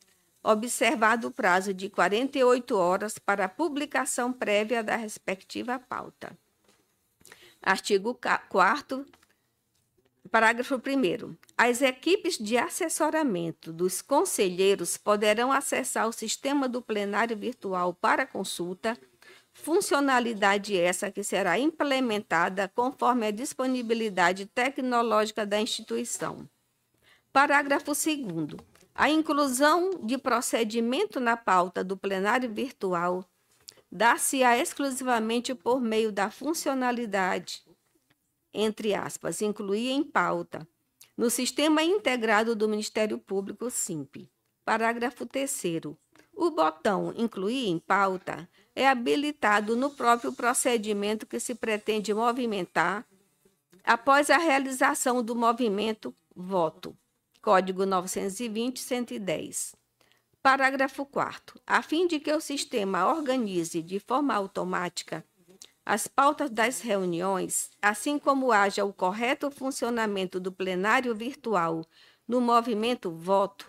observado o prazo de 48 horas para publicação prévia da respectiva pauta. Artigo 4 Parágrafo 1. As equipes de assessoramento dos conselheiros poderão acessar o sistema do plenário virtual para consulta, funcionalidade essa que será implementada conforme a disponibilidade tecnológica da instituição. Parágrafo 2. A inclusão de procedimento na pauta do plenário virtual dá-se-á exclusivamente por meio da funcionalidade entre aspas, incluir em pauta, no Sistema Integrado do Ministério Público, SIMP. Parágrafo 3 o botão Incluir em pauta é habilitado no próprio procedimento que se pretende movimentar após a realização do movimento voto. Código 920-110. Parágrafo 4 A fim de que o sistema organize de forma automática as pautas das reuniões, assim como haja o correto funcionamento do plenário virtual no movimento voto,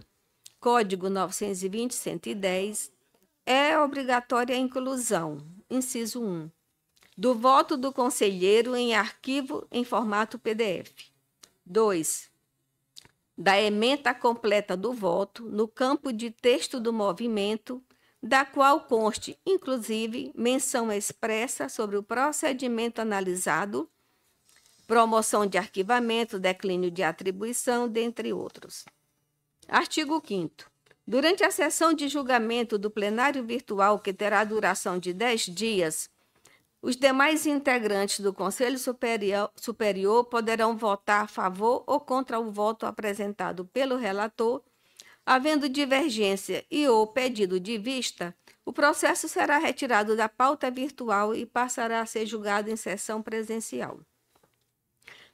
Código 920-110, é obrigatória a inclusão, inciso 1, do voto do conselheiro em arquivo em formato PDF. 2. Da ementa completa do voto no campo de texto do movimento da qual conste, inclusive, menção expressa sobre o procedimento analisado, promoção de arquivamento, declínio de atribuição, dentre outros. Artigo 5. Durante a sessão de julgamento do plenário virtual, que terá duração de 10 dias, os demais integrantes do Conselho Superior, Superior poderão votar a favor ou contra o voto apresentado pelo relator Havendo divergência e ou pedido de vista, o processo será retirado da pauta virtual e passará a ser julgado em sessão presencial.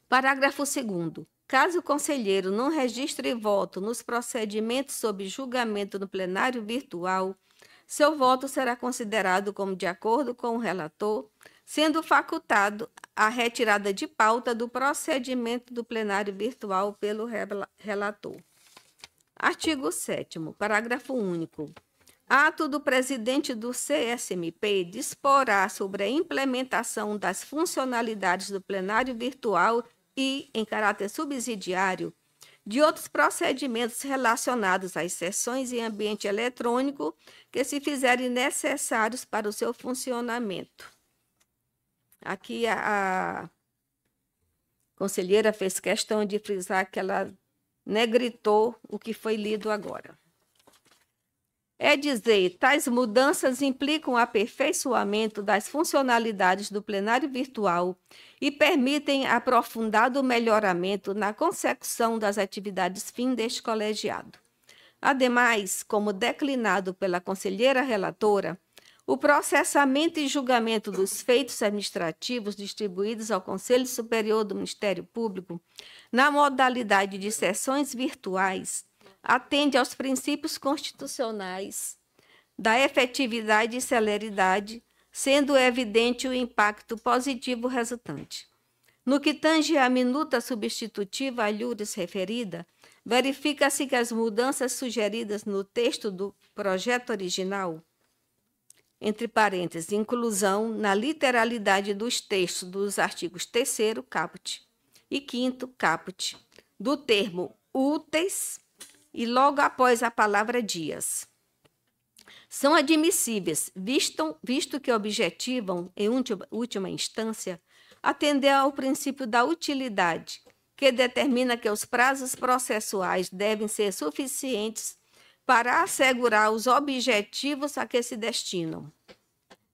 Parágrafo 2 Caso o conselheiro não registre voto nos procedimentos sob julgamento no plenário virtual, seu voto será considerado como de acordo com o relator, sendo facultado a retirada de pauta do procedimento do plenário virtual pelo relator. Artigo 7 parágrafo único. Ato do presidente do CSMP disporá sobre a implementação das funcionalidades do plenário virtual e, em caráter subsidiário, de outros procedimentos relacionados às sessões em ambiente eletrônico que se fizerem necessários para o seu funcionamento. Aqui a, a conselheira fez questão de frisar que ela negritou o que foi lido agora. É dizer, tais mudanças implicam aperfeiçoamento das funcionalidades do plenário virtual e permitem aprofundado melhoramento na consecução das atividades fim deste colegiado. Ademais, como declinado pela conselheira relatora, o processamento e julgamento dos feitos administrativos distribuídos ao Conselho Superior do Ministério Público na modalidade de sessões virtuais atende aos princípios constitucionais da efetividade e celeridade, sendo evidente o impacto positivo resultante. No que tange à minuta substitutiva à Lures referida, verifica-se que as mudanças sugeridas no texto do projeto original, entre parênteses, inclusão na literalidade dos textos dos artigos 3 caput e 5 caput, do termo úteis e logo após a palavra dias. São admissíveis, visto, visto que objetivam, em última instância, atender ao princípio da utilidade, que determina que os prazos processuais devem ser suficientes para assegurar os objetivos a que se destinam.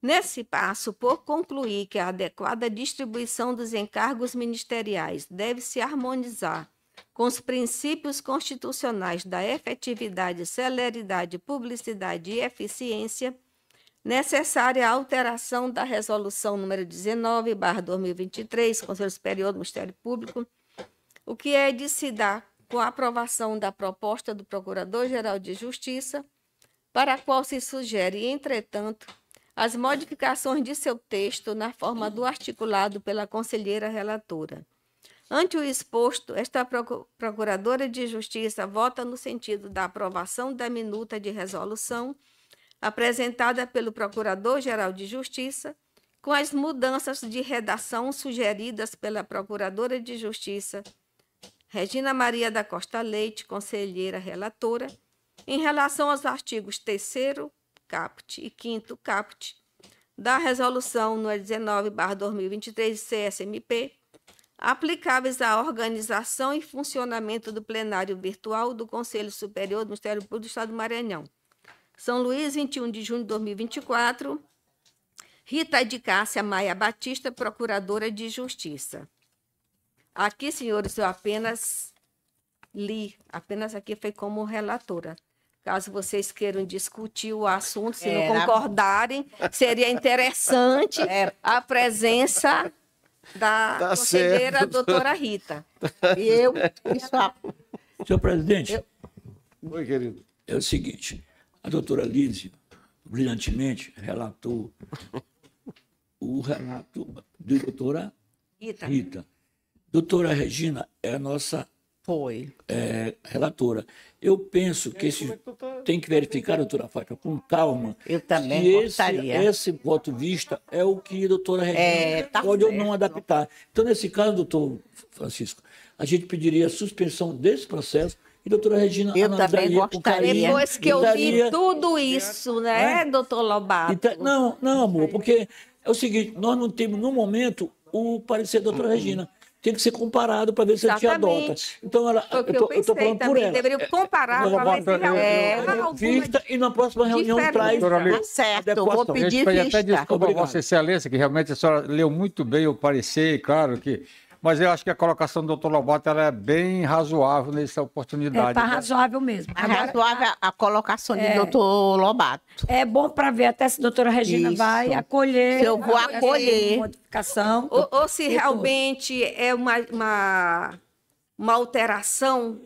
Nesse passo, por concluir que a adequada distribuição dos encargos ministeriais deve se harmonizar com os princípios constitucionais da efetividade, celeridade, publicidade e eficiência, necessária a alteração da resolução número 19, 2023, Conselho Superior do Ministério Público, o que é de se dar com a aprovação da proposta do Procurador-Geral de Justiça, para a qual se sugere, entretanto, as modificações de seu texto na forma do articulado pela conselheira relatora. Ante o exposto, esta Procuradora de Justiça vota no sentido da aprovação da minuta de resolução apresentada pelo Procurador-Geral de Justiça, com as mudanças de redação sugeridas pela Procuradora de Justiça, Regina Maria da Costa Leite, conselheira relatora, em relação aos artigos 3 caput e 5 caput da Resolução número 19/2023 CSMP aplicáveis à organização e funcionamento do plenário virtual do Conselho Superior do Ministério Público do Estado do Maranhão. São Luís, 21 de junho de 2024. Rita de Cássia Maia Batista, Procuradora de Justiça. Aqui, senhores, eu apenas li, apenas aqui foi como relatora. Caso vocês queiram discutir o assunto, se não concordarem, seria interessante é. a presença da tá conselheira certo. doutora Rita. E eu, isso, Senhor presidente, eu... Oi, querido. É o seguinte, a doutora Lízia, brilhantemente, relatou o relato da doutora Rita. Rita. Doutora Regina é a nossa foi. É, relatora. Eu penso que esse, é tem que verificar, doutora Fátima, com calma. Eu também gostaria. Esse, esse voto vista é o que a doutora Regina é, tá pode certo. ou não adaptar. Então, nesse caso, doutor Francisco, a gente pediria a suspensão desse processo e a doutora Regina eu também gostaria. Carinho, Depois que eu vi tudo isso, né, é? doutor Lobato? Então, não, não, amor, porque é o seguinte, nós não temos, no momento, o parecer da doutora Regina tem que ser comparado para ver se a gente adota. Então, ela, eu, tô falando por ela. Deveria comparar para ver se é, vista e na próxima reunião traz. Tá certo, vou pedir vista. Até desculpa, Vossa Excelência, que realmente a senhora leu muito bem o parecer, claro que mas eu acho que a colocação do doutor Lobato ela é bem razoável nessa oportunidade. Está é, razoável mesmo. É razoável a, a colocação é, do doutor Lobato. É bom para ver até se a doutora Regina Isso. vai acolher. Se eu vou acolher. Modificação. Ou, ou se realmente é uma, uma, uma alteração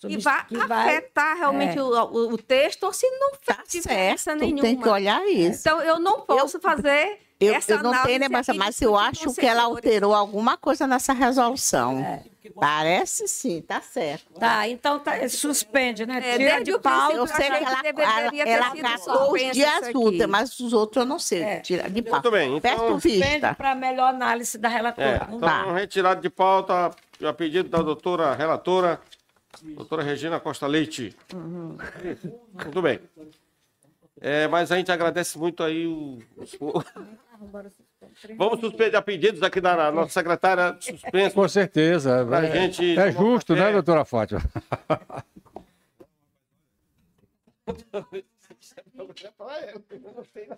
que vai que afetar vai, realmente é. o, o, texto ou se não faz tá diferença nenhuma. Tem que olhar isso. Então, eu não posso eu... fazer Eu, eu não tenho lembrança, mas eu acho que ela alterou alguma coisa nessa resolução. Parece sim, tá certo. Tá, então tá, suspende, né? É, Tira de pauta. Eu sei que ela, ela, ela catou os dias úteis, mas os outros eu não sei. É. Tira de Muito pauta. bem, Peço então- vista. para melhor análise da É, relatora. Não então, dá. retirado de pauta a pedido da doutora relatora, doutora Regina Costa Leite. Muito bem. É, mas a gente agradece muito aí o... o- Vamos suspender pedidos aqui da nossa secretária suspensa. Com certeza. É, gente é justo, né, doutora Fátima? Eu não sei.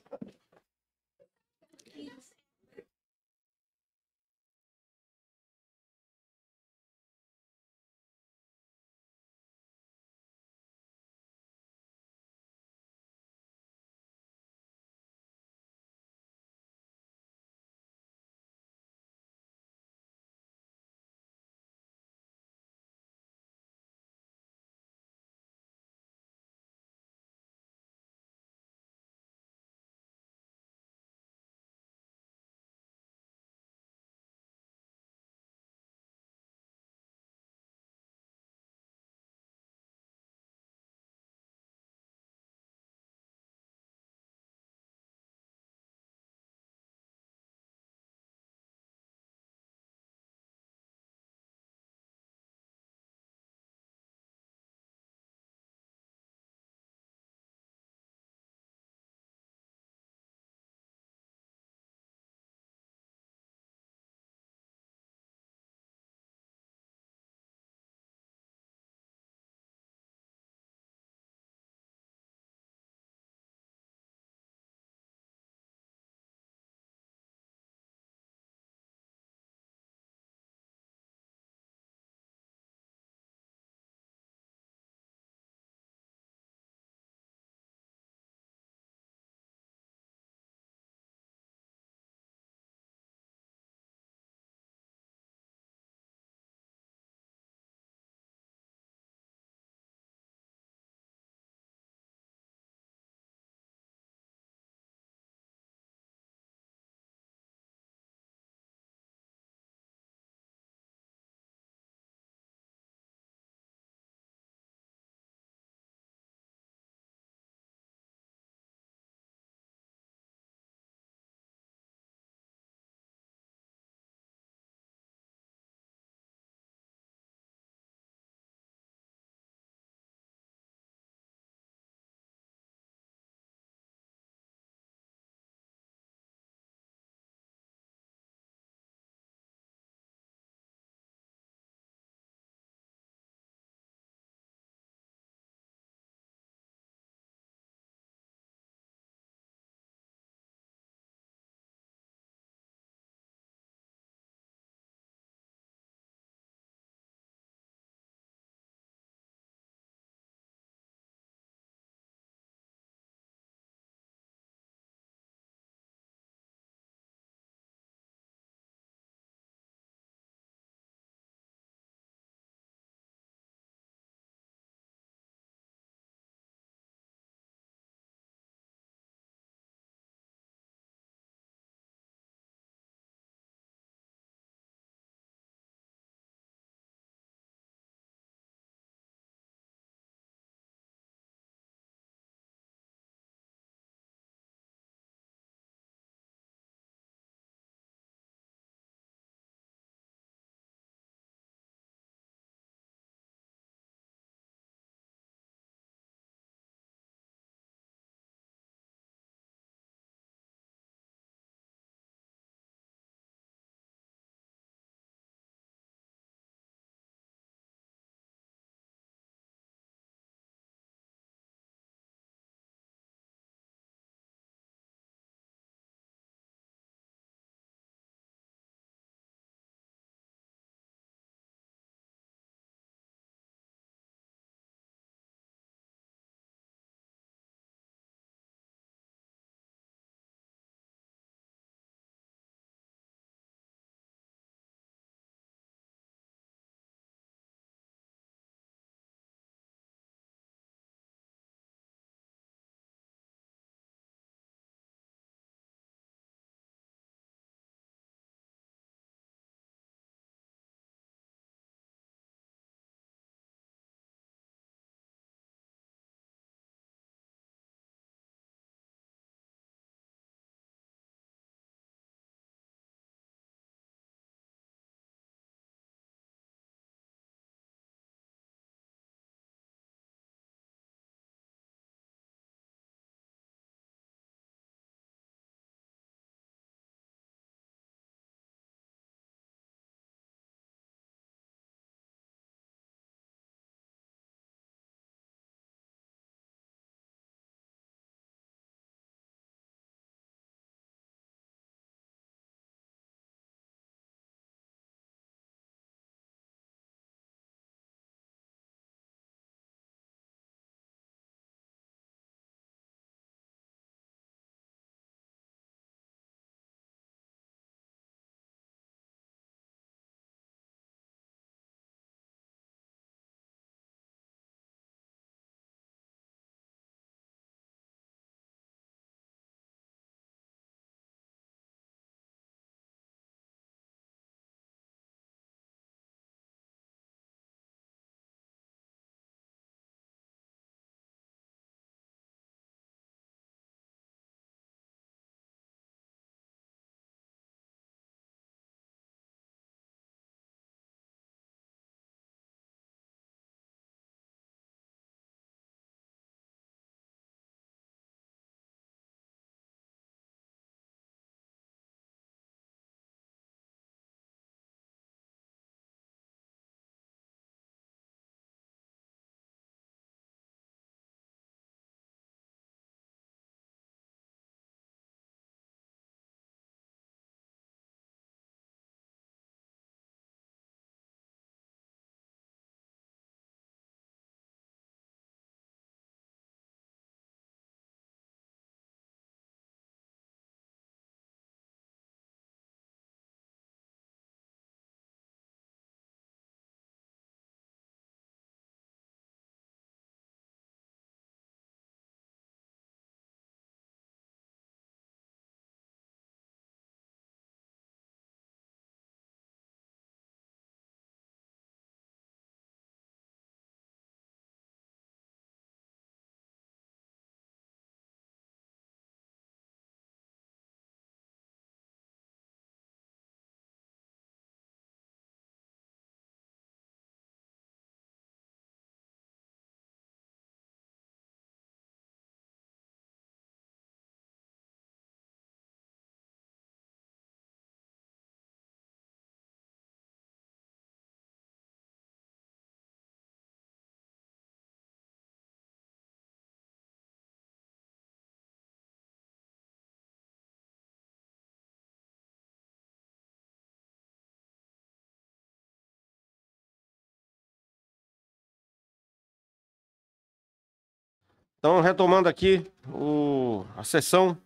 Então, retomando aqui o, a sessão,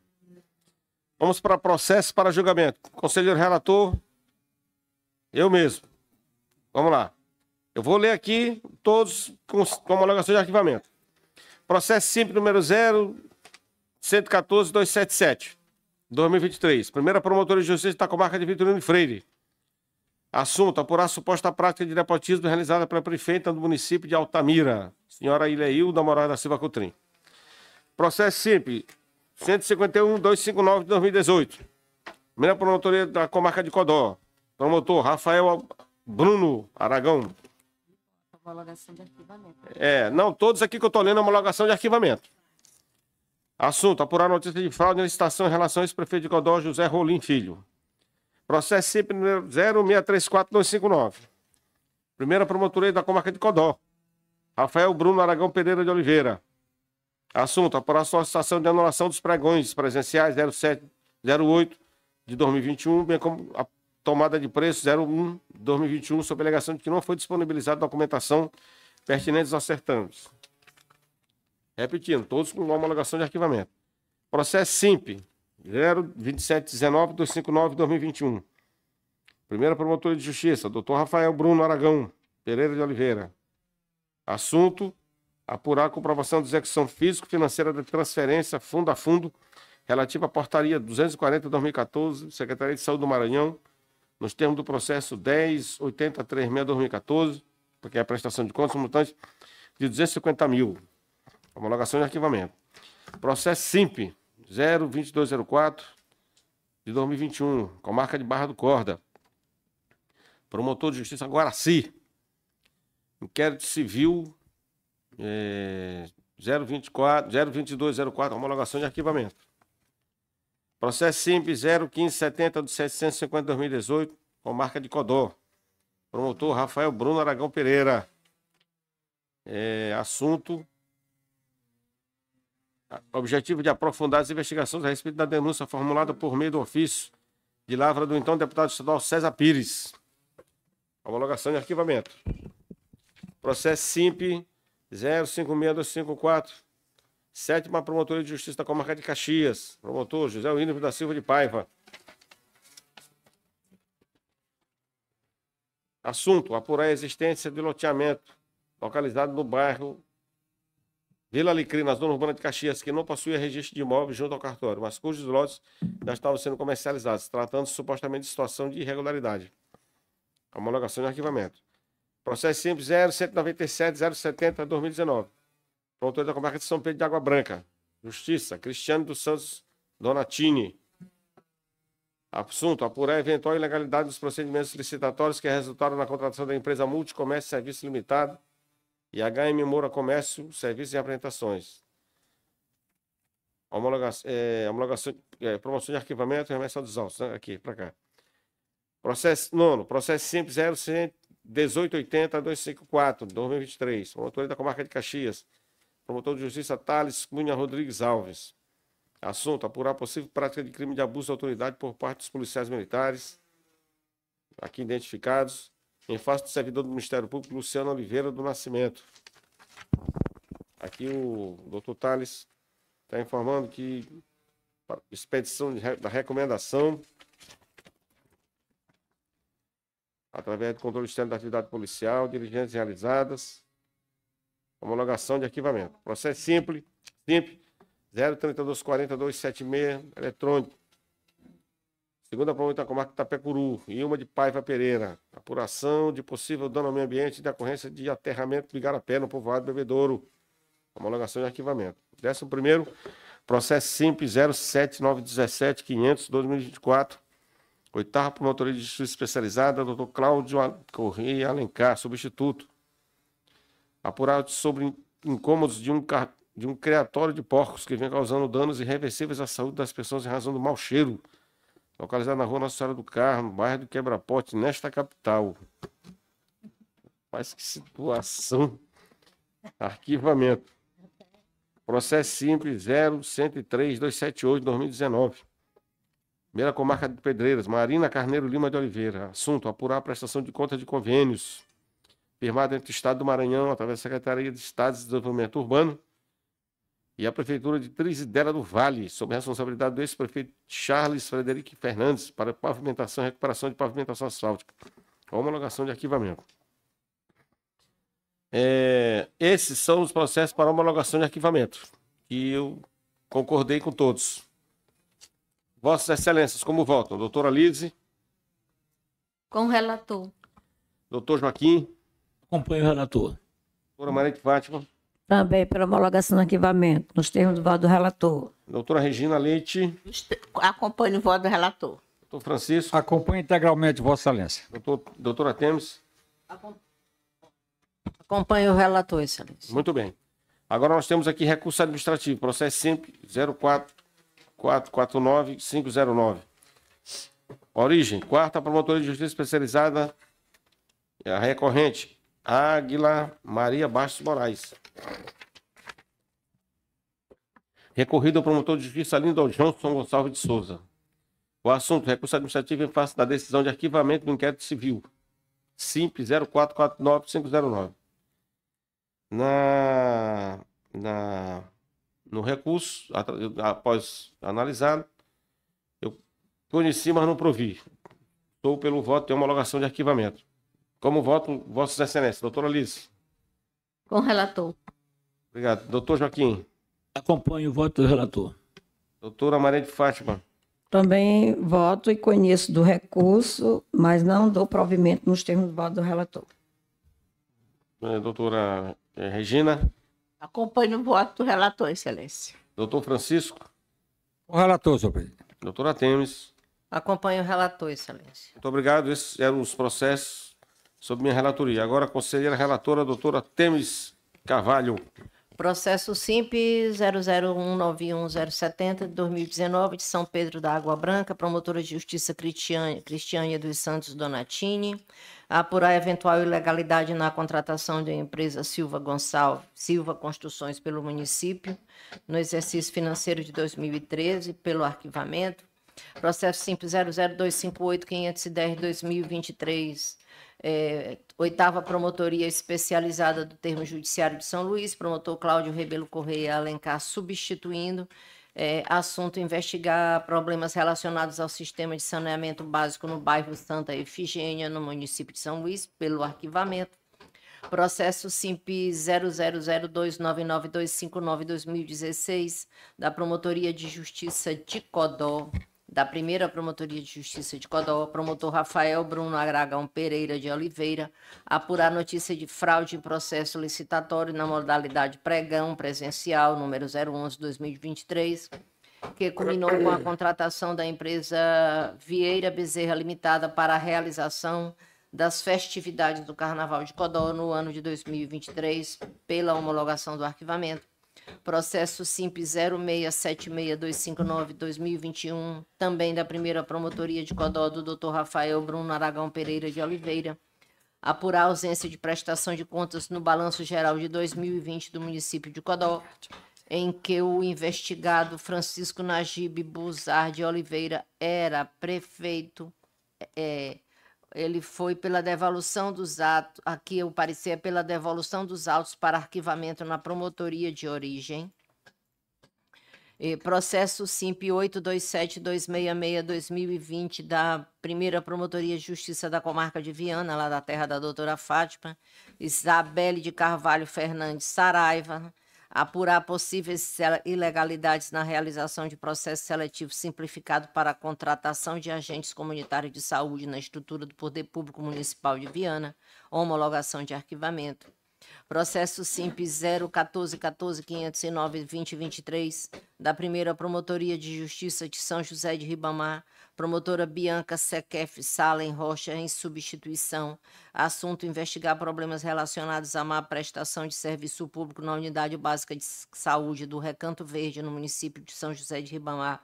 vamos para processo para julgamento. Conselheiro relator, eu mesmo. Vamos lá. Eu vou ler aqui todos com, com homologação de arquivamento. Processo simples número 0, 114, 277, 2023. Primeira promotora de justiça da comarca de Vitorino Freire. Assunto: apurar suposta prática de nepotismo realizada pela prefeita do município de Altamira, senhora Ilhail da Moraes da Silva Coutrin. Processo simples, 151-259 de 2018. Primeira promotoria da comarca de Codó. Promotor Rafael Bruno Aragão. Homologação de arquivamento. É, não, todos aqui que eu tô lendo é homologação de arquivamento. Assunto: apurar notícia de fraude em licitação em relação a ex-prefeito de Codó, José Rolim Filho. Processo número 0634259. Primeira promotoria da comarca de Codó. Rafael Bruno Aragão Pereira de Oliveira. Assunto: apurar solicitação de anulação dos pregões presenciais 0708 de 2021, bem como a tomada de preço 01 de 2021, sob alegação de que não foi disponibilizada documentação pertinente aos certames. Repetindo, todos com homologação de arquivamento. Processo SIMP 02719-259-2021. Primeira promotora de justiça, doutor Rafael Bruno Aragão Pereira de Oliveira. Assunto: apurar a comprovação de execução físico-financeira da transferência fundo a fundo relativa à portaria 240-2014, Secretaria de Saúde do Maranhão, nos termos do processo 10.8036-2014, porque é a prestação de contas mutante de 250 mil. Homologação de arquivamento. Processo SIMP 02204 de 2021, com marca de Barra do Corda. Promotor de Justiça Guaraci. Inquérito Civil é, 024, 02204, homologação de arquivamento. Processo simples 01570 do 750 de 2018, com marca de Codó. Promotor Rafael Bruno Aragão Pereira. É, assunto objetivo de aprofundar as investigações a respeito da denúncia formulada por meio do ofício de lavra do então deputado estadual César Pires. Homologação de arquivamento. Processo SIMP 056254. Sétima Promotoria de Justiça da Comarca de Caxias. Promotor José William da Silva de Paiva. Assunto: apurar a existência de loteamento localizado no bairro Vila Alecrim, na zona urbana de Caxias, que não possuía registro de imóveis junto ao cartório, mas cujos lotes já estavam sendo comercializados, tratando-se supostamente de situação de irregularidade. Homologação de arquivamento. Processo simples 0197-070-2019. Promotor da Comarca de São Pedro de Água Branca. Justiça. Cristiano dos Santos Donatini. Assunto: apurar eventual ilegalidade dos procedimentos licitatórios que resultaram na contratação da empresa Multicomércio Serviço Limitado e HM Moura Comércio, Serviços e Apresentações. Homologação, é, homologação é, promoção de arquivamento e remessa dos autos, né? aqui, para cá. Processo, nono, processo simples 1880-254, 2023. Promotor da Comarca de Caxias. Promotor de Justiça Thales Cunha Rodrigues Alves. Assunto: apurar possível prática de crime de abuso de autoridade por parte dos policiais militares, aqui identificados, em face do servidor do Ministério Público, Luciano Oliveira do Nascimento. Aqui o doutor Thales está informando que expedição da recomendação através do controle externo da atividade policial, diligências realizadas, homologação de arquivamento. Processo simples, simples, 0324276, eletrônico, Segunda promotora da comarca Itapecuru, Ilma de Paiva Pereira. Apuração de possível dano ao meio ambiente de ocorrência de aterramento de igarapé no povoado Bebedouro. Homologação de arquivamento. Décimo primeiro, processo simples 07917 500 2024. Oitava promotoria de justiça especializada, doutor Cláudio Correia Alencar, substituto. Apurado sobre incômodos de um, de um criatório de porcos que vem causando danos irreversíveis à saúde das pessoas em razão do mau cheiro localizado na rua Nossa Senhora do Carmo, bairro do Quebra-Pote, nesta capital. Mas que situação. Arquivamento. Processo simples 0103-278, 2019. Primeira comarca de Pedreiras, Marina Carneiro Lima de Oliveira. Assunto: apurar a prestação de conta de convênios. Firmado entre o Estado do Maranhão, através da Secretaria de Estado de Desenvolvimento Urbano e a Prefeitura de Trizidela do Vale, sob a responsabilidade do ex-prefeito Charles Frederico Fernandes, para pavimentação e recuperação de pavimentação asfáltica. Homologação de arquivamento. É, esses são os processos para homologação de arquivamento, que eu concordei com todos. Vossas Excelências, como votam? Doutora Lise? Com o relator. Doutor Joaquim? Acompanho o relator. Doutora Maria de Fátima? Também pela homologação do arquivamento, nos termos do voto do relator. Doutora Regina Leite? Acompanho o voto do relator. Doutor Francisco? Acompanho integralmente, Vossa Excelência. Doutor, doutora Temes? Acompanho o relator, Excelência. Muito bem. Agora nós temos aqui recurso administrativo, processo sempre 04 449-509. Origem, quarta promotoria de justiça especializada, é a recorrente, Águila Maria Bastos Moraes. Recorrido ao promotor de justiça Lindon Johnson Gonçalves de Souza. O assunto, recurso administrativo em face da decisão de arquivamento do inquérito civil. Simples 0449-509. Na, na no recurso, após analisado, eu conheci, mas não provi. Estou pelo voto de homologação de arquivamento. Como voto, Vossas Excelências, doutora Liz. Com o relator. Obrigado. Doutor Joaquim. Acompanho o voto do relator. Doutora Maria de Fátima. Também voto e conheço do recurso, mas não dou provimento nos termos do voto do relator. eh, Doutora eh, Regina. Acompanho o voto do relator, excelência. Doutor Francisco. O relator, senhor presidente. Doutora Temes. Acompanho o relator, excelência. Muito obrigado. Esses eram os processos sob minha relatoria. Agora, a conselheira relatora, doutora Temes Carvalho. Processo SIMP 0019170 de 2019 de São Pedro da Água Branca, promotora de justiça Cristiane, Cristiane dos Santos Donatini, apurar eventual ilegalidade na contratação de empresa Silva Gonçalves, Silva Construções pelo município, no exercício financeiro de 2013, pelo arquivamento. Processo simples 00258-510-2023, é, oitava Promotoria Especializada do Termo Judiciário de São Luís, promotor Cláudio Rebelo Correia Alencar, substituindo. É, assunto investigar problemas relacionados ao sistema de saneamento básico no bairro Santa Efigênia, no município de São Luís, pelo arquivamento. Processo SIMP 0002999259-2016, da Promotoria de Justiça de Codó, da primeira Promotoria de Justiça de Codó, promotor Rafael Bruno Aragão Pereira de Oliveira, apurar notícia de fraude em processo licitatório na modalidade pregão presencial, número 011-2023, que culminou com a contratação da empresa Vieira Bezerra Limitada para a realização das festividades do Carnaval de Codó no ano de 2023, pela homologação do arquivamento. Processo SIMP 0676259-2021, também da primeira promotoria de Codó do Dr. Rafael Bruno Aragão Pereira de Oliveira. Apurar ausência de prestação de contas no balanço geral de 2020 do município de Codó, em que o investigado Francisco Najib Buzar de Oliveira era prefeito. é, ele foi pela devolução dos atos, aqui o parecer é pela devolução dos autos para arquivamento na promotoria de origem. E processo SIMP 827-266-2020 da primeira Promotoria de Justiça da Comarca de Viana, lá da terra da doutora Fátima, Isabelle de Carvalho Fernandes Saraiva, apurar possíveis ilegalidades na realização de processo seletivo simplificado para a contratação de agentes comunitários de saúde na estrutura do Poder Público Municipal de Viana, homologação de arquivamento. Processo SIMP 014-14-509-2023, da primeira Promotoria de Justiça de São José de Ribamar, promotora Bianca Sequef Salem Rocha, em substituição. Assunto: investigar problemas relacionados à má prestação de serviço público na Unidade Básica de Saúde do Recanto Verde, no município de São José de Ribamar,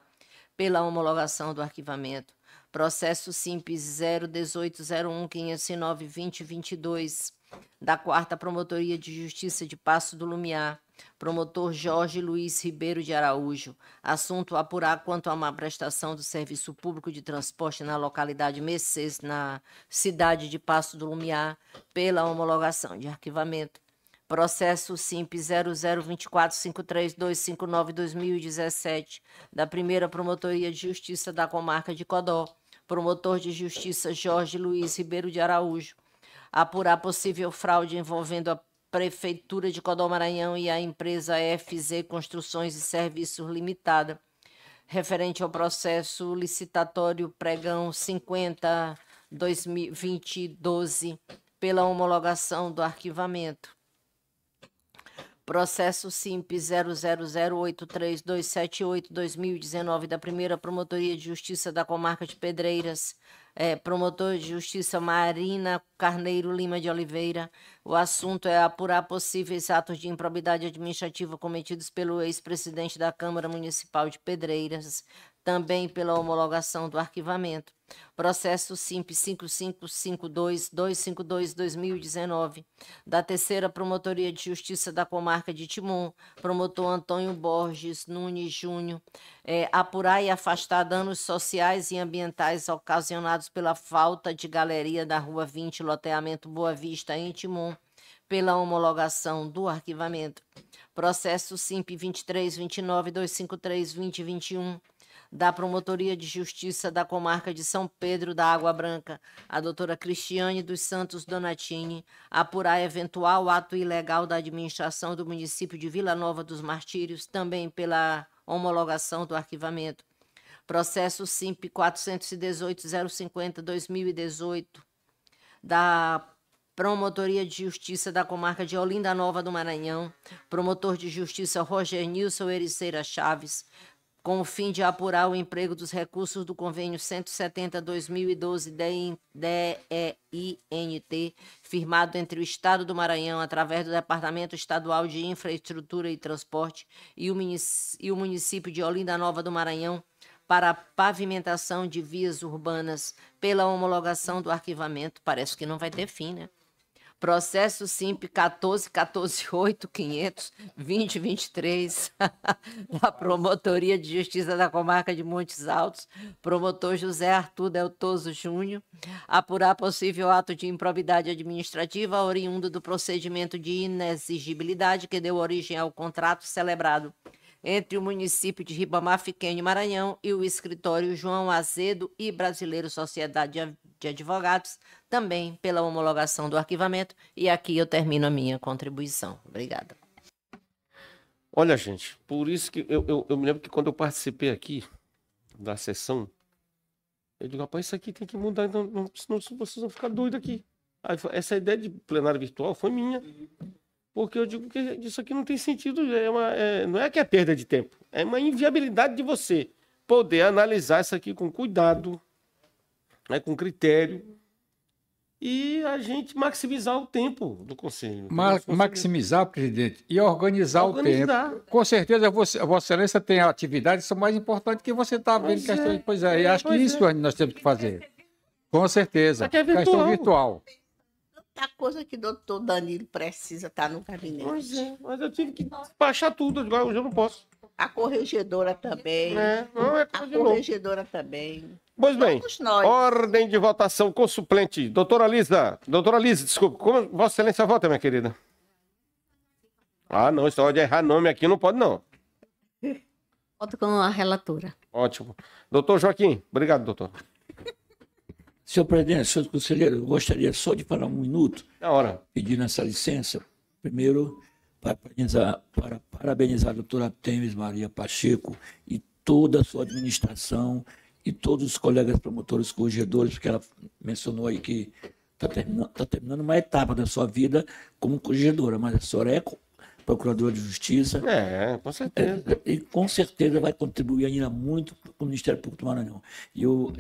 pela homologação do arquivamento. Processo SIMP 01801-509-2022, da Quarta Promotoria de Justiça de Passo do Lumiar, promotor Jorge Luiz Ribeiro de Araújo. Assunto apurar quanto à má prestação do serviço público de transporte na localidade Mercês, na cidade de Passo do Lumiar, pela homologação de arquivamento. processo SIMP 002453259259-2017, da primeira Promotoria de Justiça da Comarca de Codó, promotor de justiça Jorge Luiz Ribeiro de Araújo, apurar possível fraude envolvendo a Prefeitura de Codó Maranhão e a empresa FZ Construções e Serviços Limitada, referente ao processo licitatório pregão 50 2020-12 pela homologação do arquivamento. Processo SIMP 00083278-2019 da Primeira Promotoria de Justiça da Comarca de Pedreiras, é, promotor de Justiça Marina Carneiro Lima de Oliveira. O assunto é apurar possíveis atos de improbidade administrativa cometidos pelo ex-presidente da Câmara Municipal de Pedreiras, também pela homologação do arquivamento. Processo SIMP 5552-252-2019, da Terceira Promotoria de Justiça da Comarca de Timon, promotor Antônio Borges Nunes Júnior, é, apurar e afastar danos sociais e ambientais ocasionados pela falta de galeria da Rua 20, loteamento Boa Vista, em Timon, pela homologação do arquivamento. Processo SIMP 2329-253-2021, da Promotoria de Justiça da Comarca de São Pedro da Água Branca, a doutora Cristiane dos Santos Donatini, apurar eventual ato ilegal da administração do município de Vila Nova dos Martírios, também pela homologação do arquivamento. Processo SIMP 418-050-2018, da Promotoria de Justiça da Comarca de Olinda Nova do Maranhão, promotor de Justiça Roger Nilson Ericeira Chaves, com o fim de apurar o emprego dos recursos do convênio 170-2012 DEINT, firmado entre o Estado do Maranhão, através do Departamento Estadual de Infraestrutura e Transporte, e o, e o município de Olinda Nova do Maranhão, para a pavimentação de vias urbanas pela homologação do arquivamento. Parece que não vai ter fim, né? Processo SIMP 14 500 2023 da Promotoria de Justiça da Comarca de Montes Altos, promotor José Arthur Deltoso Júnior, apurar possível ato de improbidade administrativa oriundo do procedimento de inexigibilidade que deu origem ao contrato celebrado entre o município de Ribamar Fiquenho, Maranhão, e o escritório João Azedo e Brasileiro Sociedade de Advogados, também pela homologação do arquivamento. E aqui eu termino a minha contribuição. Obrigada. Olha, gente, por isso que eu, eu, eu me lembro que quando eu participei aqui da sessão, eu digo, rapaz, isso aqui tem que mudar, então, senão vocês vão ficar doidos aqui. Essa ideia de plenário virtual foi minha. Porque eu digo que isso aqui não tem sentido, é uma, é, não é que é perda de tempo, é uma inviabilidade de você poder analisar isso aqui com cuidado, né, com critério, e a gente maximizar o tempo do conselho. Ma maximizar, presidente, e organizar, organizar, o tempo. Com certeza, você, a Vossa Excelência tem atividades que são mais importantes que você está vendo questões. É. Pois é, e acho que isso é. nós temos que fazer. Com certeza. É virtual. Questão virtual a coisa que o doutor Danilo precisa estar tá no gabinete. Pois é, mas eu tive que baixar tudo, igual hoje eu não posso. A corregedora também. É, não é a corregedora também. Pois bem, ordem de votação com suplente. Doutora Lisa, doutora Lisa, desculpa, como Vossa Excelência vota, minha querida? Ah, não, isso de errar nome aqui não pode, não. Voto com a relatora. Ótimo. Doutor Joaquim, obrigado, doutor. Senhor presidente, senhor conselheiro, eu gostaria só de falar um minuto. Na hora. Pedindo essa licença. Primeiro, para parabenizar, para parabenizar a doutora Temes Maria Pacheco e toda a sua administração e todos os colegas promotores corregedores, porque ela mencionou aí que está terminando, tá terminando uma etapa da sua vida como corregedora, mas a senhora é procurador de justiça. É, com certeza. É, e com certeza vai contribuir ainda muito com o Ministério Público do Maranhão. E eu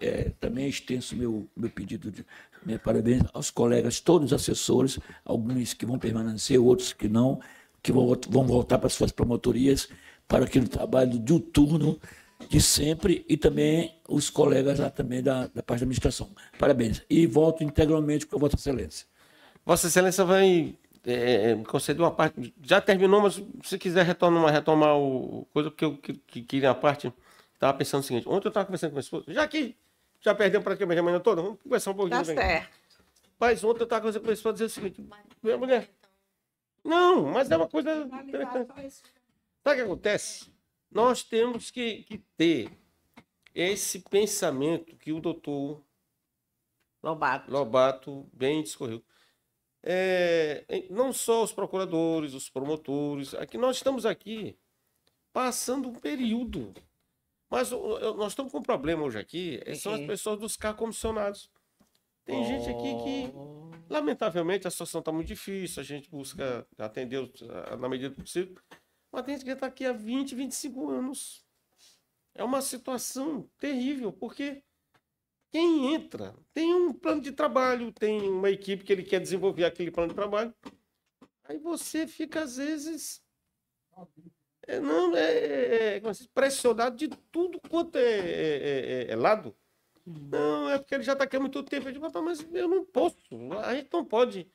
é, também extenso meu, meu pedido de meu parabéns aos colegas, todos os assessores, alguns que vão permanecer, outros que não, que vão, vão voltar para as suas promotorias, para aquele trabalho diuturno de sempre e também os colegas lá também da, da parte da administração. Parabéns. E volto integralmente com a Vossa Excelência. Vossa Excelência vai é, é conceder uma parte. Já terminou, mas se quiser retomar, retomar o coisa, porque eu que, que queria a parte. Estava pensando o seguinte: ontem eu estava conversando com a minha esposa, já que já perdeu praticamente a manhã toda, vamos conversar um pouquinho. Tá certo. Mas ontem eu estava conversando com a minha esposa dizer o seguinte: minha mulher, Não, mas é uma coisa. Sabe o que acontece? Nós temos que, que ter esse pensamento que o doutor Lobato. Lobato bem discorreu. É, não só os procuradores, os promotores, aqui nós estamos aqui passando um período. Mas nós estamos com um problema hoje aqui, é, são as pessoas dos carros comissionados. Tem gente aqui que, lamentavelmente, a situação está muito difícil, a gente busca atender na medida do possível, mas tem gente que está aqui há 20, 25 anos. É uma situação terrível, porque quem entra tem um plano de trabalho, tem uma equipe que ele quer desenvolver aquele plano de trabalho. Aí você fica, às vezes, é, não, é, é, se diz, pressionado de tudo quanto é, é- é- é lado. Não, é porque ele já está aqui há muito tempo. Eu digo, "Rapaz, mas eu não posso. A gente não pode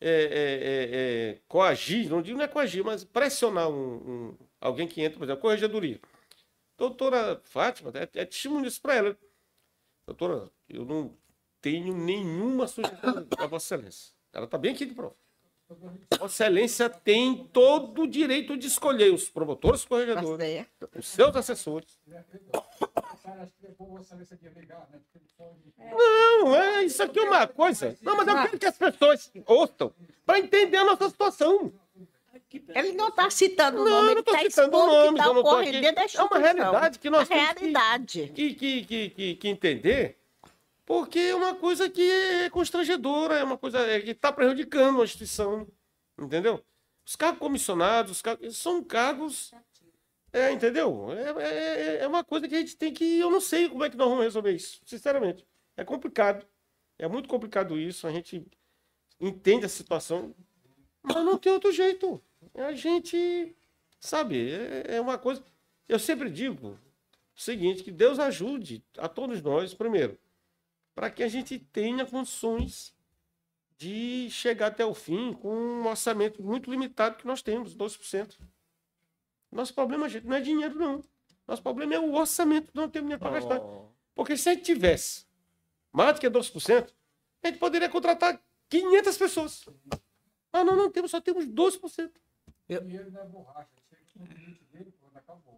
é, é, é, é, coagir, não digo não é coagir, mas pressionar um, um- alguém que entra, por exemplo, corregedoria. Doutora Fátima, é, é testemunho isso para ela. Doutora, eu não tenho nenhuma sugestão da Vossa Excelência. Ela está bem aqui de prova. Vossa Excelência tem todo o direito de escolher os promotores Tá corregedores, certo. os seus assessores. Não, é isso aqui é uma coisa. Não, mas eu quero que as pessoas ouçam para entender a nossa situação. Ele não está citando o nome, ele não tô está citando expondo o que nomes, está tô ocorrendo dentro da é uma instituição. realidade que nós A temos que- realidade. que, que, que, que, que entender, porque é uma coisa que é constrangedora, é uma coisa é, que está prejudicando a instituição, entendeu? Os cargos comissionados, os cargos, são cargos, é, entendeu? É, é, é uma coisa que a gente tem que, eu não sei como é que nós vamos resolver isso, sinceramente. É complicado, é muito complicado isso, a gente entende a situação, mas não tem outro jeito. A gente, sabe, é, é uma coisa, eu sempre digo, o seguinte, que Deus ajude a todos nós, primeiro, para que a gente tenha condições de chegar até o fim com um orçamento muito limitado que nós temos, 12%. Nosso problema, gente, não é dinheiro, não. Nosso problema é o orçamento, não temos dinheiro para gastar. Porque se a gente tivesse mais do que 12%, a gente poderia contratar 500 pessoas. Mas nós não temos, só temos 12%.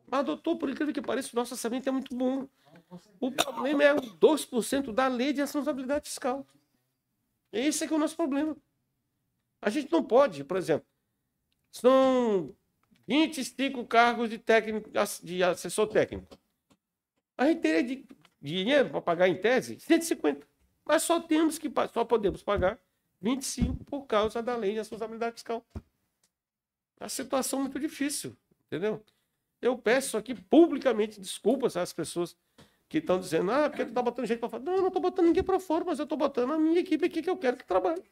Mas, doutor, por incrível que pareça, o nosso orçamento é muito bom. O problema é o 2% da lei de responsabilidade fiscal. Esse é que é o nosso problema. A gente não pode, por exemplo, são 25 cargos de técnico, de assessor técnico. A gente teria de dinheiro para pagar em tese 150. Mas só temos que só podemos pagar 25 por causa da lei de responsabilidade fiscal. A situação é muito difícil, entendeu? Eu peço aqui publicamente desculpas às pessoas que estão dizendo, ah, porque tu tá botando gente para fora. Não, eu não tô botando ninguém para fora, mas eu tô botando a minha equipe aqui que eu quero que trabalhe.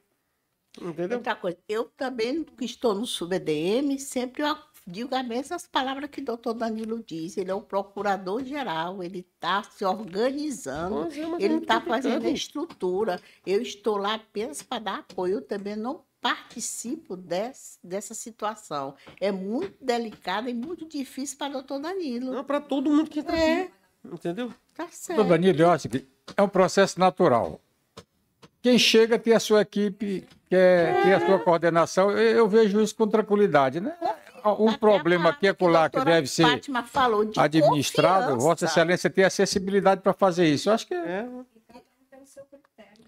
Entendeu? Outra coisa, eu também, que estou no SUBDM, sempre eu digo as mesmas palavras que o doutor Danilo diz. Ele é o procurador-geral, ele está se organizando, é, é ele está fazendo a estrutura. Eu estou lá apenas para dar apoio, eu também não participo des- dessa situação. É muito delicada e muito difícil para o doutor Danilo. Não, para todo mundo que está É. aqui. Entendeu? Tá Doutor certo. Danilo, eu acho que é um processo natural. Quem chega tem a sua equipe, quer ter a sua coordenação, eu, eu vejo isso com tranquilidade. Né? Um Até problema é colar que deve ser Fátima falou de administrado, confiança. Vossa Excelência tem acessibilidade para fazer isso. Eu acho que É.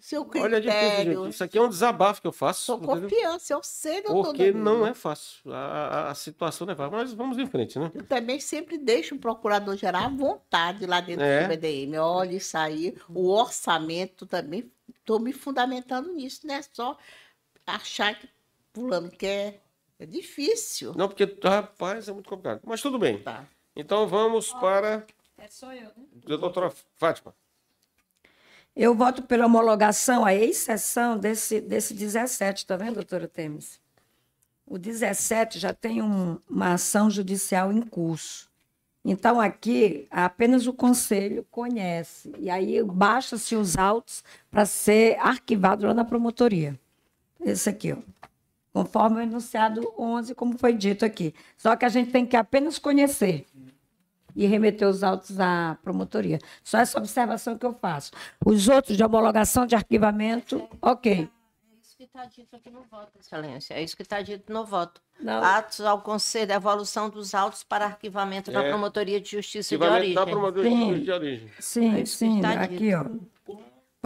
Seu Olha, é difícil, critério, gente. Isso aqui é um desabafo que eu faço. entendeu? confiança, eu sei, doutor Porque Danilo. não é fácil. A, a- a situação não é fácil. Mas vamos em frente, né? Eu também sempre deixo o procurador-geral à vontade lá dentro É. do PDM. Olha isso aí, o orçamento também, estou me fundamentando nisso, não é só achar que fulano quer. É difícil. Não, porque, rapaz, é muito complicado. Mas tudo bem. Tá. Então vamos para É só eu, né? doutora Fátima. Eu voto pela homologação, a exceção desse, desse 17, tá vendo, doutora Temes? O 17 já tem um- uma ação judicial em curso. Então, aqui, apenas o conselho conhece. E aí, baixa-se os autos para ser arquivado lá na promotoria. Esse aqui, ó. Conforme o enunciado 11, como foi dito aqui. Só que a gente tem que apenas conhecer e remeter os autos à promotoria. Só essa observação que eu faço. Os outros de homologação de arquivamento, ok. isso que está dito aqui no voto, Excelência. É isso que está dito no voto. Não. Atos ao Conselho, devolução dos autos para arquivamento na É. Promotoria de Justiça de origem. da promotoria de Sim. justiça de origem. Sim, É sim, está aqui, ó.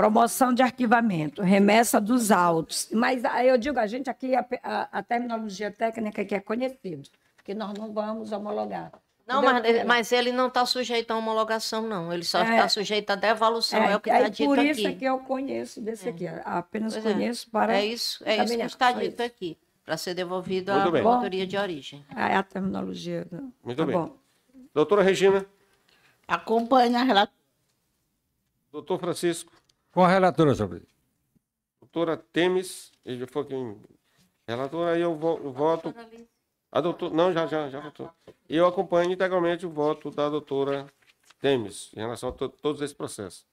Promoção de arquivamento, remessa dos autos. Mas aí eu digo, a gente aqui, a, a- a terminologia técnica que é conhecida, porque nós não vamos homologar. Não, mas, mas ele não está sujeito a homologação, não. Ele só É. está sujeito a devolução, é, o que está dito por aqui. isso é que eu conheço desse aqui, apenas Pois é. conheço para... É isso, é isso que está dito isso. aqui, para ser devolvido Muito à bem. promotoria de origem. É a terminologia. né? Muito Tá bem. bom. Doutora Regina, Acompanha a relatora. doutor Francisco, Com a relatora, senhor presidente. doutora Temes, ele já foi quem... Relatora, aí eu vo- eu voto... A doutora... Não, já, já, já votou. E eu acompanho integralmente o voto da doutora Temes, em relação a to- todos esses processos.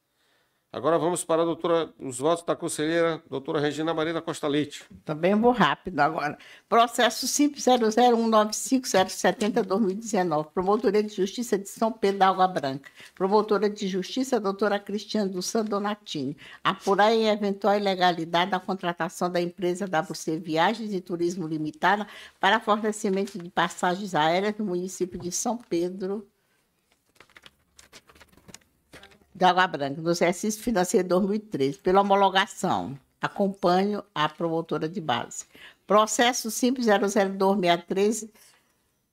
Agora vamos para a doutora, os votos da conselheira, doutora Regina Maria da Costa Leite. Também vou rápido agora. Processo simples 00195-070-2019. Promotoria de Justiça de São Pedro da Água Branca. Promotora de Justiça, doutora Cristiane do San Donatini. Apurar em eventual ilegalidade da contratação da empresa WC Viagens e Turismo Limitada para fornecimento de passagens aéreas no município de São Pedro da Água Branca, no exercício financeiro 2013, pela homologação. Acompanho a promotora de base. Processo simples 00263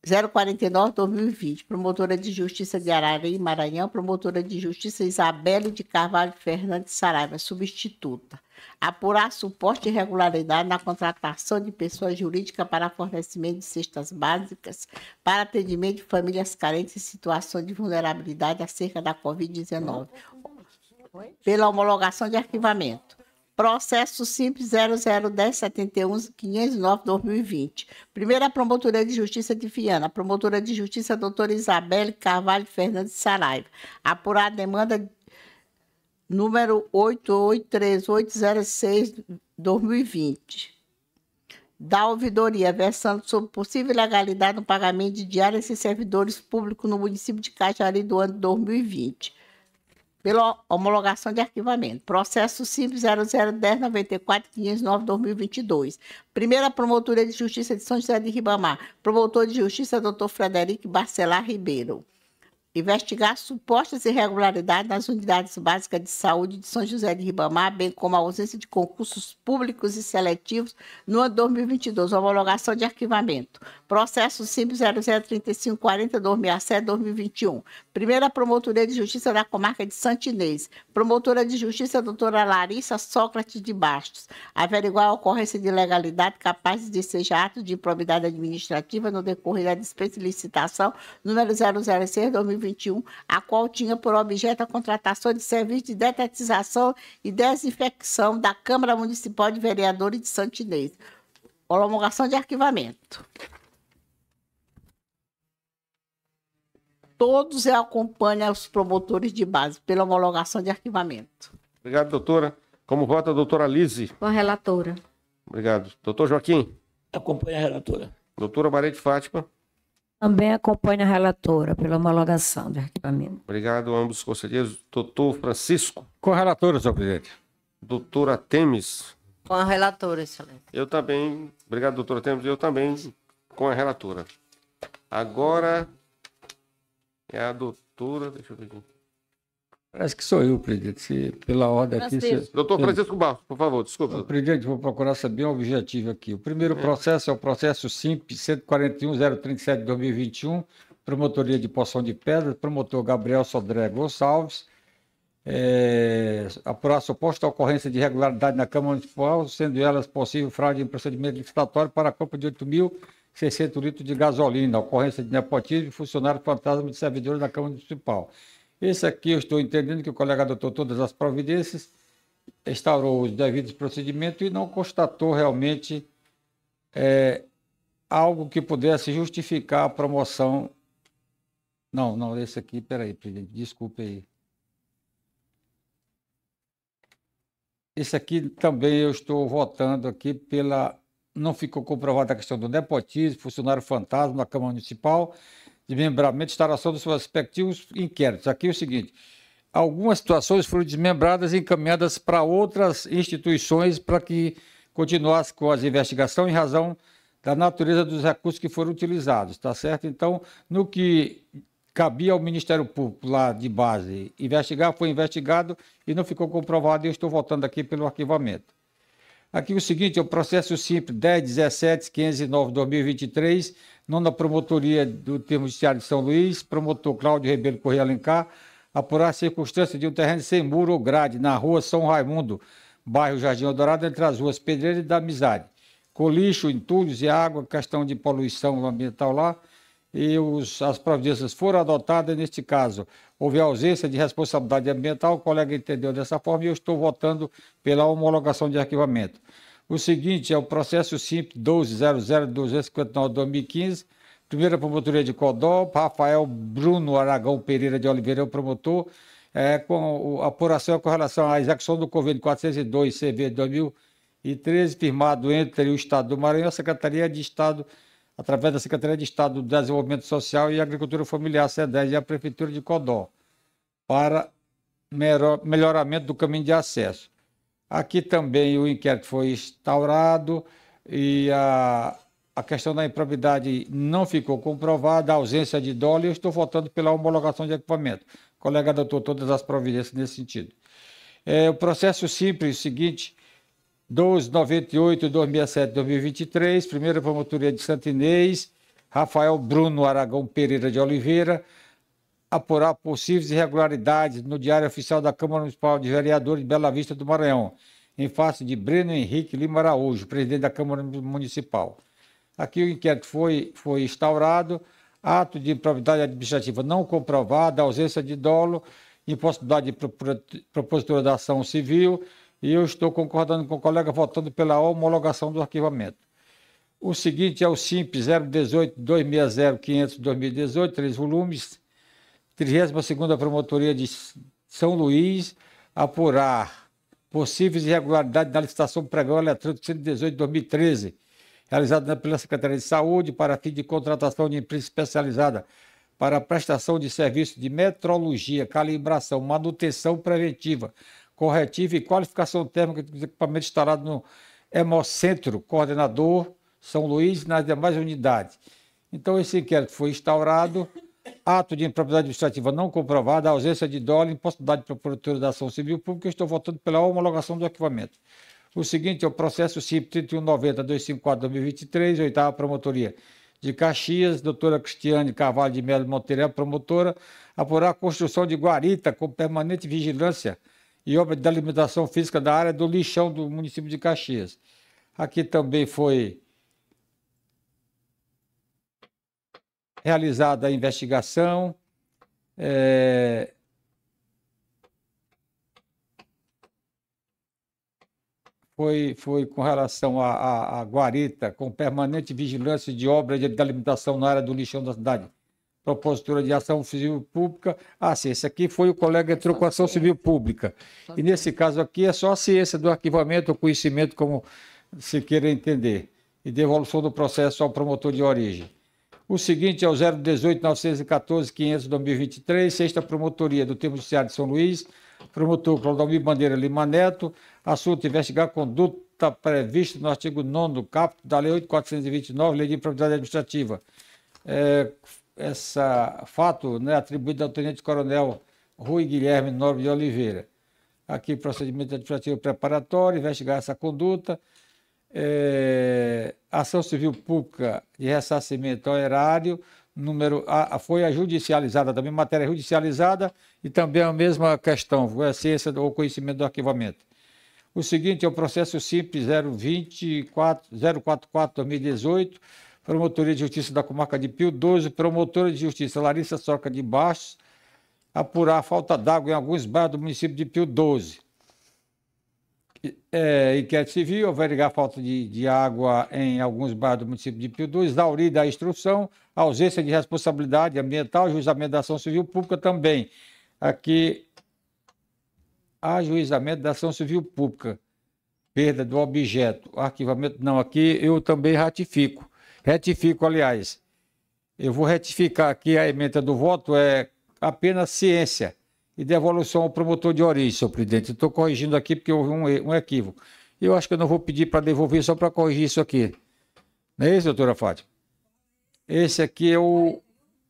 049-2020, promotora de justiça de Arari, Maranhão, promotora de justiça Isabelle de Carvalho Fernandes Saraiva, substituta. Apurar suporte e irregularidade na contratação de pessoa jurídica para fornecimento de cestas básicas para atendimento de famílias carentes em situação de vulnerabilidade acerca da Covid-19. Pela homologação de arquivamento. Processo simples 001071-509-2020. Primeira Promotoria de Justiça de Viana. Promotora de Justiça, doutora Isabelle Carvalho Fernandes Saraiva. Apurar a demanda número 883806-2020. Da ouvidoria, versando sobre possível ilegalidade no pagamento de diárias e servidores públicos no município de Cajari do ano 2020 pela homologação de arquivamento. Processo simples 001094-509-2022. Primeira Promotoria de Justiça de São José de Ribamar. Promotor de Justiça, doutor Frederico Barcelar Ribeiro. Investigar supostas irregularidades nas unidades básicas de saúde de São José de Ribamar, bem como a ausência de concursos públicos e seletivos no ano 2022. Homologação de arquivamento. Processo simples 003540-2007-2021. Primeira Promotoria de Justiça da Comarca de Santinês. Promotora de Justiça, doutora Larissa Sócrates de Bastos. Averiguar a ocorrência de ilegalidade capaz de ser ato de improbidade administrativa no decorrer da dispensa de licitação número 006-2021, a qual tinha por objeto a contratação de serviço de detetização e desinfecção da Câmara Municipal de Vereadores de Santinês. Homologação de arquivamento. Todos acompanham os promotores de base pela homologação de arquivamento. Obrigado, doutora. Como vota a doutora Lise? Com a relatora. Obrigado. Doutor Joaquim? Acompanha a relatora. Doutora Maria de Fátima? Também acompanho a relatora pela homologação de arquivamento. Obrigado a ambos os conselheiros. Doutor Francisco? Com a relatora, senhor presidente. Doutora Temes? Com a relatora, excelência. Eu também. Obrigado, doutora Temes. Eu também com a relatora. Agora é a doutora. Deixa eu ver aqui. Parece que sou eu, presidente. Se, pela ordem aqui. se- Doutor Francisco Barros, por favor, desculpa. Presidente, vou procurar saber um objetivo aqui. O primeiro processo é o processo SIMP 141-037-2021, promotoria de Poção de Pedra, promotor Gabriel Sodré Gonçalves. É, apurar suposta ocorrência de irregularidade na Câmara Municipal, sendo elas possível fraude em procedimento licitatório para a compra de 8.600 litros de gasolina, ocorrência de nepotismo e funcionário fantasma de servidores da Câmara Municipal. Esse aqui eu estou entendendo que o colega adotou todas as providências, instaurou os devidos procedimentos e não constatou realmente é, algo que pudesse justificar a promoção. Não, não, esse aqui, peraí, presidente, desculpe aí. Esse aqui também eu estou votando aqui pela. Não ficou comprovada a questão do nepotismo, funcionário fantasma na Câmara Municipal, desmembramento, instalação dos seus respectivos inquéritos. Aqui é o seguinte: algumas situações foram desmembradas e encaminhadas para outras instituições para que continuasse com as investigações em razão da natureza dos recursos que foram utilizados, tá certo? Então, no que cabia ao Ministério Público lá de base investigar, foi investigado e não ficou comprovado, e eu estou votando aqui pelo arquivamento. Aqui o seguinte, é o processo simples 10, 17, 509, 2023, nona promotoria do termo judiciário de São Luís, promotor Cláudio Ribeiro Correia Alencar, apurar a circunstância de um terreno sem muro ou grade na rua São Raimundo, bairro Jardim Eldorado, entre as ruas Pedreira e da Amizade. Com lixo, entulhos e água, questão de poluição ambiental lá, e os, as providências foram adotadas, neste caso, houve ausência de responsabilidade ambiental, o colega entendeu dessa forma e eu estou votando pela homologação de arquivamento. O seguinte é o processo simples 12.00.259-2015, primeira promotoria de Codó, Rafael Bruno Aragão Pereira de Oliveira é o promotor, é, com a apuração com relação à execução do convênio 402 CV 2013, firmado entre o Estado do Maranhão e a Secretaria de Estado através da Secretaria de Estado do Desenvolvimento Social e Agricultura Familiar, SEDES, e a Prefeitura de Codó, para melhoramento do caminho de acesso. Aqui também o inquérito foi instaurado e a, a questão da improbidade não ficou comprovada, a ausência de dólar, e eu estou votando pela homologação de equipamento. O colega adotou todas as providências nesse sentido. É, o processo simples, o seguinte, 1298, 2007, 2023, primeira promotoria de Santo Inês, Rafael Bruno Aragão Pereira de Oliveira, apurar possíveis irregularidades no Diário Oficial da Câmara Municipal de Vereadores de Bela Vista do Maranhão, em face de Breno Henrique Lima Araújo, presidente da Câmara Municipal. Aqui o inquérito foi, foi instaurado, ato de improvidade administrativa não comprovada, ausência de dolo, impossibilidade de propositura da ação civil, e eu estou concordando com o colega votando pela homologação do arquivamento. O seguinte é o SIMP 018 260 500 2018, três volumes, 32ª Promotoria de São Luís, apurar possíveis irregularidades na licitação pregão eletrônico 118 2013, realizada pela Secretaria de Saúde para fim de contratação de empresa especializada para prestação de serviço de metrologia, calibração, manutenção preventiva, corretiva e qualificação térmica dos equipamentos instalados no Hemocentro Coordenador São Luís e nas demais unidades. Então, esse inquérito foi instaurado, ato de impropriedade administrativa não comprovada, ausência de dólar, impossibilidade de procuratura da ação civil pública, estou votando pela homologação do equipamento. O seguinte é o processo CIP 3190-254-2023, oitava promotoria de Caxias, doutora Cristiane Carvalho de Melo Monteiro, promotora, apurar a construção de guarita com permanente vigilância e obra de alimentação física da área do lixão do município de Caxias. Aqui também foi realizada a investigação. É... Foi, foi com relação à guarita, com permanente vigilância de obra de alimentação na área do lixão da cidade propositura de ação civil pública. Ah, sim, esse aqui foi o colega que entrou com ação civil pública. E nesse caso aqui é só a ciência do arquivamento, o conhecimento, como se queira entender, e devolução do processo ao promotor de origem. O seguinte é o 018 914 500 2023, sexta promotoria do Termo Judiciário de São Luís, promotor Claudomir Bandeira Lima Neto, assunto investigar conduta prevista no artigo 9 do caput da Lei 8429, Lei de Improvidade Administrativa. É, esse fato né, atribuído ao tenente-coronel Rui Guilherme Nobre de Oliveira. Aqui, procedimento administrativo preparatório, investigar essa conduta. É, ação civil pública de ressarcimento ao erário, número a, foi a judicializada, também matéria judicializada, e também a mesma questão, a ciência ou conhecimento do arquivamento. O seguinte é o processo simples 024, 044-2018, Promotoria de Justiça da Comarca de Pio 12, Promotora de Justiça Larissa Soca de Baixos, apurar a falta d'água em alguns bairros do município de Pio 12. É, inquérito civil, averiguar falta de, de, água em alguns bairros do município de Pio 12, exaurida a instrução, ausência de responsabilidade ambiental, juizamento da ação civil pública também. Aqui, ajuizamento da ação civil pública, perda do objeto, arquivamento, não, aqui eu também ratifico. Retifico, aliás. Eu vou retificar aqui a emenda do voto, é apenas ciência e devolução ao promotor de origem, senhor presidente. Estou corrigindo aqui porque houve um, um equívoco. Eu acho que eu não vou pedir para devolver só para corrigir isso aqui. Não é isso, doutora Fátima? Esse aqui é o,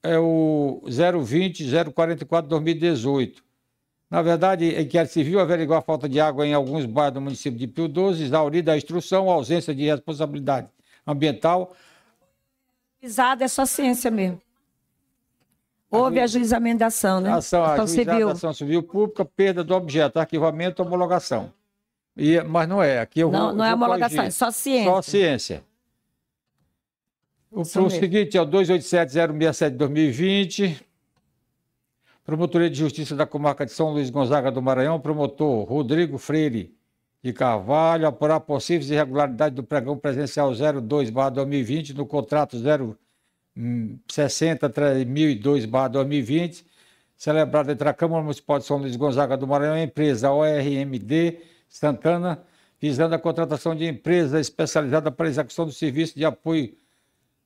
é o 020 044 2018. Na verdade, inquérito civil averiguar a falta de água em alguns bairros do município de Pio 12, exaurida a instrução, ausência de responsabilidade ambiental. Ajuizado é só ciência mesmo. Houve ajuizamento da ação, né? Ação, ação civil. ação civil pública, perda do objeto, arquivamento, homologação. E, mas não é. Aqui eu Não, vou, não é homologação, corrigir. é só ciência. Só ciência. O, o seguinte é o 287-067-2020. Promotoria de Justiça da Comarca de São Luís Gonzaga do Maranhão, promotor Rodrigo Freire de Carvalho, apurar possíveis irregularidades do pregão presencial 02-2020 no contrato 060-3002-2020, celebrado entre a Câmara Municipal de São Luís Gonzaga do Maranhão e a empresa ORMD Santana, visando a contratação de empresa especializada para execução do serviço de apoio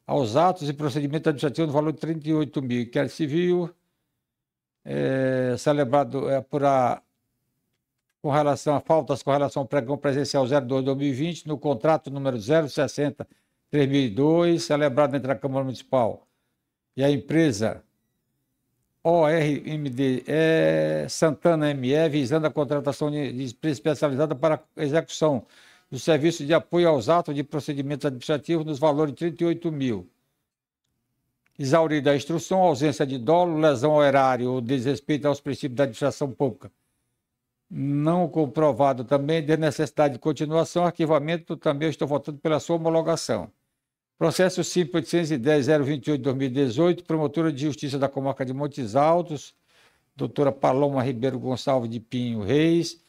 aos atos e procedimentos administrativos no valor de 38 mil. Inquérito civil, é, celebrado é, por a, com relação a faltas com relação ao pregão presencial 02-2020, no contrato número 060-3002, celebrado entre a Câmara Municipal e a empresa ORMD é, Santana ME, visando a contratação de, empresa especializada para execução do serviço de apoio aos atos de procedimentos administrativos nos valores de 38 mil. Exaurida a instrução, ausência de dolo, lesão ao erário ou desrespeito aos princípios da administração pública. Não comprovado também de necessidade de continuação, arquivamento também estou votando pela sua homologação. Processo 5.810.028-2018, promotora de justiça da comarca de Montes Altos, doutora Paloma Ribeiro Gonçalves de Pinho Reis,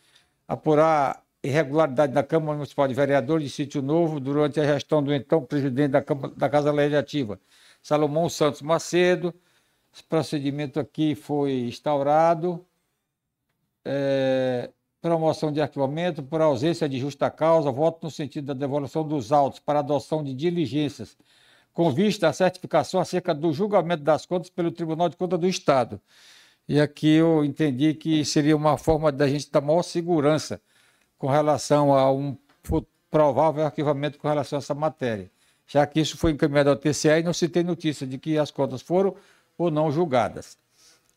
apurar irregularidade da Câmara Municipal de Vereadores de Sítio Novo durante a gestão do então presidente da, Câmara, da Casa Legislativa, Salomão Santos Macedo. Esse procedimento aqui foi instaurado. É, promoção de arquivamento por ausência de justa causa, voto no sentido da devolução dos autos para adoção de diligências com vista à certificação acerca do julgamento das contas pelo Tribunal de Contas do Estado. E aqui eu entendi que seria uma forma da gente dar maior segurança com relação a um provável arquivamento com relação a essa matéria, já que isso foi encaminhado ao TCE e não se tem notícia de que as contas foram ou não julgadas.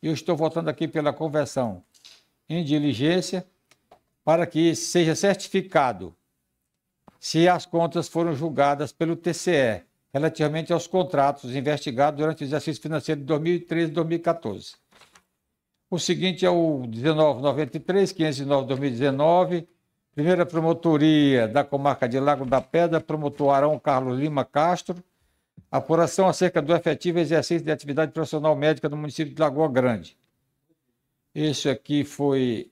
Eu estou votando aqui pela conversão em diligência para que seja certificado se as contas foram julgadas pelo TCE relativamente aos contratos investigados durante o exercício financeiro de 2013 e 2014. O seguinte é o 1993, 509 2019, primeira promotoria da comarca de Lago da Pedra, promotor Arão Carlos Lima Castro, apuração acerca do efetivo exercício de atividade profissional médica no município de Lagoa Grande. Esse aqui foi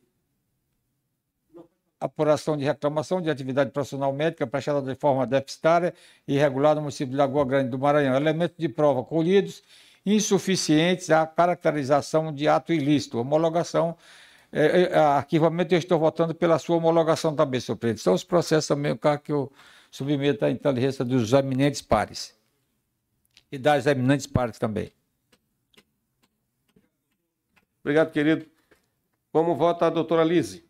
apuração de reclamação de atividade profissional médica prestada de forma deficitária e irregular no município de Lagoa Grande do Maranhão. Elementos de prova colhidos insuficientes à caracterização de ato ilícito. Homologação, é, é, arquivamento, eu estou votando pela sua homologação também, senhor presidente. São os processos também, o caso que eu submeto à inteligência dos eminentes pares. E das eminentes pares também. Obrigado, querido. Como vota a doutora Lise?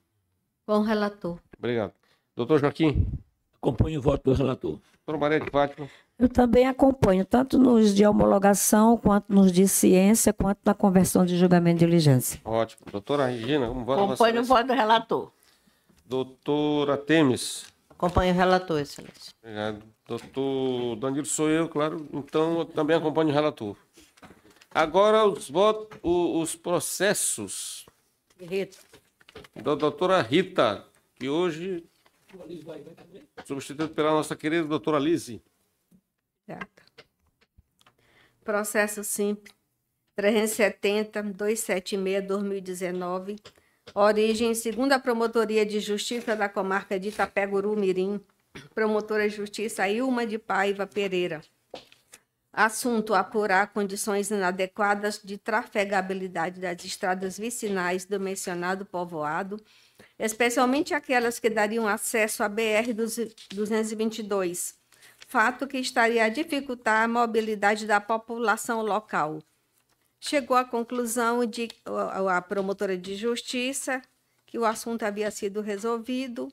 Com o relator. Obrigado. Doutor Joaquim? Acompanho o voto do relator. Doutora Maria de Fátima? Eu também acompanho, tanto nos de homologação, quanto nos de ciência, quanto na conversão de julgamento de diligência. Ótimo. Doutora Regina, como vota Acompanho o voto do relator. Doutora Temes? Acompanho o relator, excelência. Obrigado. Doutor Danilo sou eu, claro. Então, eu também acompanho o relator. Agora, os, votos, os processos da doutora Rita, que hoje substituído pela nossa querida doutora Lise. Processo simples 370 276 2019. Origem segunda Promotoria de Justiça da Comarca de Itapeguru Mirim. Promotora de Justiça Ilma de Paiva Pereira. Assunto: apurar condições inadequadas de trafegabilidade das estradas vicinais do mencionado povoado, especialmente aquelas que dariam acesso à BR 222, fato que estaria a dificultar a mobilidade da população local. Chegou à conclusão de a promotora de justiça que o assunto havia sido resolvido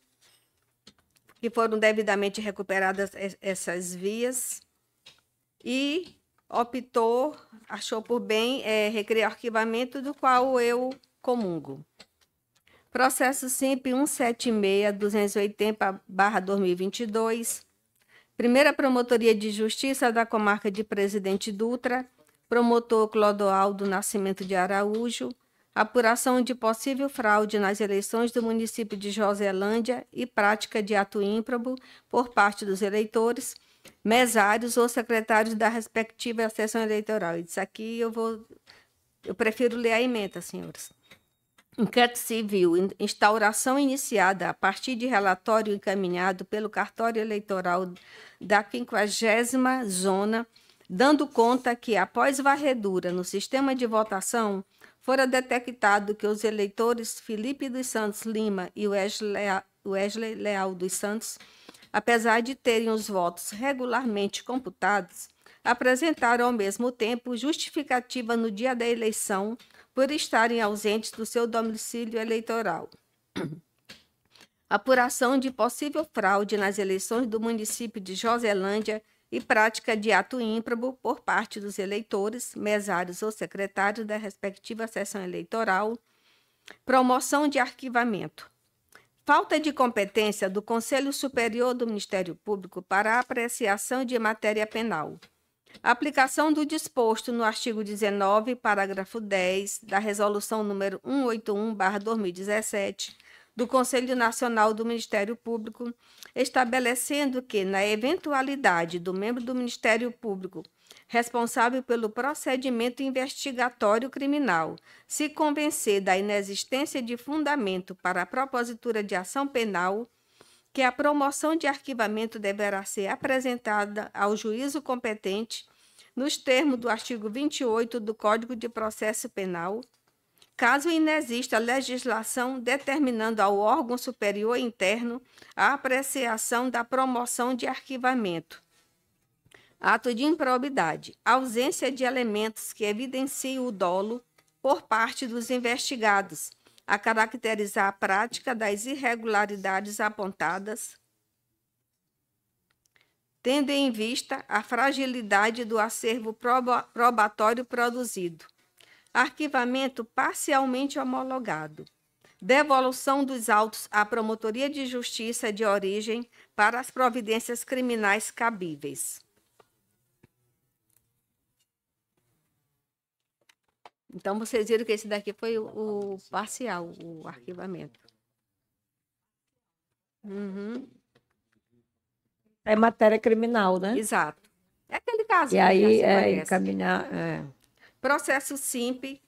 que foram devidamente recuperadas es- essas vias e optou, achou por bem é, o arquivamento do qual eu comungo. Processo SIMP 176-280-2022. Primeira Promotoria de Justiça da Comarca de Presidente Dutra, promotor Clodoaldo Nascimento de Araújo, apuração de possível fraude nas eleições do município de Joselândia e prática de ato ímprobo por parte dos eleitores, mesários ou secretários da respectiva sessão eleitoral. Isso aqui eu vou eu prefiro ler a emenda, senhores. Inquérito civil, in- instauração iniciada a partir de relatório encaminhado pelo cartório eleitoral da 50 zona, dando conta que, após varredura no sistema de votação, fora detectado que os eleitores Felipe dos Santos Lima e Wesley Leal dos Santos, apesar de terem os votos regularmente computados, apresentaram ao mesmo tempo justificativa no dia da eleição por estarem ausentes do seu domicílio eleitoral. Apuração de possível fraude nas eleições do município de Joselândia e prática de ato ímprobo por parte dos eleitores, mesários ou secretários da respectiva sessão eleitoral. Promoção de arquivamento. Falta de competência do Conselho Superior do Ministério Público para apreciação de matéria penal. Aplicação do disposto no artigo 19, parágrafo 10 da Resolução número 181/2017 do Conselho Nacional do Ministério Público, estabelecendo que na eventualidade do membro do Ministério Público responsável pelo procedimento investigatório criminal se convencer da inexistência de fundamento para a propositura de ação penal, que a promoção de arquivamento deverá ser apresentada ao juízo competente nos termos do artigo 28 do Código de Processo Penal, caso inexista legislação determinando ao órgão superior interno a apreciação da promoção de arquivamento. Ato de improbidade, ausência de elementos que evidenciem o dolo por parte dos investigados, a caracterizar a prática das irregularidades apontadas, tendo em vista a fragilidade do acervo proba- probatório produzido. Arquivamento parcialmente homologado. Devolução dos autos à Promotoria de Justiça de origem para as providências criminais cabíveis. Então, vocês viram que esse daqui foi o, o parcial, o arquivamento. Uhum, É matéria criminal, né? exato. É aquele caso E aí é encaminhar. é. Processo SIMP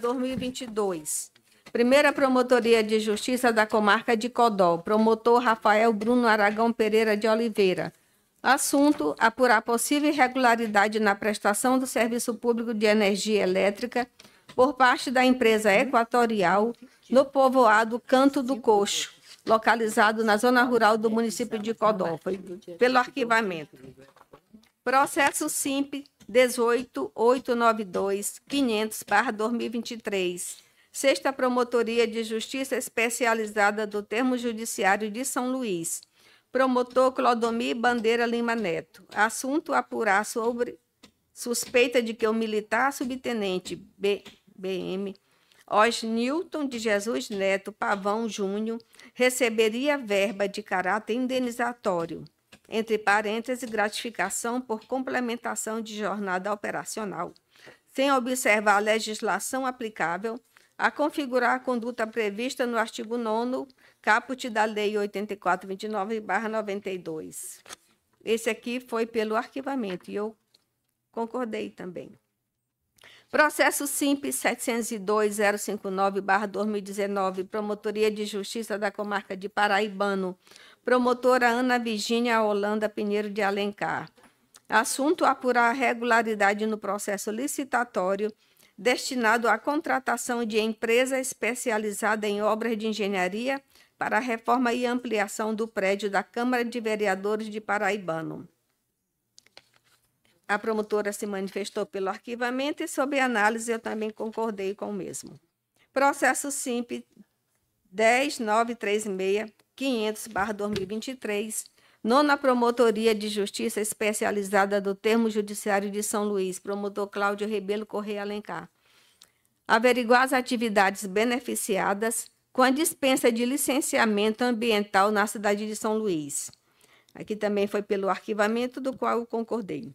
731-259-2022. Primeira Promotoria de Justiça da Comarca de Codó. Promotor Rafael Bruno Aragão Pereira de Oliveira. Assunto: apurar possível irregularidade na prestação do serviço público de energia elétrica por parte da empresa Equatorial no povoado Canto do Coxo, localizado na zona rural do município de Codó. Foi pelo arquivamento. Processo SIMP 18892-500-2023. Sexta Promotoria de Justiça Especializada do Termo Judiciário de São Luís. Promotor Clodomir Bandeira Lima Neto. Assunto apurar sobre suspeita de que o militar subtenente B- BM Os Newton de Jesus Neto Pavão Júnior receberia verba de caráter indenizatório entre parênteses, gratificação por complementação de jornada operacional, sem observar a legislação aplicável, a configurar a conduta prevista no artigo 9 caput da Lei 8429-92. Esse aqui foi pelo arquivamento e eu concordei também. Processo Simples 702.059-2019, Promotoria de Justiça da Comarca de Paraibano, promotora Ana Virgínia Holanda Pinheiro de Alencar. Assunto: apurar regularidade no processo licitatório destinado à contratação de empresa especializada em obras de engenharia para a reforma e ampliação do prédio da Câmara de Vereadores de Paraibano. A promotora se manifestou pelo arquivamento e, sob análise, eu também concordei com o mesmo. Processo SIMP 10936 500/2023, nona Promotoria de Justiça Especializada do Termo Judiciário de São Luís, promotor Cláudio Rebelo Correia Alencar. Averiguar as atividades beneficiadas com a dispensa de licenciamento ambiental na cidade de São Luís. Aqui também foi pelo arquivamento do qual eu concordei.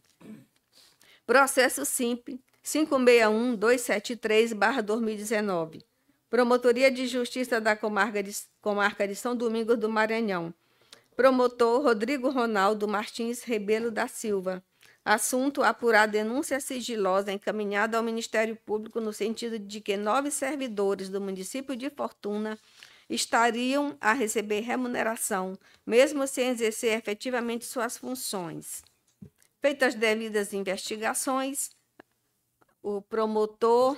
Processo simples 561-273-2019. Promotoria de Justiça da Comarca de, Comarca de São Domingos do Maranhão. Promotor Rodrigo Ronaldo Martins Rebelo da Silva. Assunto: apurar denúncia sigilosa encaminhada ao Ministério Público no sentido de que nove servidores do município de Fortuna estariam a receber remuneração, mesmo sem exercer efetivamente suas funções. Feitas devidas investigações, o promotor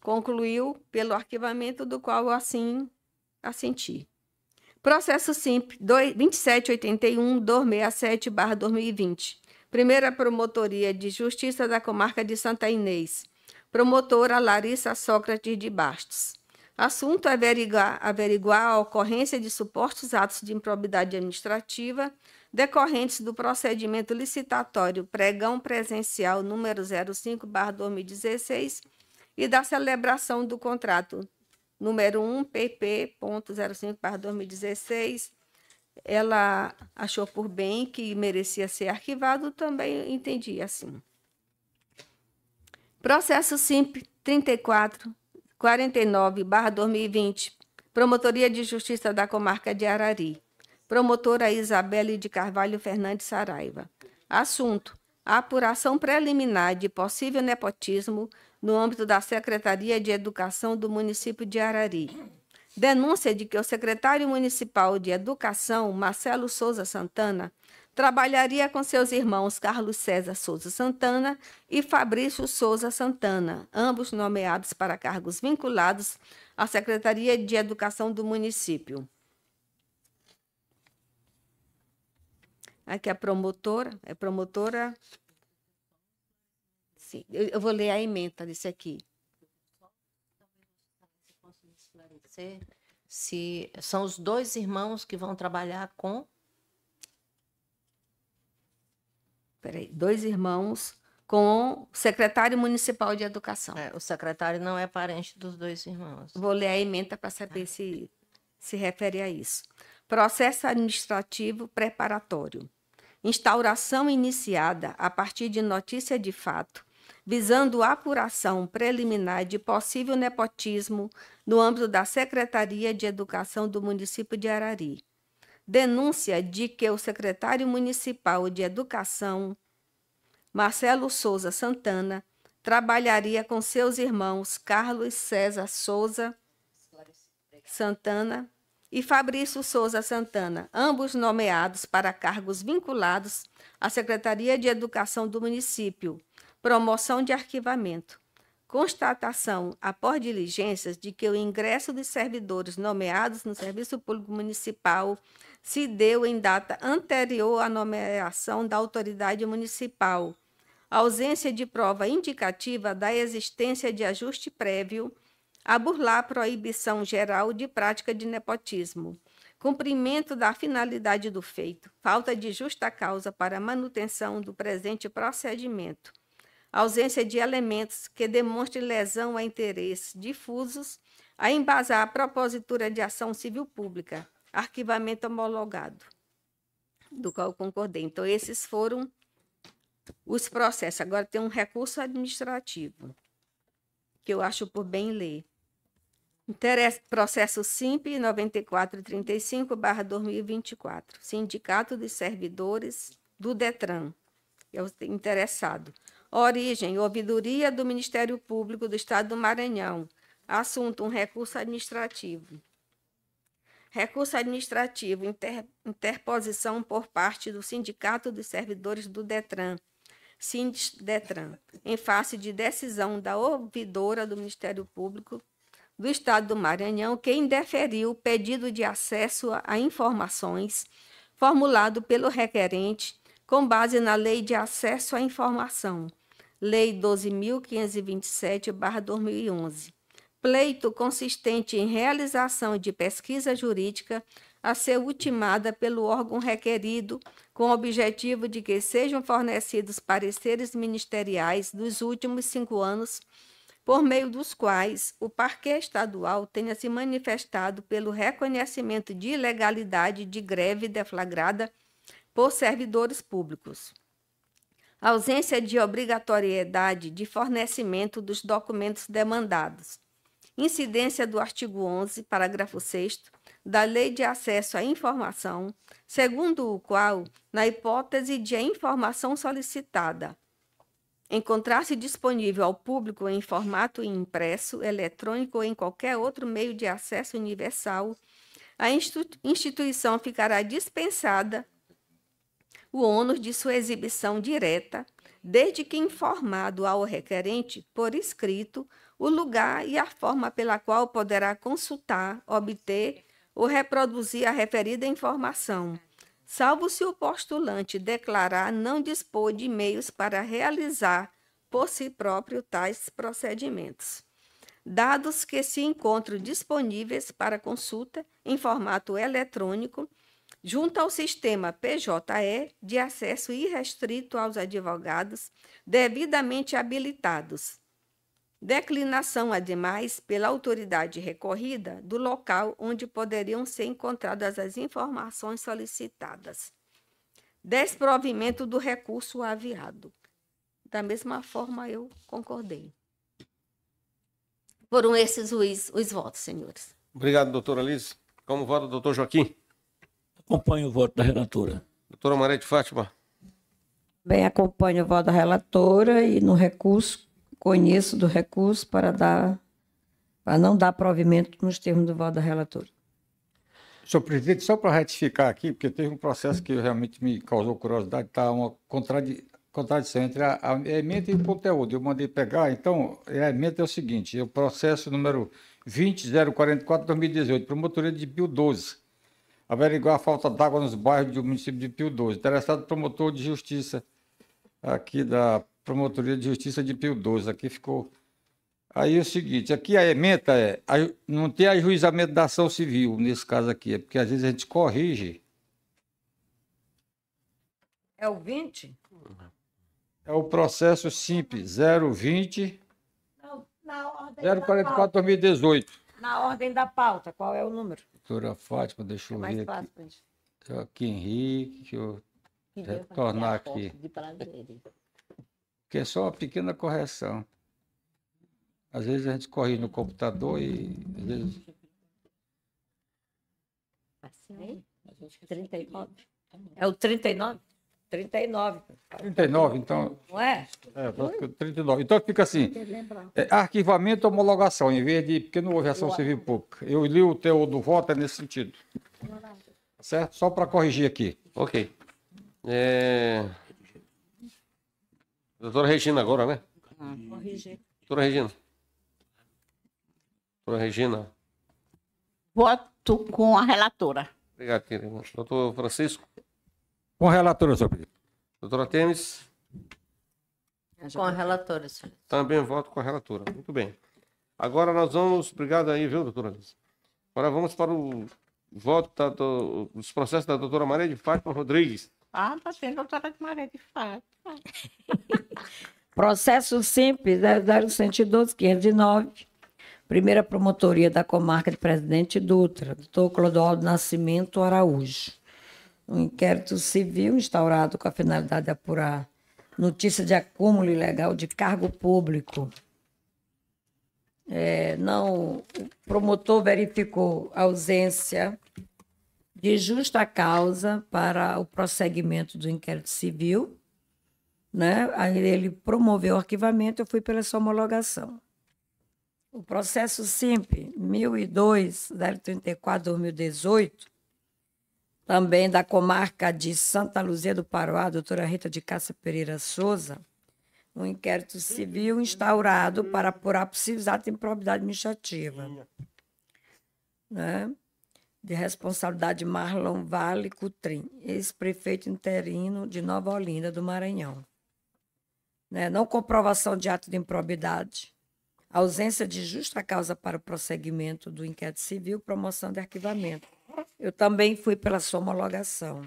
concluiu pelo arquivamento do qual assim assenti. Processo simples 2781-267-2020. Primeira Promotoria de Justiça da Comarca de Santa Inês. Promotora Larissa Sócrates de Bastos. Assunto averiguar, averiguar a ocorrência de supostos atos de improbidade administrativa decorrentes do procedimento licitatório pregão presencial número 05/2016 e da celebração do contrato número 1 PP.05/2016. Ela achou por bem que merecia ser arquivado, também entendi assim. Processo simples 34 49/2020. Promotoria de Justiça da Comarca de Arari. Promotora Isabelle de Carvalho Fernandes Saraiva. Assunto: apuração preliminar de possível nepotismo no âmbito da Secretaria de Educação do município de Arari. Denúncia de que o secretário municipal de Educação, Marcelo Souza Santana, trabalharia com seus irmãos Carlos César Souza Santana e Fabrício Souza Santana, ambos nomeados para cargos vinculados à Secretaria de Educação do município. Aqui a promotora, é promotora. Eu, eu vou ler a emenda desse aqui. Se são os dois irmãos que vão trabalhar com peraí, dois irmãos com o secretário municipal de educação. É, o secretário não é parente dos dois irmãos. Vou ler a emenda para saber se se refere a isso. Processo administrativo preparatório. Instauração iniciada a partir de notícia de fato, visando apuração preliminar de possível nepotismo no âmbito da Secretaria de Educação do município de Arari. Denúncia de que o secretário municipal de Educação, Marcelo Souza Santana, trabalharia com seus irmãos Carlos César Souza Santana e Fabrício Souza Santana, ambos nomeados para cargos vinculados à Secretaria de Educação do município, promoção de arquivamento. Constatação, após diligências, de que o ingresso de servidores nomeados no Serviço Público Municipal se deu em data anterior à nomeação da autoridade municipal. ausência de prova indicativa da existência de ajuste prévio a burlar a proibição geral de prática de nepotismo. Cumprimento da finalidade do feito, falta de justa causa para manutenção do presente procedimento, ausência de elementos que demonstrem lesão a interesses difusos a embasar a propositura de ação civil pública, arquivamento homologado, do qual eu concordei. Então, esses foram os processos. Agora tem um recurso administrativo, que eu acho por bem ler. Interesse, processo SIMP 9435-2024, Sindicato de Servidores do DETRAN, é o interessado. Origem, ouvidoria do Ministério Público do Estado do Maranhão. Assunto, um recurso administrativo. Recurso administrativo, inter, interposição por parte do Sindicato dos Servidores do DETRAN, Sindetran, em face de decisão da ouvidora do Ministério Público do Estado do Maranhão, que indeferiu o pedido de acesso a informações formulado pelo requerente com base na Lei de Acesso à Informação, Lei 12.527-2011. Pleito consistente em realização de pesquisa jurídica a ser ultimada pelo órgão requerido, com o objetivo de que sejam fornecidos pareceres ministeriais dos últimos cinco anos, por meio dos quais o parquê estadual tenha se manifestado pelo reconhecimento de ilegalidade de greve deflagrada por servidores públicos. Ausência de obrigatoriedade de fornecimento dos documentos demandados. Incidência do artigo 11, parágrafo 6 da Lei de Acesso à Informação, segundo o qual, na hipótese de a informação solicitada encontrar-se disponível ao público em formato impresso, eletrônico ou em qualquer outro meio de acesso universal, a instituição ficará dispensada o ônus de sua exibição direta, desde que informado ao requerente por escrito o lugar e a forma pela qual poderá consultar, obter ou reproduzir a referida informação, salvo se o postulante declarar não dispor de meios para realizar por si próprio tais procedimentos. Dados que se encontram disponíveis para consulta em formato eletrônico, junto ao sistema PJE de acesso irrestrito aos advogados devidamente habilitados, Declinação, ademais, pela autoridade recorrida do local onde poderiam ser encontradas as informações solicitadas. Desprovimento do recurso aviado. Da mesma forma, eu concordei. Foram esses os, os votos, senhores. Obrigado, doutora Liz. Como vota o doutor Joaquim? Acompanho o voto da relatora. Doutora Maria de Fátima? Bem, acompanho o voto da relatora e no recurso conheço do recurso para dar para não dar provimento nos termos do voto da relatora. Senhor presidente, só para retificar aqui, porque teve um processo que realmente me causou curiosidade, está uma contradi contradição entre a, a emenda e o conteúdo. Eu mandei pegar, então, a emenda é o seguinte: é o processo número 20044-2018, promotoria de Pio 12. Averiguar a falta d'água nos bairros do município de Pio 12. Interessado promotor de justiça aqui da Promotoria de Justiça de Pio 12. Aqui ficou. Aí é o seguinte, aqui a ementa é, não tem ajuizamento da ação civil, nesse caso aqui, é porque às vezes a gente corrige. É o 20? É o processo simples, 020 Não, na ordem 044 2018. Na ordem da pauta, qual é o número? Doutora Fátima, deixa É eu mais ver fácil, aqui. gente. Aqui, Henrique, deixa eu retornar aqui. De prazeres. que é só uma pequena correção. Às vezes a gente corre no computador e às vezes 39? É o 39? 39, 39, então não é? é, parece que 39. Então fica assim, é, arquivamento e homologação, em vez de, porque não houve ação civil pública. Eu li o teu do voto é nesse sentido. Certo? Só para corrigir aqui. Ok. É... Doutora Regina agora, né? Corrigir. Doutora Regina. Doutora Regina. Voto com a relatora. Obrigado, querido. Doutor Francisco. Com a relatora, senhor presidente. Doutora Temes. Com a relatora, senhor. Também voto com a relatora. Muito bem. Agora nós vamos. Obrigado aí, viu, doutora Liz? Agora vamos para o voto da, do, dos processos da doutora Maria de Fátima Rodrigues. Ah, tá sendo doutora de Maria de Fátima. Processo simples, 0112 509. Primeira Promotoria da Comarca de Presidente Dutra, doutor Clodoaldo Nascimento Araújo. Um inquérito civil instaurado com a finalidade de apurar notícia de acúmulo ilegal de cargo público. É, não, o promotor verificou ausência de justa causa para o prosseguimento do inquérito civil. Né? Aí ele promoveu o arquivamento, eu fui pela sua homologação. O processo SIMP 1002, 034, 2018, também da comarca de Santa Luzia do Paroá, doutora Rita de Cássia Pereira Souza, um inquérito civil instaurado para apurar possíveis atos de improbidade administrativa. Né? De responsabilidade de Marlon Vale Cutrim, ex-prefeito interino de Nova Olinda, do Maranhão. né? não comprovação de ato de improbidade, ausência de justa causa para o prosseguimento do inquérito civil, promoção de arquivamento. Eu também fui pela sua homologação.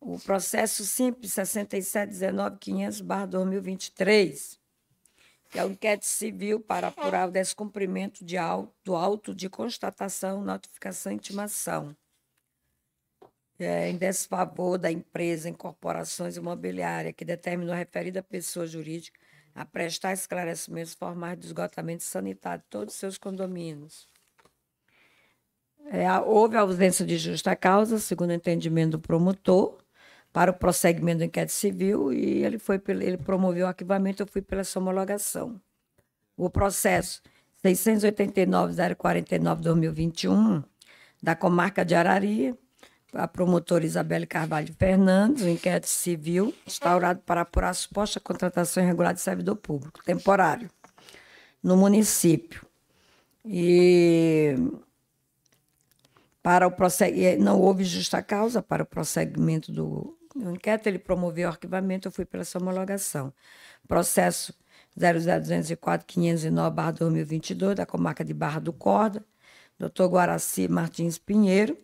O processo simples 6719-500-2023, que é o inquérito civil para apurar o descumprimento de auto, do auto de constatação, notificação e intimação. É, em desfavor da empresa em corporações imobiliárias que determinou a referida pessoa jurídica a prestar esclarecimentos formais do esgotamento sanitário de todos os seus condomínios. É, houve ausência de justa causa, segundo o entendimento do promotor, para o prosseguimento do inquérito civil e ele foi ele promoveu o arquivamento, eu fui pela sua homologação. O processo 689-049-2021 da comarca de Arari, a promotora Isabelle Carvalho Fernandes, o inquérito civil instaurado para apurar suposta contratação irregular de servidor público temporário no município. E para o não houve justa causa para o prosseguimento do inquérito, ele promoveu o arquivamento, eu fui pela sua homologação. Processo 00204-509-2022, da comarca de Barra do Corda, doutor Guaraci Martins Pinheiro,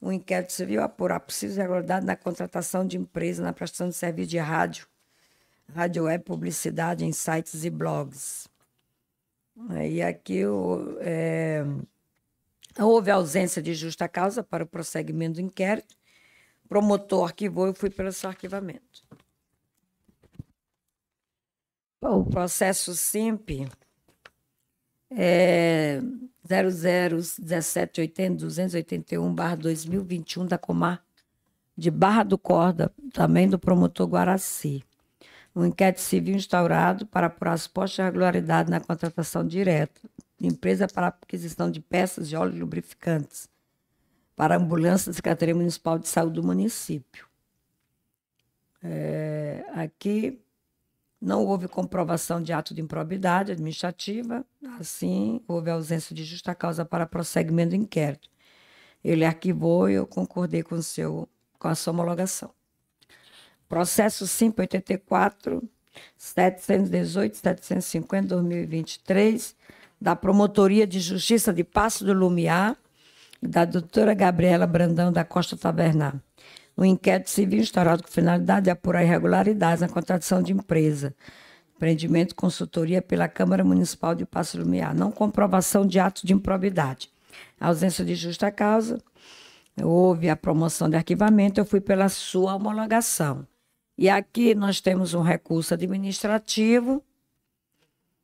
um inquérito civil apurar possível irregularidade na contratação de empresa na prestação de serviço de rádio, rádio web, publicidade em sites e blogs. E aqui o, é, houve ausência de justa causa para o prosseguimento do inquérito. Promotor arquivou, eu fui pelo seu arquivamento. O processo SIMP é 001780-281-2021 da Comar de Barra do Corda, também do promotor Guaraci. Um inquérito civil instaurado para apurar suposta irregularidade na contratação direta de empresa para aquisição de peças de óleo lubrificantes para ambulância da Secretaria Municipal de Saúde do município. É, aqui não houve comprovação de ato de improbidade administrativa, assim, houve ausência de justa causa para prosseguimento do inquérito. Ele arquivou e eu concordei com, seu, com a sua homologação. Processo 584, 718, 750, 2023, da Promotoria de Justiça de Passo do Lumiar, da doutora Gabriela Brandão da Costa Tabernar um inquérito civil instaurado com finalidade de apurar irregularidades na contratação de empresa. Empreendimento consultoria pela Câmara Municipal de Passo Lumiar. Não comprovação de ato de improbidade. Ausência de justa causa. Houve a promoção de arquivamento, eu fui pela sua homologação. E aqui nós temos um recurso administrativo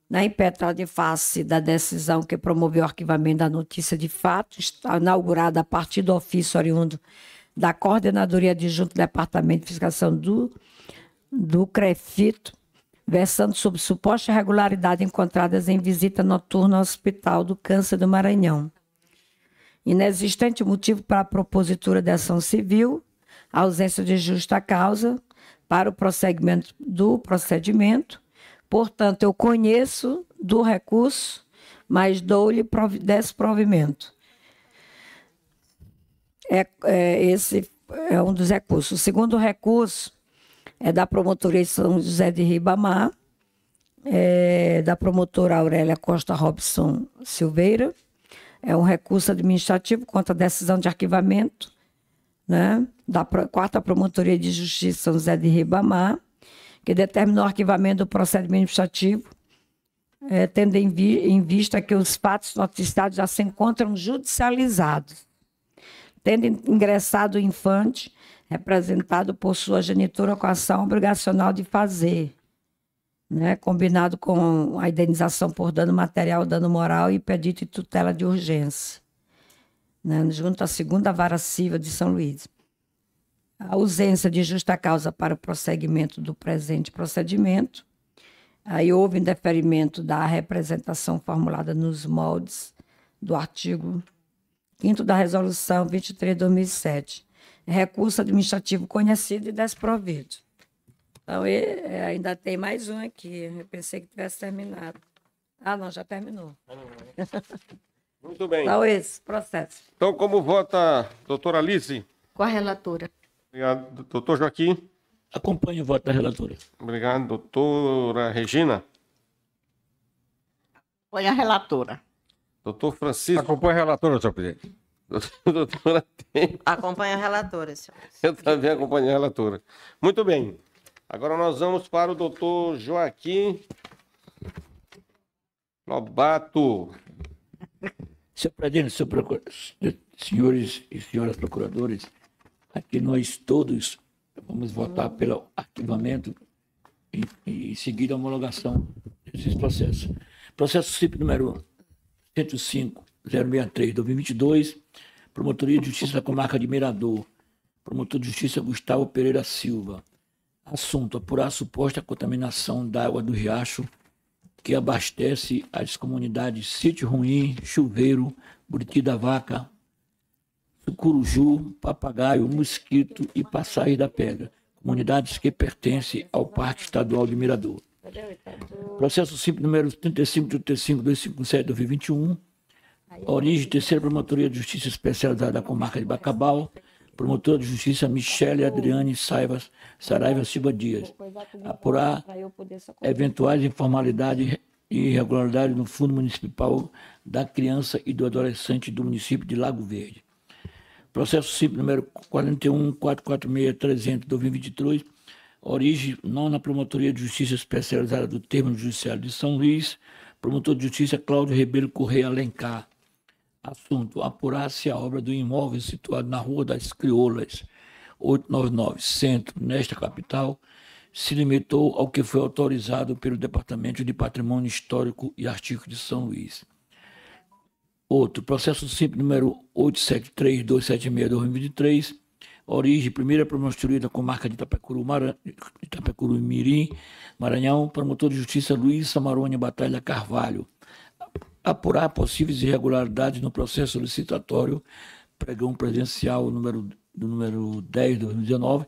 na impetrada de face da decisão que promoveu o arquivamento da notícia de fato, inaugurada a partir do ofício oriundo da Coordenadoria Adjunta do Departamento de Fiscalização do, do CREFITO, versando sobre suposta irregularidade encontradas em visita noturna ao Hospital do Câncer do Maranhão. Inexistente motivo para a propositura de ação civil, ausência de justa causa para o prosseguimento do procedimento. Portanto, eu conheço do recurso, mas dou-lhe desprovimento é, é, esse é um dos recursos. O segundo recurso é da promotoria de São José de Ribamar, é, da promotora Aurélia Costa Robson Silveira. É um recurso administrativo contra a decisão de arquivamento né, da quarta Promotoria de Justiça São José de Ribamar, que determinou o arquivamento do procedimento administrativo, é, tendo em, vi em vista que os fatos noticiados já se encontram judicializados tendo ingressado o infante, representado por sua genitora com a ação obrigacional de fazer, né, combinado com a indenização por dano material, dano moral e pedido de tutela de urgência, né, junto à segunda vara civil de São Luís. A ausência de justa causa para o prosseguimento do presente procedimento, aí houve indeferimento da representação formulada nos moldes do artigo quinto da Resolução 23 de 2007. Recurso administrativo conhecido e desprovido. Então, é, ainda tem mais um aqui. Eu pensei que tivesse terminado. Ah, não, já terminou. Muito bem. Então, esse processo. Então, como vota a doutora Lise? Com a relatora. Obrigado. Doutor Joaquim? Acompanhe o voto da relatora. Obrigado, doutora Regina. Põe a relatora. Doutor Francisco. Acompanhe a relatora, senhor presidente. Doutora Temes. Acompanha a relatora, senhor. Eu também acompanhei a relatora. Muito bem. Agora nós vamos para o doutor Joaquim Lobato. Senhor presidente, senhor procura- senhores e senhoras procuradores, aqui nós todos vamos votar pelo arquivamento e, e em seguida a homologação desses processos. Processo CIP número 105-063-2022, Promotoria de Justiça da Comarca de Mirador, Promotor de Justiça Gustavo Pereira Silva. Assunto: apurar a suposta contaminação da água do riacho que abastece as comunidades Sítio Ruim, Chuveiro, Buriti da Vaca, Sucuruju, Papagaio, Mosquito e Passagem da Pedra, comunidades que pertencem ao Parque Estadual de Mirador. Processo simples número 3535-257-2021, origem terceira promotoria de justiça especializada da comarca de Bacabal, promotora de justiça Michele Adriane Saivas, Saraiva Silva Dias. Apurar eventuais informalidades e irregularidades no Fundo Municipal da Criança e do Adolescente do município de Lago Verde. Processo simples número 41.446.300.2023, origem nona Promotoria de Justiça Especializada do Termo Judiciário de São Luís, promotor de justiça Cláudio Ribeiro Correia Alencar. Assunto: apurar se a obra do imóvel situado na Rua das Crioulas, 899 Centro, nesta capital, se limitou ao que foi autorizado pelo Departamento de Patrimônio Histórico e Artístico de São Luís. Outro, processo simples número 873-276-2023, origem, primeira promotoria da comarca de Itapecuru, Mara, Itapecuru Mirim, Maranhão, promotor de justiça Luiz Samarone Batalha Carvalho. Apurar possíveis irregularidades no processo licitatório, pregão presencial número, número 10 de 2019,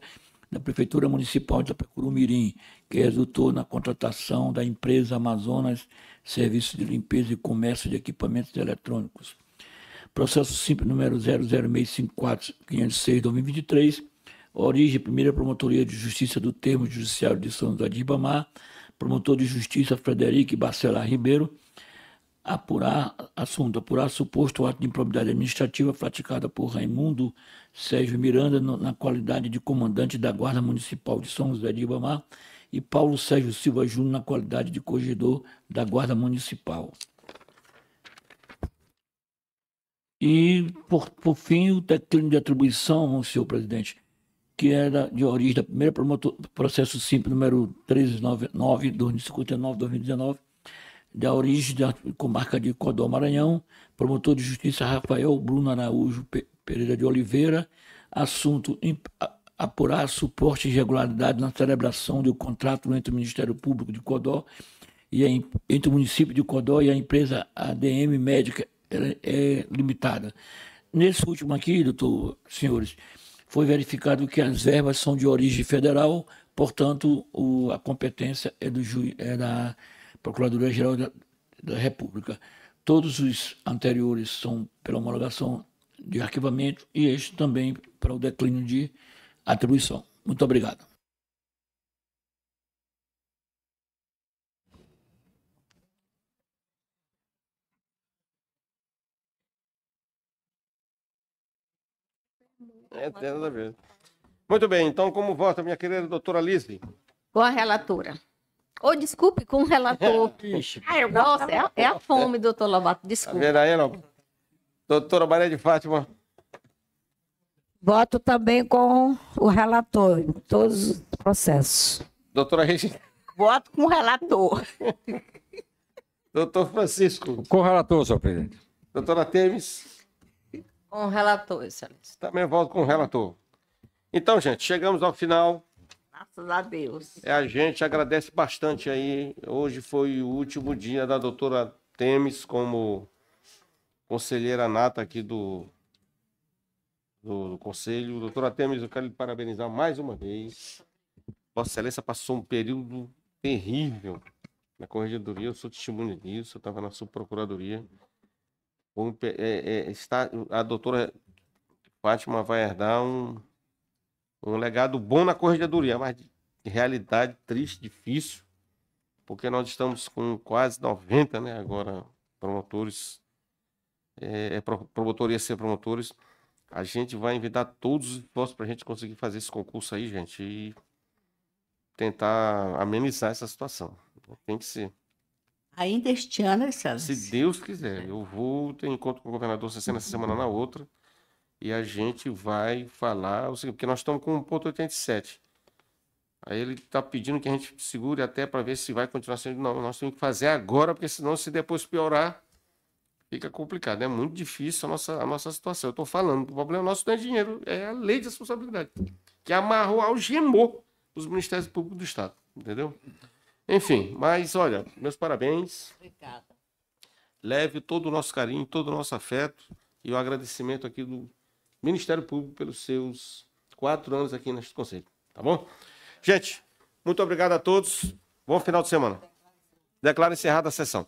da Prefeitura Municipal de Itapecuru Mirim, que resultou na contratação da empresa Amazonas Serviço de Limpeza e Comércio de Equipamentos Eletrônicos. Processo simples número 00654-506-2023, origem primeira promotoria de justiça do termo judiciário de São José de Ribamar, promotor de justiça Frederico Bacelar Ribeiro, apurar assunto, apurar suposto ato de improbidade administrativa praticada por Raimundo Sérgio Miranda no- na qualidade de comandante da Guarda Municipal de São José de Ribamar e Paulo Sérgio Silva Júnior na qualidade de corregedor da Guarda Municipal. E, por, por fim, o declínio de atribuição, senhor presidente, que era de origem da primeira promotor, processo simples número 1399, 2059-2019, da origem da comarca de Codó, Maranhão, promotor de justiça Rafael Bruno Araújo Pe- Pereira de Oliveira, assunto apurar suporte e irregularidade na celebração do contrato entre o Ministério Público de Codó e a, entre o município de Codó e a empresa ADM Médica é, é limitada. Nesse último aqui, doutor, senhores, foi verificado que as verbas são de origem federal, portanto, o- a competência é, do ju, é da Procuradoria-Geral da, da República. Todos os anteriores são pela homologação de arquivamento e este também para o declínio de atribuição. Muito obrigado. É, tem nada a ver. Muito bem, então como vota minha querida doutora Lise? Com a relatora. Ou, desculpe, com o relator. Ah, Nossa, é a, é a fome, doutor Lobato, Tá desculpe. vendo aí, não? Doutora Maria de Fátima, Voto também com o relator em todos os processos. doutora Regina, Voto com o relator. doutor Francisco, Com o relator, senhor presidente. doutora Temes, Com o relator, excelência. também voto com o relator. Então, gente, chegamos ao final. Graças a Deus. É, a gente agradece bastante aí. Hoje foi o último dia da doutora Temes como conselheira nata aqui do, do, do conselho. Doutora Temes, eu quero lhe parabenizar mais uma vez. Vossa Excelência passou um período terrível na corregedoria. Eu sou testemunha disso, eu estava na subprocuradoria. É, é, está, a doutora Fátima vai herdar um, um legado bom na corregedoria, mas realidade triste, difícil, porque nós estamos com quase 90, né, agora, promotores, é, é pro- promotoria ser promotores. A gente vai envidar todos os esforços para a gente conseguir fazer esse concurso aí, gente, e tentar amenizar essa situação. Tem que ser. Ainda este ano, Se Excelência. Deus quiser, eu vou ter encontro com o governador essa essa semana na outra e a gente vai falar o seguinte, porque nós estamos com um ponto 87. Aí ele está pedindo que a gente segure até para ver se vai continuar sendo. Não, nós temos que fazer agora, porque senão, se depois piorar, fica complicado. É muito difícil a nossa, a nossa situação. Eu estou falando, o problema nosso não é dinheiro, é a lei de responsabilidade, que amarrou, algemou os ministérios públicos do Estado. Entendeu? Enfim, mas olha, meus parabéns Obrigada. leve todo o nosso carinho, todo o nosso afeto e o agradecimento aqui do Ministério Público pelos seus quatro anos aqui neste conselho, tá bom? Gente, muito obrigado a todos. Bom final de semana. Declaro encerrada a sessão.